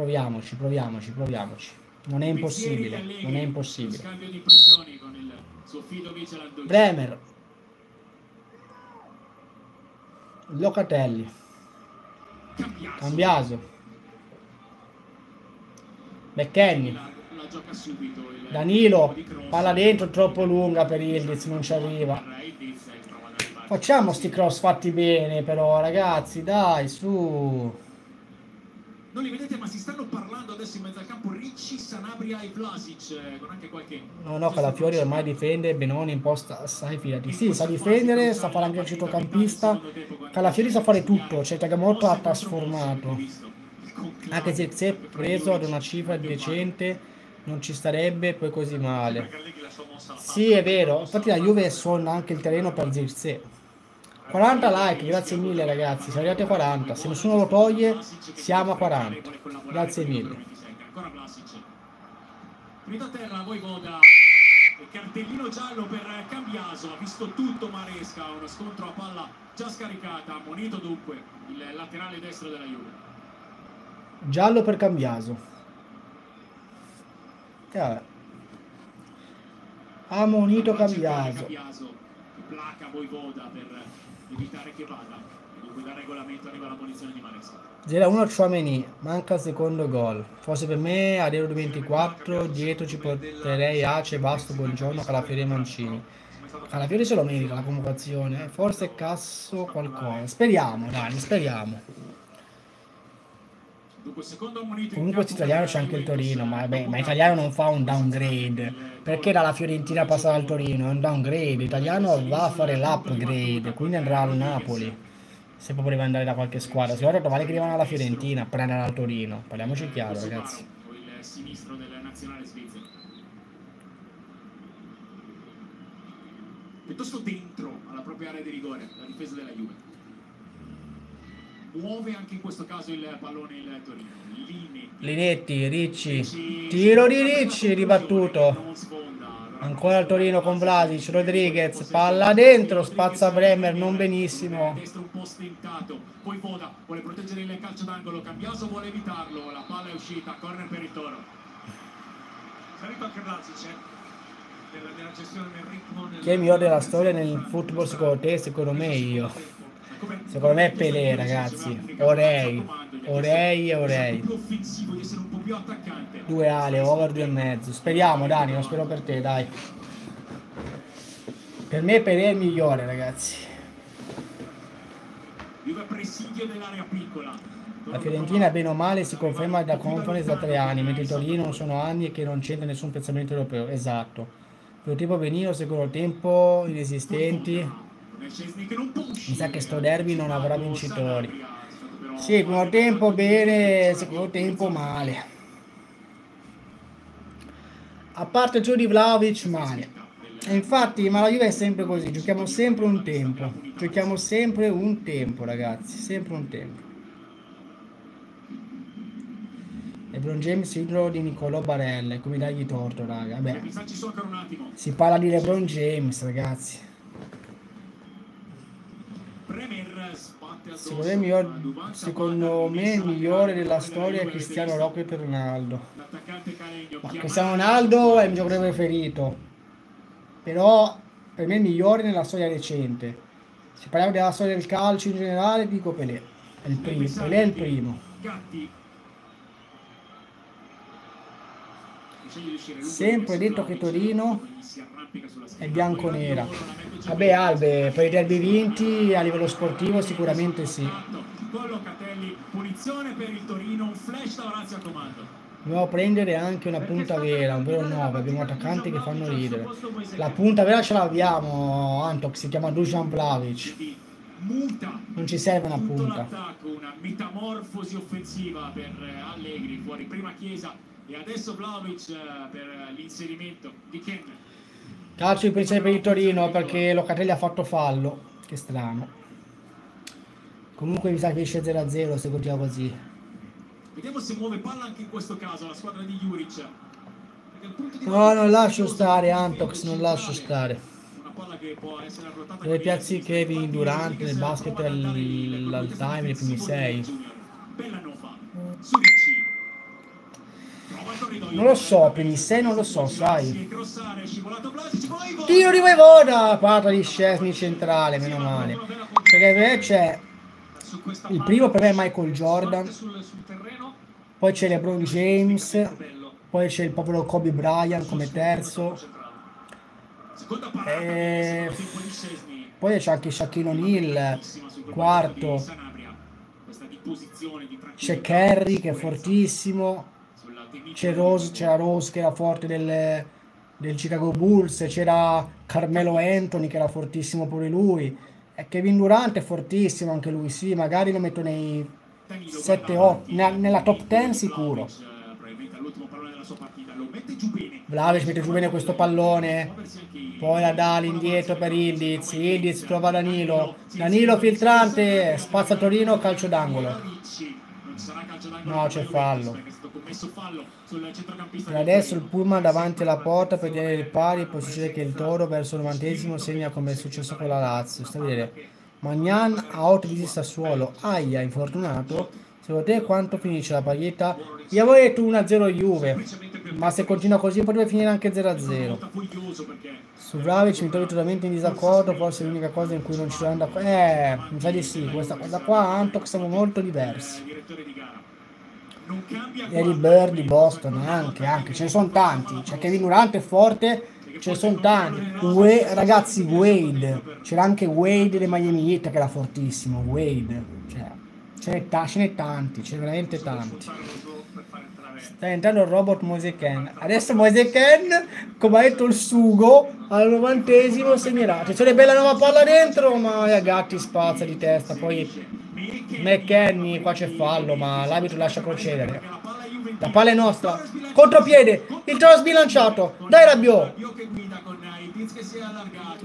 Proviamoci, proviamoci, proviamoci. Non è impossibile, non è impossibile. Bremer. Locatelli. Cambiaso. McKenny. Danilo. Palla dentro, troppo lunga per Ildiz, non ci arriva. Facciamo sti cross fatti bene però, ragazzi, dai, su. Non li vedete ma si stanno parlando adesso in mezzo al campo Ricci, Sanabria e Vlasic eh, con anche qualche No, no, Calafiori ormai difende, Benoni imposta assai, fidati. Sì, sa difendere, sa fare anche il centrocampista. Calafiori sa fare tutto, cioè Tagamotto ha trasformato. Anche se si è preso ad una cifra decente, non ci starebbe poi così male. Sì, è vero, infatti la Juve suona anche il terreno per Zirze. 40 like, grazie mille ragazzi, siamo arrivati a 40, se nessuno lo toglie siamo a 40. Grazie mille. Ancora Vlasic. Finito a terra, Voivoda. E Cartellino giallo per Cambiaso, ha visto tutto Maresca, uno scontro a palla già scaricata, ammonito dunque il laterale destro della Juve. Giallo per Cambiaso. E vabbè. Ammonito Cambiaso. Placa Voivoda per evitare che vada. Dunque dal regolamento arriva la punizione di Maresca. 0-1 Chouameni, manca il secondo gol. Forse per me ad Euro 24 dietro ci porterei Ace, Basto, Buongiorno, Calafiori e Mancini. Calafiori se lo merita la convocazione, forse Casso qualcosa. Speriamo, dai, speriamo. Dunque secondo ammonito in Comunque italiano c'è anche il Torino, ma, beh, ma italiano non fa un downgrade. Perché dalla Fiorentina passa al Torino? È un downgrade. L'italiano va a fare l'upgrade, quindi andrà al Napoli. Se poi voleva andare da qualche squadra. Se ora trovare che arrivano alla Fiorentina, poi andare al Torino. Parliamoci chiaro, ragazzi. Il sinistro del nazionale svizzero. Piuttosto dentro alla propria area di rigore, la difesa della Juve. Muove anche in questo caso il pallone il Torino. Linetti. Linetti, Ricci. Tiro di Ricci, ribattuto. Ancora il Torino con Vlasic, Rodriguez, palla dentro, spazza Bremer, non benissimo. Destro un po' stentato. Poi Voda vuole proteggere il calcio d'angolo. Cambiaso vuole evitarlo. La palla è uscita. Corner per il Toro. Salito anche Vlasic, eh, il migliore della storia nel football secondo te? Secondo me io. Secondo me è Pelé, ragazzi. Orei. Orei e Orei. Due ali, over due e mezzo. Speriamo, Dani, lo spero per te, dai. Per me Pelé è il migliore, ragazzi. La Fiorentina, bene o male, si conferma da conference da tre anni, mentre il Torino non sono anni che non c'entra nessun piazzamento europeo. Esatto. Primo tempo benino, secondo tempo inesistenti. Mi sa che sto derby non avrà vincitori. Sì, primo tempo bene, secondo tempo male. A parte gioco di Vlaovic, male. E infatti, ma la Juve è sempre così, giochiamo sempre un tempo. Giochiamo sempre un tempo, ragazzi, sempre un tempo. LeBron James idolo di Niccolò Barella, come dargli torto, raga. Vabbè. Si parla di LeBron James, ragazzi. Secondo me, miglior, secondo me il migliore della storia è Cristiano Rocket Ronaldo. Ma Cristiano Ronaldo è il mio giocatore preferito. Però per me il migliore nella storia recente. Se parliamo della storia del calcio in generale, dico Pelé. È il primo. Pelé è il primo. Sempre detto che Torino è bianco-nera. Vabbè Albe, per i derby vinti a livello sportivo sicuramente sì. Dobbiamo prendere anche una punta vera, ovvero 9, abbiamo attaccanti che fanno ridere. La punta vera ce l'abbiamo, Antok, si chiama Dusan Vlavic. Non ci serve una punta. Una metamorfosi offensiva per Allegri, fuori prima Chiesa e adesso Vlaovic eh, per l'inserimento di Ken. Calcio di per il Torino perché Locatelli ha fatto fallo. Che strano. Comunque mi sa che esce 0-0 se continua così. Vediamo se muove palla anche in questo caso la squadra di Juric. No, non lascio stare Antox, non lascio stare. Dove piazzi Kevin Durant nel basket al, al time nei primi 6? Non lo so, 6 non lo so, sai. Tiro di Voivoda! Parla di Scesni centrale, meno male. Perché per c'è il primo per me è Michael Jordan, poi c'è LeBron James, poi c'è il popolo Kobe Bryant come terzo. E... Poi c'è anche Shaquille O'Neal, quarto. C'è Kerry che è fortissimo c'è Rose, c'era Rose che era forte del, del Chicago Bulls, c'era Carmelo Anthony che era fortissimo pure lui, e Kevin Durant è fortissimo anche lui, sì, magari lo metto nei 7-8, nella top 10 sicuro. Vlavic mette giù bene questo pallone, poi la dà indietro per Ildiz, Ildiz trova Danilo, Danilo filtrante, spazza Torino, calcio d'angolo. No, c'è fallo. Per adesso il Pullman davanti alla porta per tenere il pari, poi succede che il Toro verso il novantesimo segna come è successo con la Lazio. Sta a vedere. Magnan a 8 di Sassuolo. Aia, infortunato. Secondo te quanto finisce la paglietta? Io avevo detto 1-0 Juve, ma se continua così potrebbe finire anche 0-0. Su Vlavic mi trovo totalmente in disaccordo, forse è l'unica cosa in cui non ci sono d'accordo. Eh, mi sa di sì, questa cosa qua, Antok, siamo molto diversi. Eddie Bird di Boston anche, anche, ce ne sono tanti. C'è Kevin Durant è forte, ce ne sono tanti. Ue, ragazzi, Wade, c'era anche Wade dei Miami Heat che era fortissimo, Wade. Cioè, ce n'è, ta- ce n'è tanti, ce n'è veramente tanti. Sta entrando il robot Moise Ken. Adesso Moise Ken, come ha detto il sugo, al novantesimo segnerà. C'è una bella nuova palla dentro, ma Gatti spazza di testa. Poi McKenny, qua c'è fallo, ma l'arbitro lascia procedere. La palla è nostra. Contropiede. Il tiro sbilanciato. Dai Rabiot.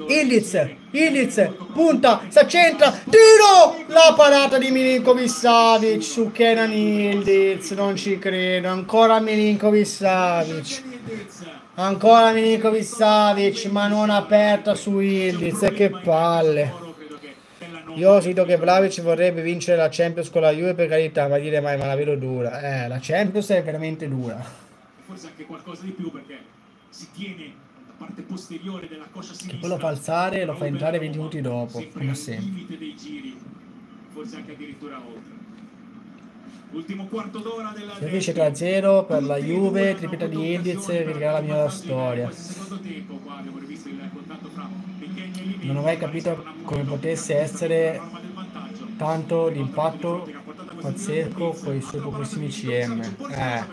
Ildiz. Ildiz. Punta. Si accentra. Tiro. La parata di Milinkovic Savic su Kenan Ildiz. Non ci credo. Ancora Milinkovic Savic. Ancora Milinkovic Savic. Ma non aperta su Ildiz. Che palle. Io ho sentito che Vlavic vorrebbe vincere la Champions con la Juve per carità, ma dire mai, ma la vedo dura. Eh, la Champions è veramente dura. Forse anche qualcosa di più perché si tiene parte posteriore della coscia Che sinistra. poi lo fa alzare e lo fa entrare 20 minuti dopo, come sempre. limite dei giri, forse anche addirittura oltre. Ultimo quarto d'ora del Si vince 3-0 per la Juve, tripletta di Ildiz che regala la della storia. E. Non ho mai capito come potesse essere tanto l'impatto pazzesco con i suoi pochissimi CM. Eh.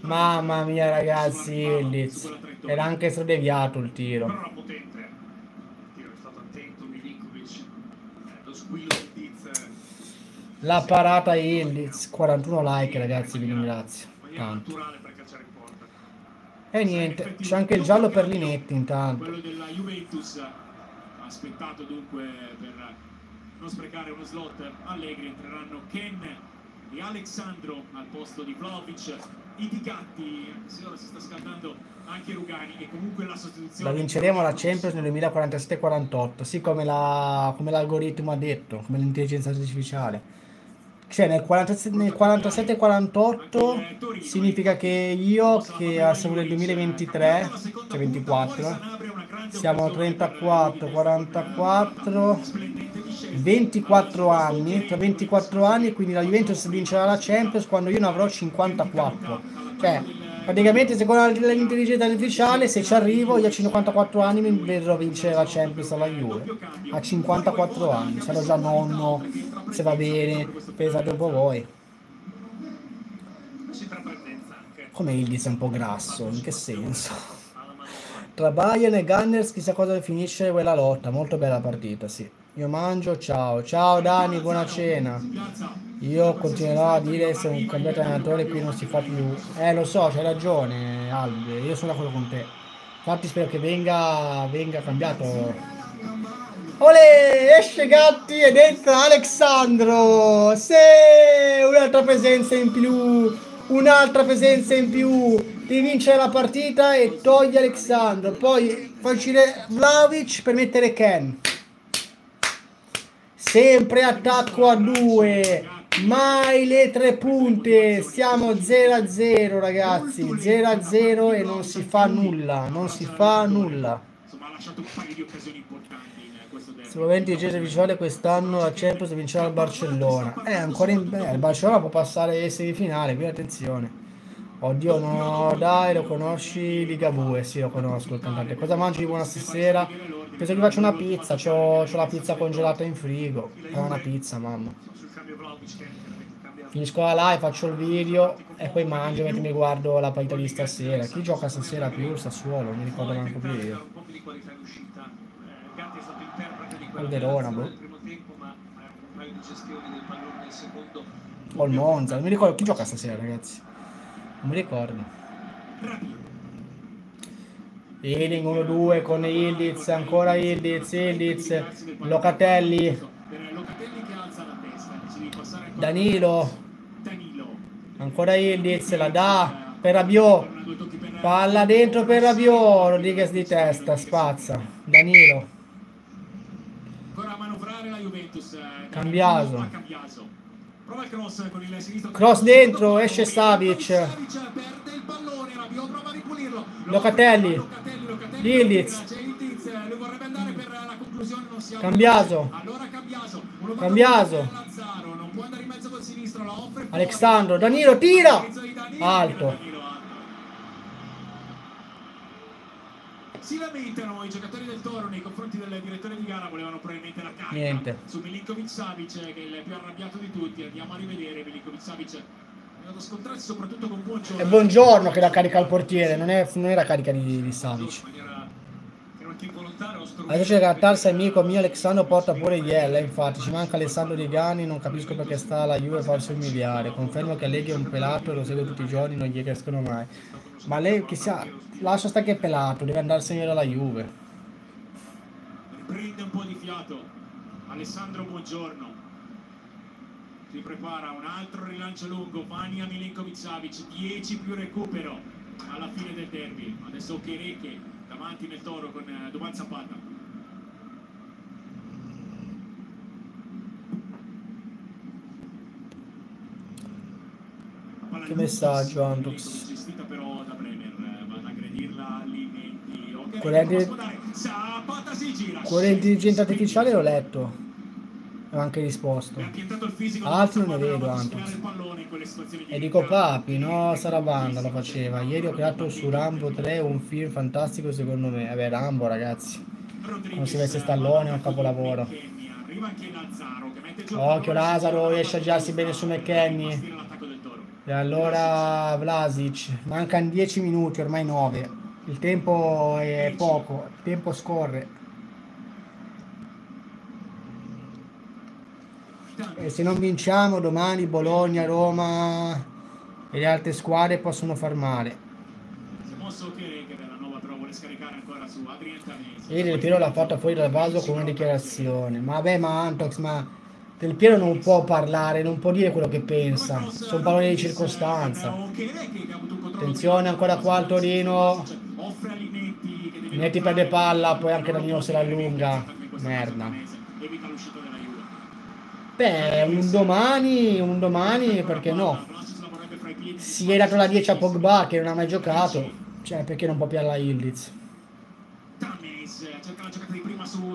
Mamma mia ragazzi, Ildiz. Era anche stato deviato il Però tiro. era potente. Il tiro è stato attento Milinkovic. Eh, lo squillo di Diz. La parata Ildiz. 41 like ragazzi, vi ringrazio. Tanto. E niente, c'è anche il giallo per Linetti intanto. Quello della Juventus ha aspettato dunque per non sprecare uno slot. Allegri entreranno Ken e Alexandro al posto di Vlaovic. I Ticatti, se ora si sta scaldando anche Rugani e comunque la sostituzione. La vinceremo la Champions nel 2047-48, sì come, la- come l'algoritmo ha detto, come l'intelligenza artificiale. Cioè nel 47 nel 47-48 significa che io che siamo nel 2023, cioè 24, siamo 34, 44, 24 anni, tra 24 anni, quindi la Juventus vincerà la Champions quando io ne avrò 54. Cioè, praticamente secondo l'intelligenza artificiale, se ci arrivo, io a 54 anni mi vedrò vincere la Champions alla Juve. A 54 anni, sarò già nonno, se va bene, pensate un po' voi. Come Ildiz è un po' grasso, in che senso? Tra Bayern e Gunners chissà cosa finisce quella lotta, molto bella partita, sì. Io mangio, ciao. Ciao Dani, buona cena. Io continuerò a dire se un cambiato allenatore qui non si fa più. Eh lo so, c'hai ragione Albe, io sono d'accordo con te. Infatti spero che venga, venga cambiato. Ole, esce Gatti ed entra Alexandro. Se un'altra presenza in più, un'altra presenza in più. Ti vince la partita e toglie Alexandro. Poi fa uscire Vlaovic per mettere Ken. Sempre attacco a due. Mai le tre punte. Siamo 0 a 0 ragazzi. 0 a 0 e non si fa nulla. Non si fa nulla. Insomma, ha lasciato un paio di occasioni importanti. Sicuramente il Gese visuale quest'anno la Champions vincerà il Barcellona. Eh, ancora in beh, il Barcellona può passare in semifinale, quindi attenzione. Oddio, no, dai, lo conosci Liga Bue, sì, lo conosco il cantante. Cosa mangi di buona stasera? Penso che faccio una pizza, c'ho, c'ho la pizza congelata in frigo. È una pizza, mamma. Finisco la live, faccio il video e poi mangio mentre mi guardo la partita di stasera. Chi gioca stasera più? Sassuolo, non mi ricordo neanche più io. Calderona, boh. O il Monza, non mi ricordo chi gioca stasera, ragazzi. Non mi ricordo. Ealing 1-2 con Ildiz, ancora Ildiz, Ildiz, Locatelli, Danilo, ancora Ildiz, la dà per Rabiot, palla dentro per Rabiot, Rodriguez di testa, spazza, Danilo, Ancora a manovrare la Juventus. Cambiaso. Prova il cross con il sinistro. Cross dentro, esce Savic. Perde il pallone, Rabiot prova a ripulirlo. Locatelli. Lui vorrebbe andare per la conclusione, non si. Cambiaso. Allora Cambiaso. Cambiaso. Alexandro, Danilo, tira! Alto. Danilo alto. Si lamentano i giocatori del Toro nei confronti del direttore di gara, volevano probabilmente la carica Niente. su Milinkovic Savic che è il più arrabbiato di tutti. Andiamo a rivedere Milinkovic Savic. È andato a scontrarsi soprattutto con Buongiorno. È buongiorno che la carica al portiere, non, è, non era carica di, di Savic. Maniera che. Adesso c'è Gattarsi amico mio Alessandro porta pure Iella, infatti ci manca Alessandro Di Gani, non capisco perché sta alla Juve a farsi umiliare. Confermo che Allegri è un pelato e lo segue tutti i giorni, non gli riescono mai. Ma lei chissà, lascia stare che è pelato, deve andarsene alla Juve. Riprende un po' di fiato. Alessandro Buongiorno. Si prepara un altro rilancio lungo. Vania Milinkovic Savic. 10 più recupero alla fine del derby. Adesso Chereke davanti nel toro con eh, Duman Zapata. Che messaggio, Andrux? Gestita però da Bremer. eh, Va da Gret- con l'intelligenza artificiale l'ho letto. Ho anche risposto. Altri non ne vedo anche. E dico Papi, no, Sarabanda lo faceva. Ieri ho creato su Rambo 3 un film fantastico secondo me. Vabbè, Rambo ragazzi. Non si veste Stallone, è un capolavoro. Occhio Lazaro, riesce a girarsi bene su McKenny. E allora Vlasic, mancano 10 minuti, ormai 9. Il tempo è poco, il tempo scorre. E se non vinciamo domani Bologna, Roma e le altre squadre possono far male. Ieri Del Piero l'ha fatta fuori dal vaso con una dichiarazione. Ma vabbè, ma Antox, ma Del Piero non può parlare, non può dire quello che pensa. Sono parole di circostanza. Attenzione ancora qua al Torino. Netti perde palla, poi anche Danilo se la allunga. Merda. Beh, un domani, un domani, perché no? Si è dato la 10 a Pogba che non ha mai giocato, cioè perché non può più alla Ildiz?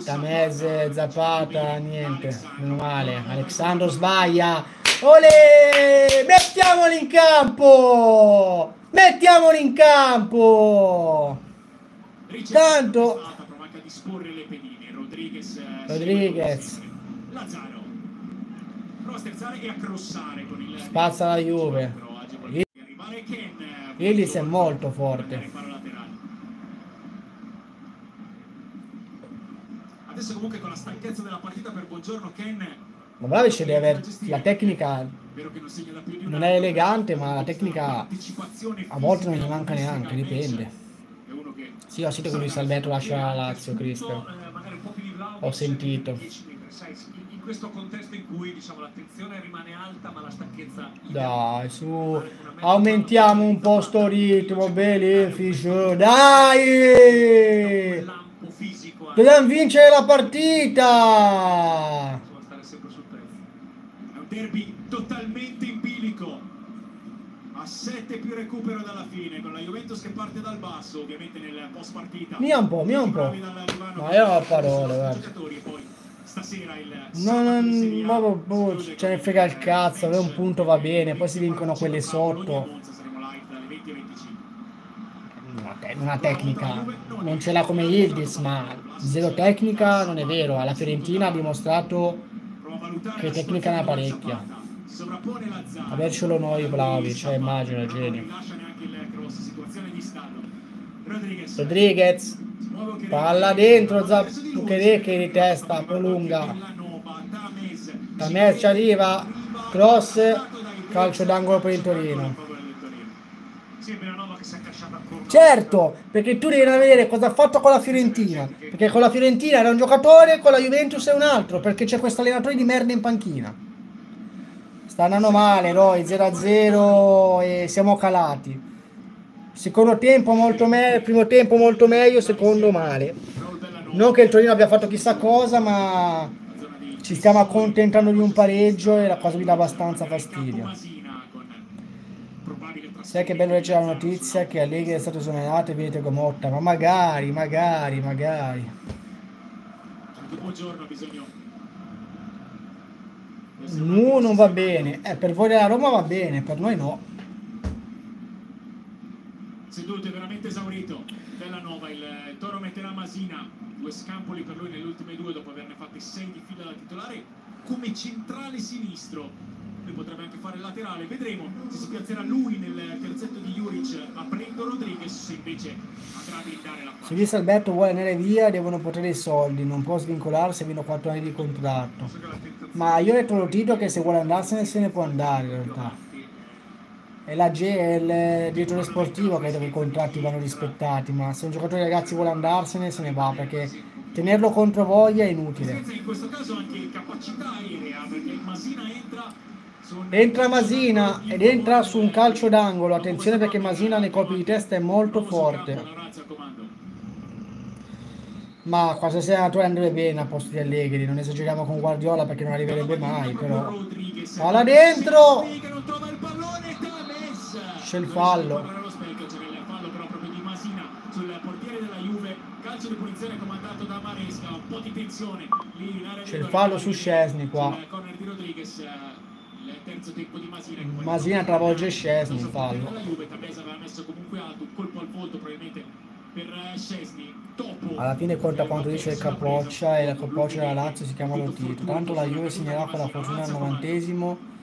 Tamez, Zapata, niente, meno male. Alexandro sbaglia. Ole! Mettiamoli in campo! Mettiamoli in campo! Tanto... Rodriguez. Lazzaro prova a sterzare e a crossare con il spazza la Juve. Illis è molto forte. adesso comunque con la stanchezza della partita per buongiorno Ken ma Vlaovic deve avere la tecnica non è elegante ma la tecnica a volte non gli manca neanche dipende. Sì ho sentito che Luis Alberto lascia la Lazio Cristian ho sentito questo contesto in cui diciamo, l'attenzione rimane alta ma la stanchezza... Dai, su, aumentiamo un po' sto ritmo, Belefish, dai! Dobbiamo vincere la partita! È un derby totalmente in bilico. A 7 più recupero dalla fine, con la Juventus che parte dal basso, ovviamente nel post partita. Mia un po', mia un po'. Ma io ho parole, guarda. Stasera il no, no, no, boh, boh, ce ne frega il cazzo, avere un punto va bene, poi si vincono quelle sotto. Una, tecnica, non ce l'ha come Yildiz, ma zero tecnica non è vero, alla Fiorentina ha dimostrato che tecnica ne ha parecchia. Avercelo noi bravi, cioè immagino genio. Rodriguez Palla dentro, Zuccherecchi di testa, prolunga. Tamez ci arriva, cross, calcio d'angolo per il Torino. Certo, perché tu devi vedere cosa ha fatto con la Fiorentina. Perché con la Fiorentina era un giocatore, con la Juventus è un altro, perché c'è questo allenatore di merda in panchina. Sta andando male, Roy, 0-0 e siamo calati. Secondo tempo molto meglio, primo tempo molto meglio, secondo male. Non che il Torino abbia fatto chissà cosa, ma ci stiamo accontentando di un pareggio e la cosa mi dà abbastanza fastidio. Sai che bello leggere la notizia che Allegri è stato esonerato e vedete Gomotta, ma magari, magari, magari. No, non va bene. Eh, per voi della Roma va bene, per noi no seduto è veramente esaurito. Bellanova, il Toro metterà Masina. Due scampoli per lui nelle ultime due dopo averne fatti sei di fila da titolare come centrale sinistro. Lui potrebbe anche fare il laterale. Vedremo se si piazzerà lui nel terzetto di Juric aprendo Rodriguez se invece andrà a blindare la se Luis Alberto vuole andare via devono potere i soldi. Non può svincolarsi fino a 4 anni di contratto. Ma io ho detto lo Tito che se vuole andarsene se ne può andare in realtà è, la G, è il direttore sportivo che i contratti vanno rispettati, ma se un giocatore ragazzi vuole andarsene se ne va perché tenerlo contro voglia è inutile. In questo caso anche capacità aerea perché Masina entra Entra Masina ed entra su un calcio d'angolo, attenzione perché Masina nei colpi di testa è molto forte. Ma quasi sia natura andrebbe bene a posto di Allegri, non esageriamo con Guardiola perché non arriverebbe mai, però. Palla dentro! C'è il fallo. C'è il fallo su Scesni qua. Eh, il terzo tempo di Masina. travolge Scesni, il fallo. Eh, Alla fine conta quanto dice il Capoccia e la Capoccia della Lazio si chiama Lotito. Tanto la Juve segnerà con la fortuna al novantesimo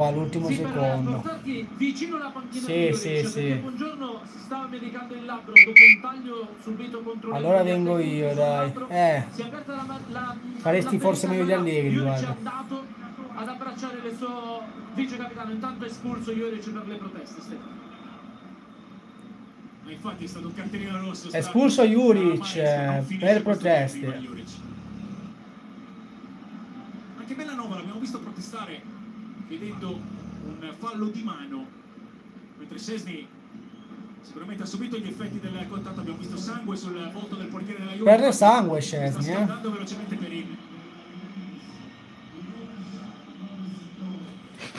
o all'ultimo Sì, per secondo. portarti vicino alla panchina Sì, di Juric, sì, perché sì. Buongiorno si stava medicando il labbro dopo un taglio subito contro Allora vengo io, dai. Eh. Si è aperta la, la, Faresti la forse meglio di Allegri, Juric guarda. è andato ad abbracciare il suo vice capitano, intanto è espulso Juric per le proteste. Stefano. Ma infatti è stato un cartellino rosso. È espulso Juric, eh, per proteste. derby, Juric. Anche Bellanova l'abbiamo visto protestare chiedendo un fallo di mano, mentre Sesni sicuramente ha subito gli effetti del contatto, abbiamo visto sangue sul volto del portiere della Juve. Perde sangue Sta Scesni, eh. velocemente Perin.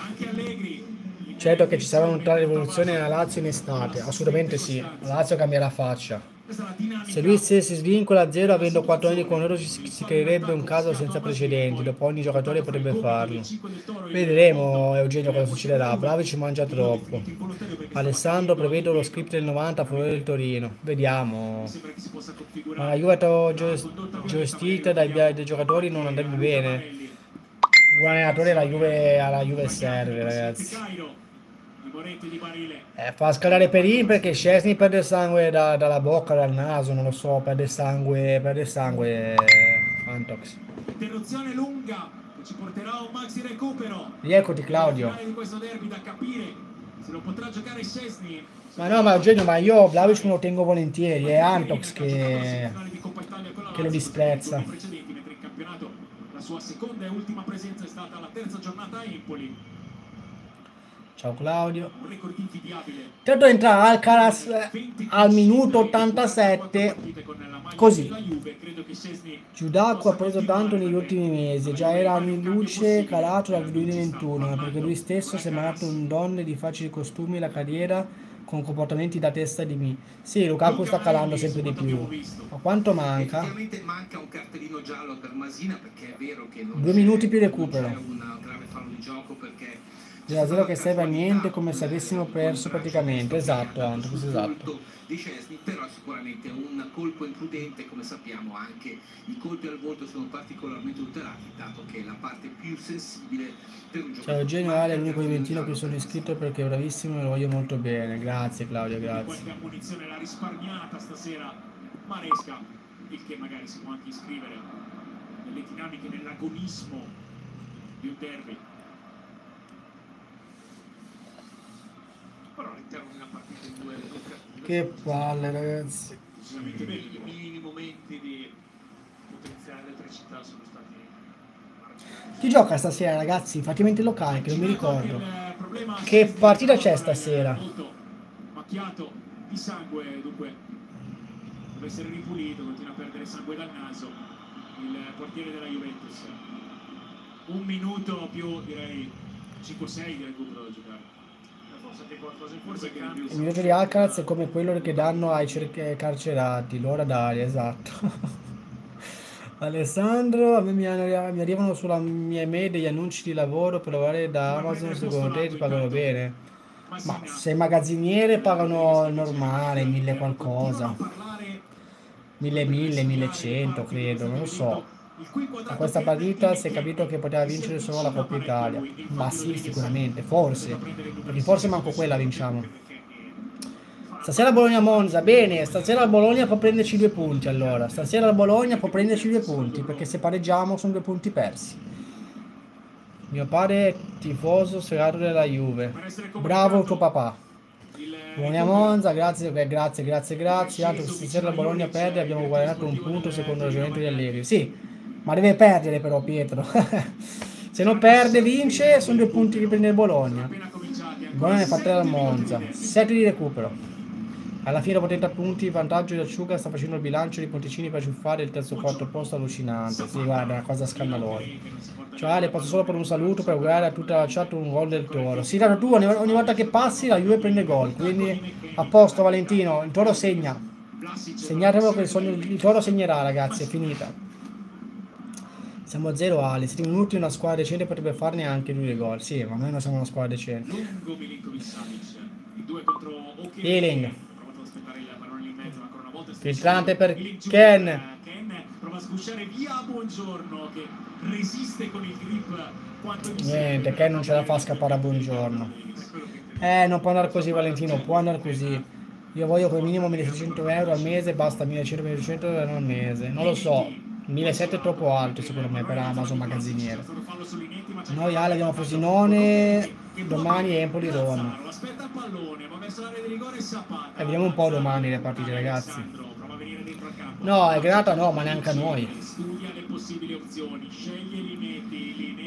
Anche Allegri. Certo che ci sarà un'altra rivoluzione nella Lazio in estate, assolutamente sì. La Lazio cambierà faccia. Se lui se si svincola a zero avendo 4 anni con loro si si creerebbe un caso senza precedenti, dopo ogni giocatore potrebbe farlo. Vedremo Eugenio cosa succederà, Bravi ci mangia troppo. Alessandro prevedo lo script del 90 a favore del Torino, vediamo. Ma la Juve gestita dai, dai giocatori non andrebbe bene. Un allenatore Juve, alla Juve serve ragazzi. Eh, fa scalare Perin perché Scesni perde sangue da- dalla bocca, dal naso, non lo so, perde sangue, perde sangue eh, Antox. Interruzione lunga che ci porterà a un maxi recupero. Rieccoti Claudio. Finale di questo derby da capire se lo potrà giocare Scesni. Ma no, ma Eugenio, ma io Vlaovic me lo tengo volentieri, è Antox che... che lo disprezza. Precedenti, mentre in campionato la sua seconda e ultima presenza è stata la terza giornata a Empoli. Ciao Claudio. Tanto entra Alcaraz eh, al minuto 87, così. Giudaco ha preso tanto negli ultimi mesi, già era in luce calato dal 2021, perché lui stesso si è mandato un donne di facili costumi la carriera con comportamenti da testa di me. Sì, Lukaku sta calando sempre di più. Ma quanto manca? Effettivamente manca un cartellino giallo per Masina perché è vero che non Due minuti più recupero. C'è un grave fallo di gioco perché 0-0 che serve a niente come se avessimo perso praticamente. Esatto, Antox, esatto. di Scesni, però sicuramente un colpo imprudente, come sappiamo anche i colpi al volto sono particolarmente tutelati, dato che è la parte più sensibile per un Ciao giocatore. Eugenio Ale, l'unico juventino che sono iscritto perché è bravissimo e lo voglio molto bene. Grazie Claudio, grazie. Qualche ammunizione l'ha risparmiata stasera Maresca, il che magari si può anche iscrivere nelle dinamiche, nell'agonismo di un derby. Però all'interno di una partita in due cattive, Che palle ragazzi. Decisamente i minimi momenti di potenziale elettricità sono stati marginali. Chi gioca stasera ragazzi? Fatamente locale, che non mi ricordo. Che partita c'è stasera? Molto macchiato di sangue, dunque deve essere ripulito, continua a perdere sangue dal naso il portiere della Juventus. Un minuto più, direi 5-6 di recupero da giocare. Il minuto di Alcaraz è come quello che danno ai carcerati, l'ora d'aria, esatto. *laughs* Alessandro, a me mi, hanno- mi arrivano sulla mia email degli annunci di lavoro per lavorare da Amazon, secondo te ti pagano bene? Ma se magazziniere pagano normale, mille qualcosa. 1000, 1000, 1100 credo, non lo so. A questa partita si è capito che poteva vincere solo la Coppa Italia. Ma sì, sicuramente, forse. Perché forse manco quella vinciamo. Stasera Bologna-Monza, bene, stasera Bologna può prenderci due punti allora. Stasera Bologna può prenderci due punti, perché se pareggiamo sono due punti persi. Mio padre è tifoso sferato della Juve. Bravo tuo papà. Bologna Monza, grazie, beh, grazie, grazie, grazie. Tanto stasera il Bologna perde abbiamo guadagnato un punto secondo il ragionamento di Allegri. Sì, ma deve perdere però Pietro. *laughs* Se non perde vince, sono due punti che prende il Bologna. Il Bologna ne fa 3 al Monza, 7 di recupero. Alla fine dopo 30 punti il vantaggio di Acciuga sta facendo il bilancio di Ponticini per ciuffare il terzo quarto posto allucinante. Sì, guarda, è una cosa scandalosa. Ciao Ale, posso solo per un saluto per augurare a tutta la chat un gol del Toro. Sì, tanto tu ogni, ogni volta che passi la Juve prende gol, quindi a posto Valentino, il Toro segna. Segnatelo che il sogno di Toro segnerà, ragazzi, è finita. Siamo a 0 Ali, 7 minuti una squadra decente potrebbe farne anche due gol. Sì, ma noi non siamo una squadra decente. lungo Milinkovic Savic i due contro O'Keefe Healing. Provato ad aspettare il pallone in mezzo ancora una volta Filtrante per Ken. Ken prova a sgusciare via a Buongiorno che resiste con il grip quanto gli Niente. Ken non ce la fa scappare a buongiorno. Eh, non può andare così Valentino, può andare così. Io voglio come minimo 1600 euro al mese, basta 1100-1200 euro al mese. Non lo so, 1700 è troppo alto secondo me per Amazon magazziniere. Noi Ale abbiamo Frosinone, domani Empoli Roma. E vediamo un po' domani le partite ragazzi. No, è grata no, ma neanche a noi.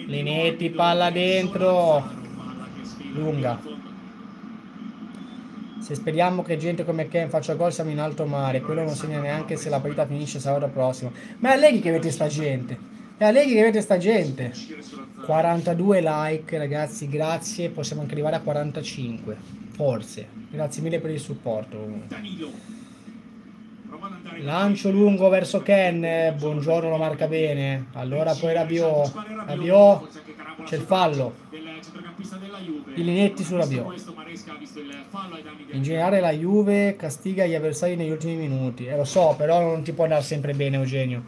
Linetti, palla dentro. Lunga. Se speriamo che gente come Ken faccia gol siamo in alto mare, quello non segna neanche se la partita finisce sabato prossimo. Ma è a Leghi che avete sta gente. È a Leghi che avete sta gente. 42 like ragazzi, grazie, possiamo anche arrivare a 45. Forse. Grazie mille per il supporto. comunque. Lancio lungo verso Ken, buongiorno lo marca bene. Allora poi Rabiot. Rabiot, c'è il fallo. Del centrocampista della Juve. I linetti su Rabiot. Questo Maresca ha visto il fallo ai danni del In generale la Juve castiga gli avversari negli ultimi minuti. Eh, lo so, però non ti può andare sempre bene Eugenio.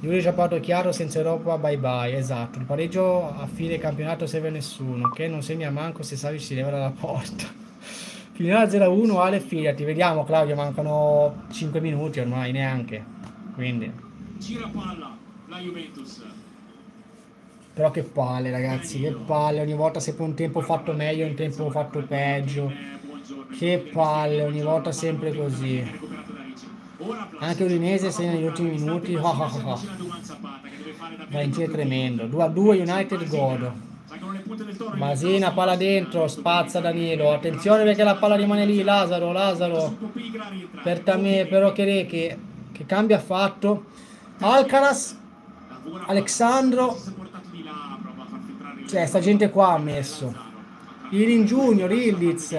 Juve ci ha parlato chiaro, senza Europa bye bye. Esatto, il pareggio a fine campionato serve a nessuno. Che non segna manco se Savic si leva dalla porta. *laughs* Finirà 0-1 Ale fidati. Vediamo Claudio, mancano 5 minuti ormai, neanche. Quindi. Gira palla la Juventus. Però che palle ragazzi, che palle. Ogni volta sempre un tempo fatto meglio, un tempo fatto peggio. Che palle, ogni volta sempre così. Anche Udinese segna negli ultimi minuti. Che deve fare davvero Valentino è tremendo. punto. 2 a 2 United godo. Masina, palla dentro, spazza Danilo. Attenzione perché la palla rimane lì. Lazaro, Lazaro. Per però che, che, che cambio ha fatto. Alcaraz, Alexandro. Cioè, sta gente qua ha messo. Irin Junior, Ildiz.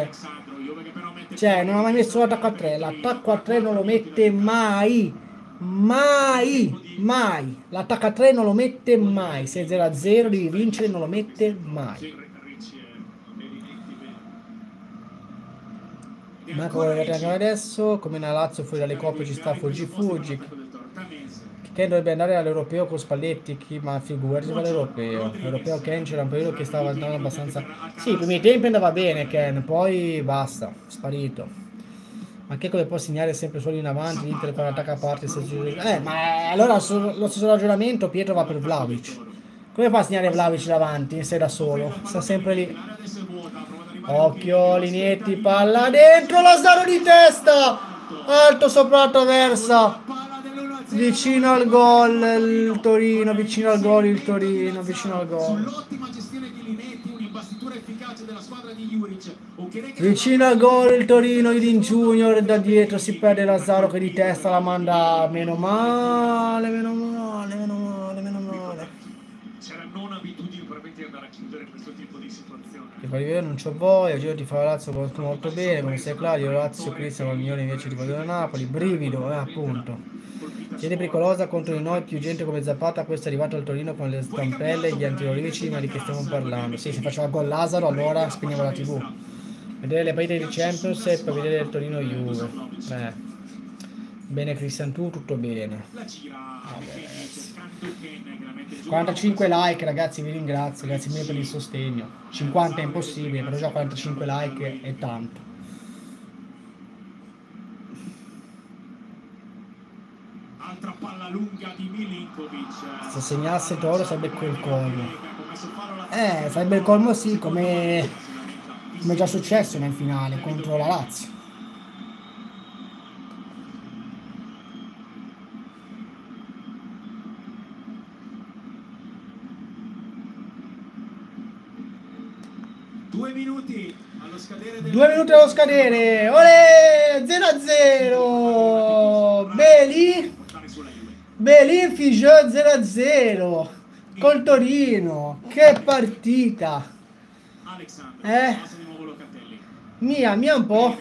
Cioè, non ha mai messo l'attacco a 3. L'attacco a 3 non lo mette mai. Mai. Mai. L'attacco a 3 non lo mette mai. Se è 0 a 0 devi vincere, non lo mette mai. Quello che abbiamo adesso. Come nella Lazio fuori dalle coppe ci sta Fuggi Fuggi. Ken dovrebbe andare all'europeo con Spalletti, chi, ma figurati va all'europeo. L'europeo Ken c'era un periodo che stava andando abbastanza... Sì, i primi tempi andava bene Ken, poi basta, sparito. Ma che come può segnare sempre solo in avanti, l'Inter con attacca a parte? se- Eh, ma allora lo stesso ragionamento Pietro va per Vlaovic. Come fa a segnare Vlaovic davanti se da solo? Sta sempre lì. Occhio, Linetti, palla dentro, Lazzaro di testa! Alto sopra la traversa. Vicino al gol il Torino, vicino al gol il Torino, vicino al gol. Sull'ottima gestione di Linetti, un'imbastitura efficace della squadra di Juric. Okereke Vicino al gol il Torino, Idin Junior da dietro si perde Lazzaro che di testa la manda meno male, meno male, meno male, meno male. C'era non abitudine probabilmente di andare a chiudere questo tipo di Ti fa vedere non c'ho voglia, giro ti fa la Lazio molto, molto bene, come sei Claudio, Lazio Cristian, il migliore invece fa vedere Napoli, brivido, eh appunto. Gente pericolosa contro di noi, più gente come Zapata, questo è arrivato al Torino con le stampelle e gli antiolorici, ma di che stiamo parlando? Sì, se faceva gol Lazaro allora spegnevo la tv. Vedere le partite di Champions e poi vedere il Torino Juve. Eh. Bene Cristian tu, tutto bene. la gira Ken, cercando Ken che la mette giù. 45 like ragazzi, vi ringrazio, grazie mille per il sostegno. 50 è impossibile, però già 45 like è tanto. Altra palla lunga di Milinkovic. Se segnasse Toro sarebbe quel colmo. Eh, sarebbe il colmo sì, come, come è già successo nel finale contro la Lazio. Due minuti allo scadere del Due minuti allo scadere, olè, 0 a 0. Beli. Belin Figiò 0 a 0 col Torino. Che partita. Eh? Mia, mia un po'.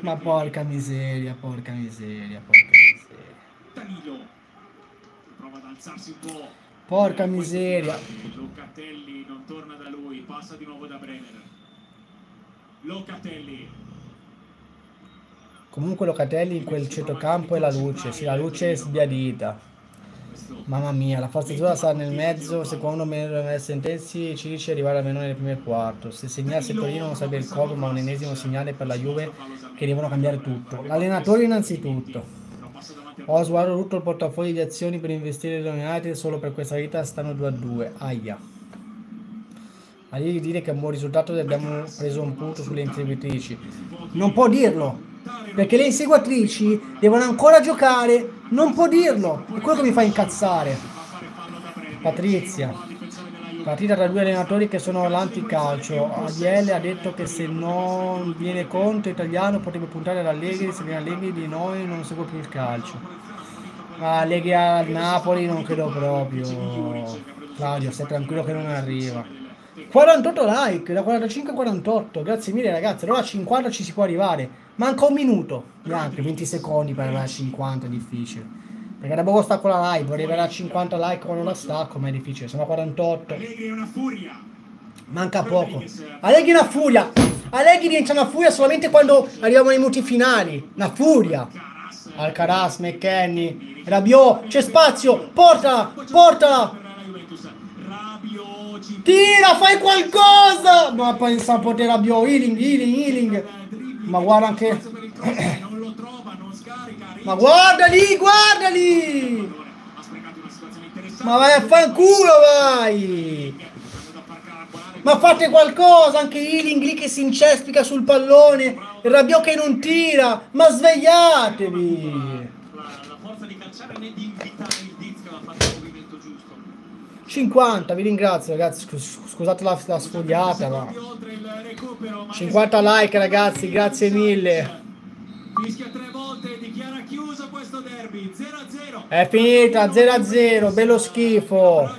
Ma porca miseria, porca miseria, porca miseria. Danilo prova ad alzarsi un po' Porca Eh, miseria. Locatelli non torna da lui passa di nuovo da Brenner Locatelli Comunque Locatelli in quel centrocampo è la luce, sì, la luce è sbiadita. Mamma mia, la forzatura sta nel mezzo, secondo me le sentenze ci dice arrivare almeno nel primo quarto. Se segnasse il Torino non sarebbe il colpo, ma un ennesimo segnale per la Juve che devono cambiare tutto. L'allenatore innanzitutto. Oswald ha tutto il portafoglio di azioni per investire in United solo per questa vita stanno 2 a 2. Aia. Ma devi dire che è un buon risultato e abbiamo preso un punto sulle inseguitrici. Non può dirlo. Perché le inseguitrici devono ancora giocare. Non può dirlo. È quello che mi fa incazzare. Patrizia. Partita tra due allenatori che sono l'anticalcio. ADL ha detto che se non viene Conte italiano potrebbe puntare all'Allegri, se viene Allegri di noi non segue più il calcio. Ma Allegri al Napoli non credo proprio. Claudio, stai tranquillo che non arriva. 48 like, da 45 a 48, grazie mille ragazzi, allora a 50 ci si può arrivare. Manca un minuto, neanche 20 secondi per arrivare a 50, è difficile. Perché da poco stacco la live, vorrei arrivare a 50 like quando la stacco, ma è difficile, sono a 48. Allegri è una furia Manca poco. Allegri è una furia. Allegri diventa una furia solamente quando arriviamo ai minuti finali. Una furia. Alcaraz, McKenny, Rabiot, c'è spazio. Portala, portala. Tira, fai qualcosa. Ma pensa a poter Rabiot, healing, healing, healing. Ma guarda anche... non lo trova non scarica ma guarda lì, guarda lì! Ma vai a fanculo, vai! Ma fate qualcosa, anche Ealing lì che si incespica sul pallone, il Rabiò che non tira, ma svegliatevi! La forza di calciare né di invitare il Diz che aveva fatto il movimento giusto. 50, vi ringrazio ragazzi, scusate la, la sfogliata, ma... 50 like ragazzi, grazie mille. Fischia 3 Conte dichiara chiuso questo derby 0-0. È finita 0-0, bello schifo.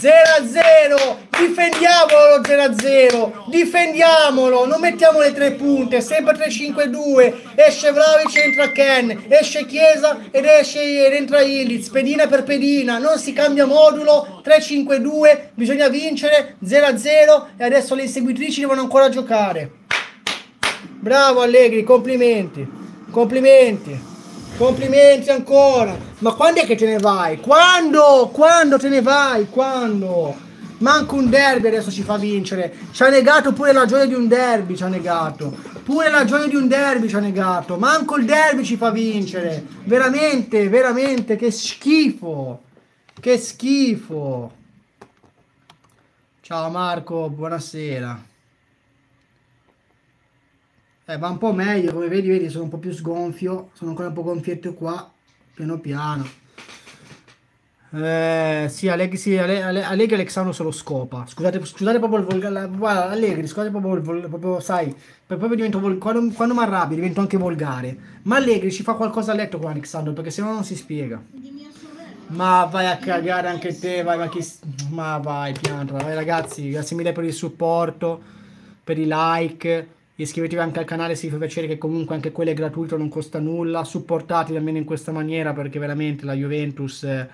0-0, difendiamolo 0-0, difendiamolo, non mettiamo le tre punte, sempre 3-5-2, esce Vlaovic, entra Ken, esce Chiesa ed esce ed entra Illiz, pedina per pedina, non si cambia modulo, 3-5-2, bisogna vincere 0-0 e adesso le inseguitrici devono ancora giocare. Bravo Allegri, complimenti, complimenti. Complimenti ancora. Ma quando è che te ne vai? Quando? Quando te ne vai? Quando? Manco un derby adesso ci fa vincere. Ci ha negato pure la gioia di un derby, ci ha negato. Pure la gioia di un derby ci ha negato. Manco il derby ci fa vincere. Veramente, veramente, che schifo. Che schifo. Ciao Marco, buonasera. Eh, va un po' meglio, come vedi, vedi, sono un po' più sgonfio, sono ancora un po' gonfietto qua, piano piano. Eh, sì, Allegri, sì, Ale- Ale- Allegri Alexandro se lo scopa. Scusate, scusate proprio il volgare. Guarda, Allegri, scusate proprio il vol- proprio, sai, proprio divento quando, quando mi arrabbio divento anche volgare. Ma Allegri ci fa qualcosa a letto con Alexandro, perché sennò non si spiega. Ma vai a cagare anche te, vai, ma chi... Ma vai, piantola. Vai ragazzi, grazie mille per il supporto, per i like. Iscrivetevi anche al canale se vi fa piacere che comunque anche quello è gratuito, non costa nulla. Supportateli almeno in questa maniera perché veramente la Juventus eh,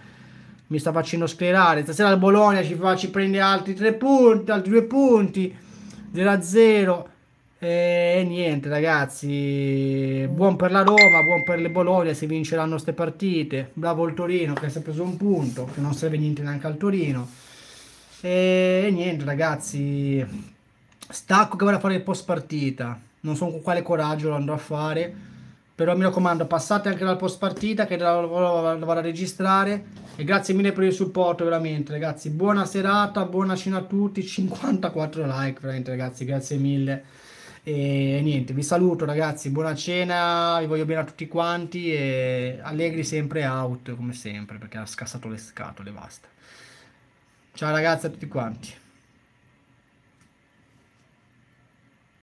mi sta facendo sclerare. Stasera il Bologna ci, fa, ci prende altri tre punti, altri due punti, 0-0. E niente ragazzi, buon per la Roma, buon per le Bologna se vinceranno queste partite. Bravo il Torino che si è preso un punto, che non serve niente neanche al Torino. E niente ragazzi, stacco che vado a fare il post partita. Non so con quale coraggio lo andrò a fare. Però mi raccomando, passate anche dal post partita che la, la- la vado a registrare. E grazie mille per il supporto, veramente, ragazzi. Buona serata, buona cena a tutti. 54 like, veramente, ragazzi, grazie mille. E niente, vi saluto, ragazzi. Buona cena, vi voglio bene a tutti quanti. E Allegri sempre out, come sempre, perché ha scassato le scatole, basta. Ciao, ragazzi, a tutti quanti.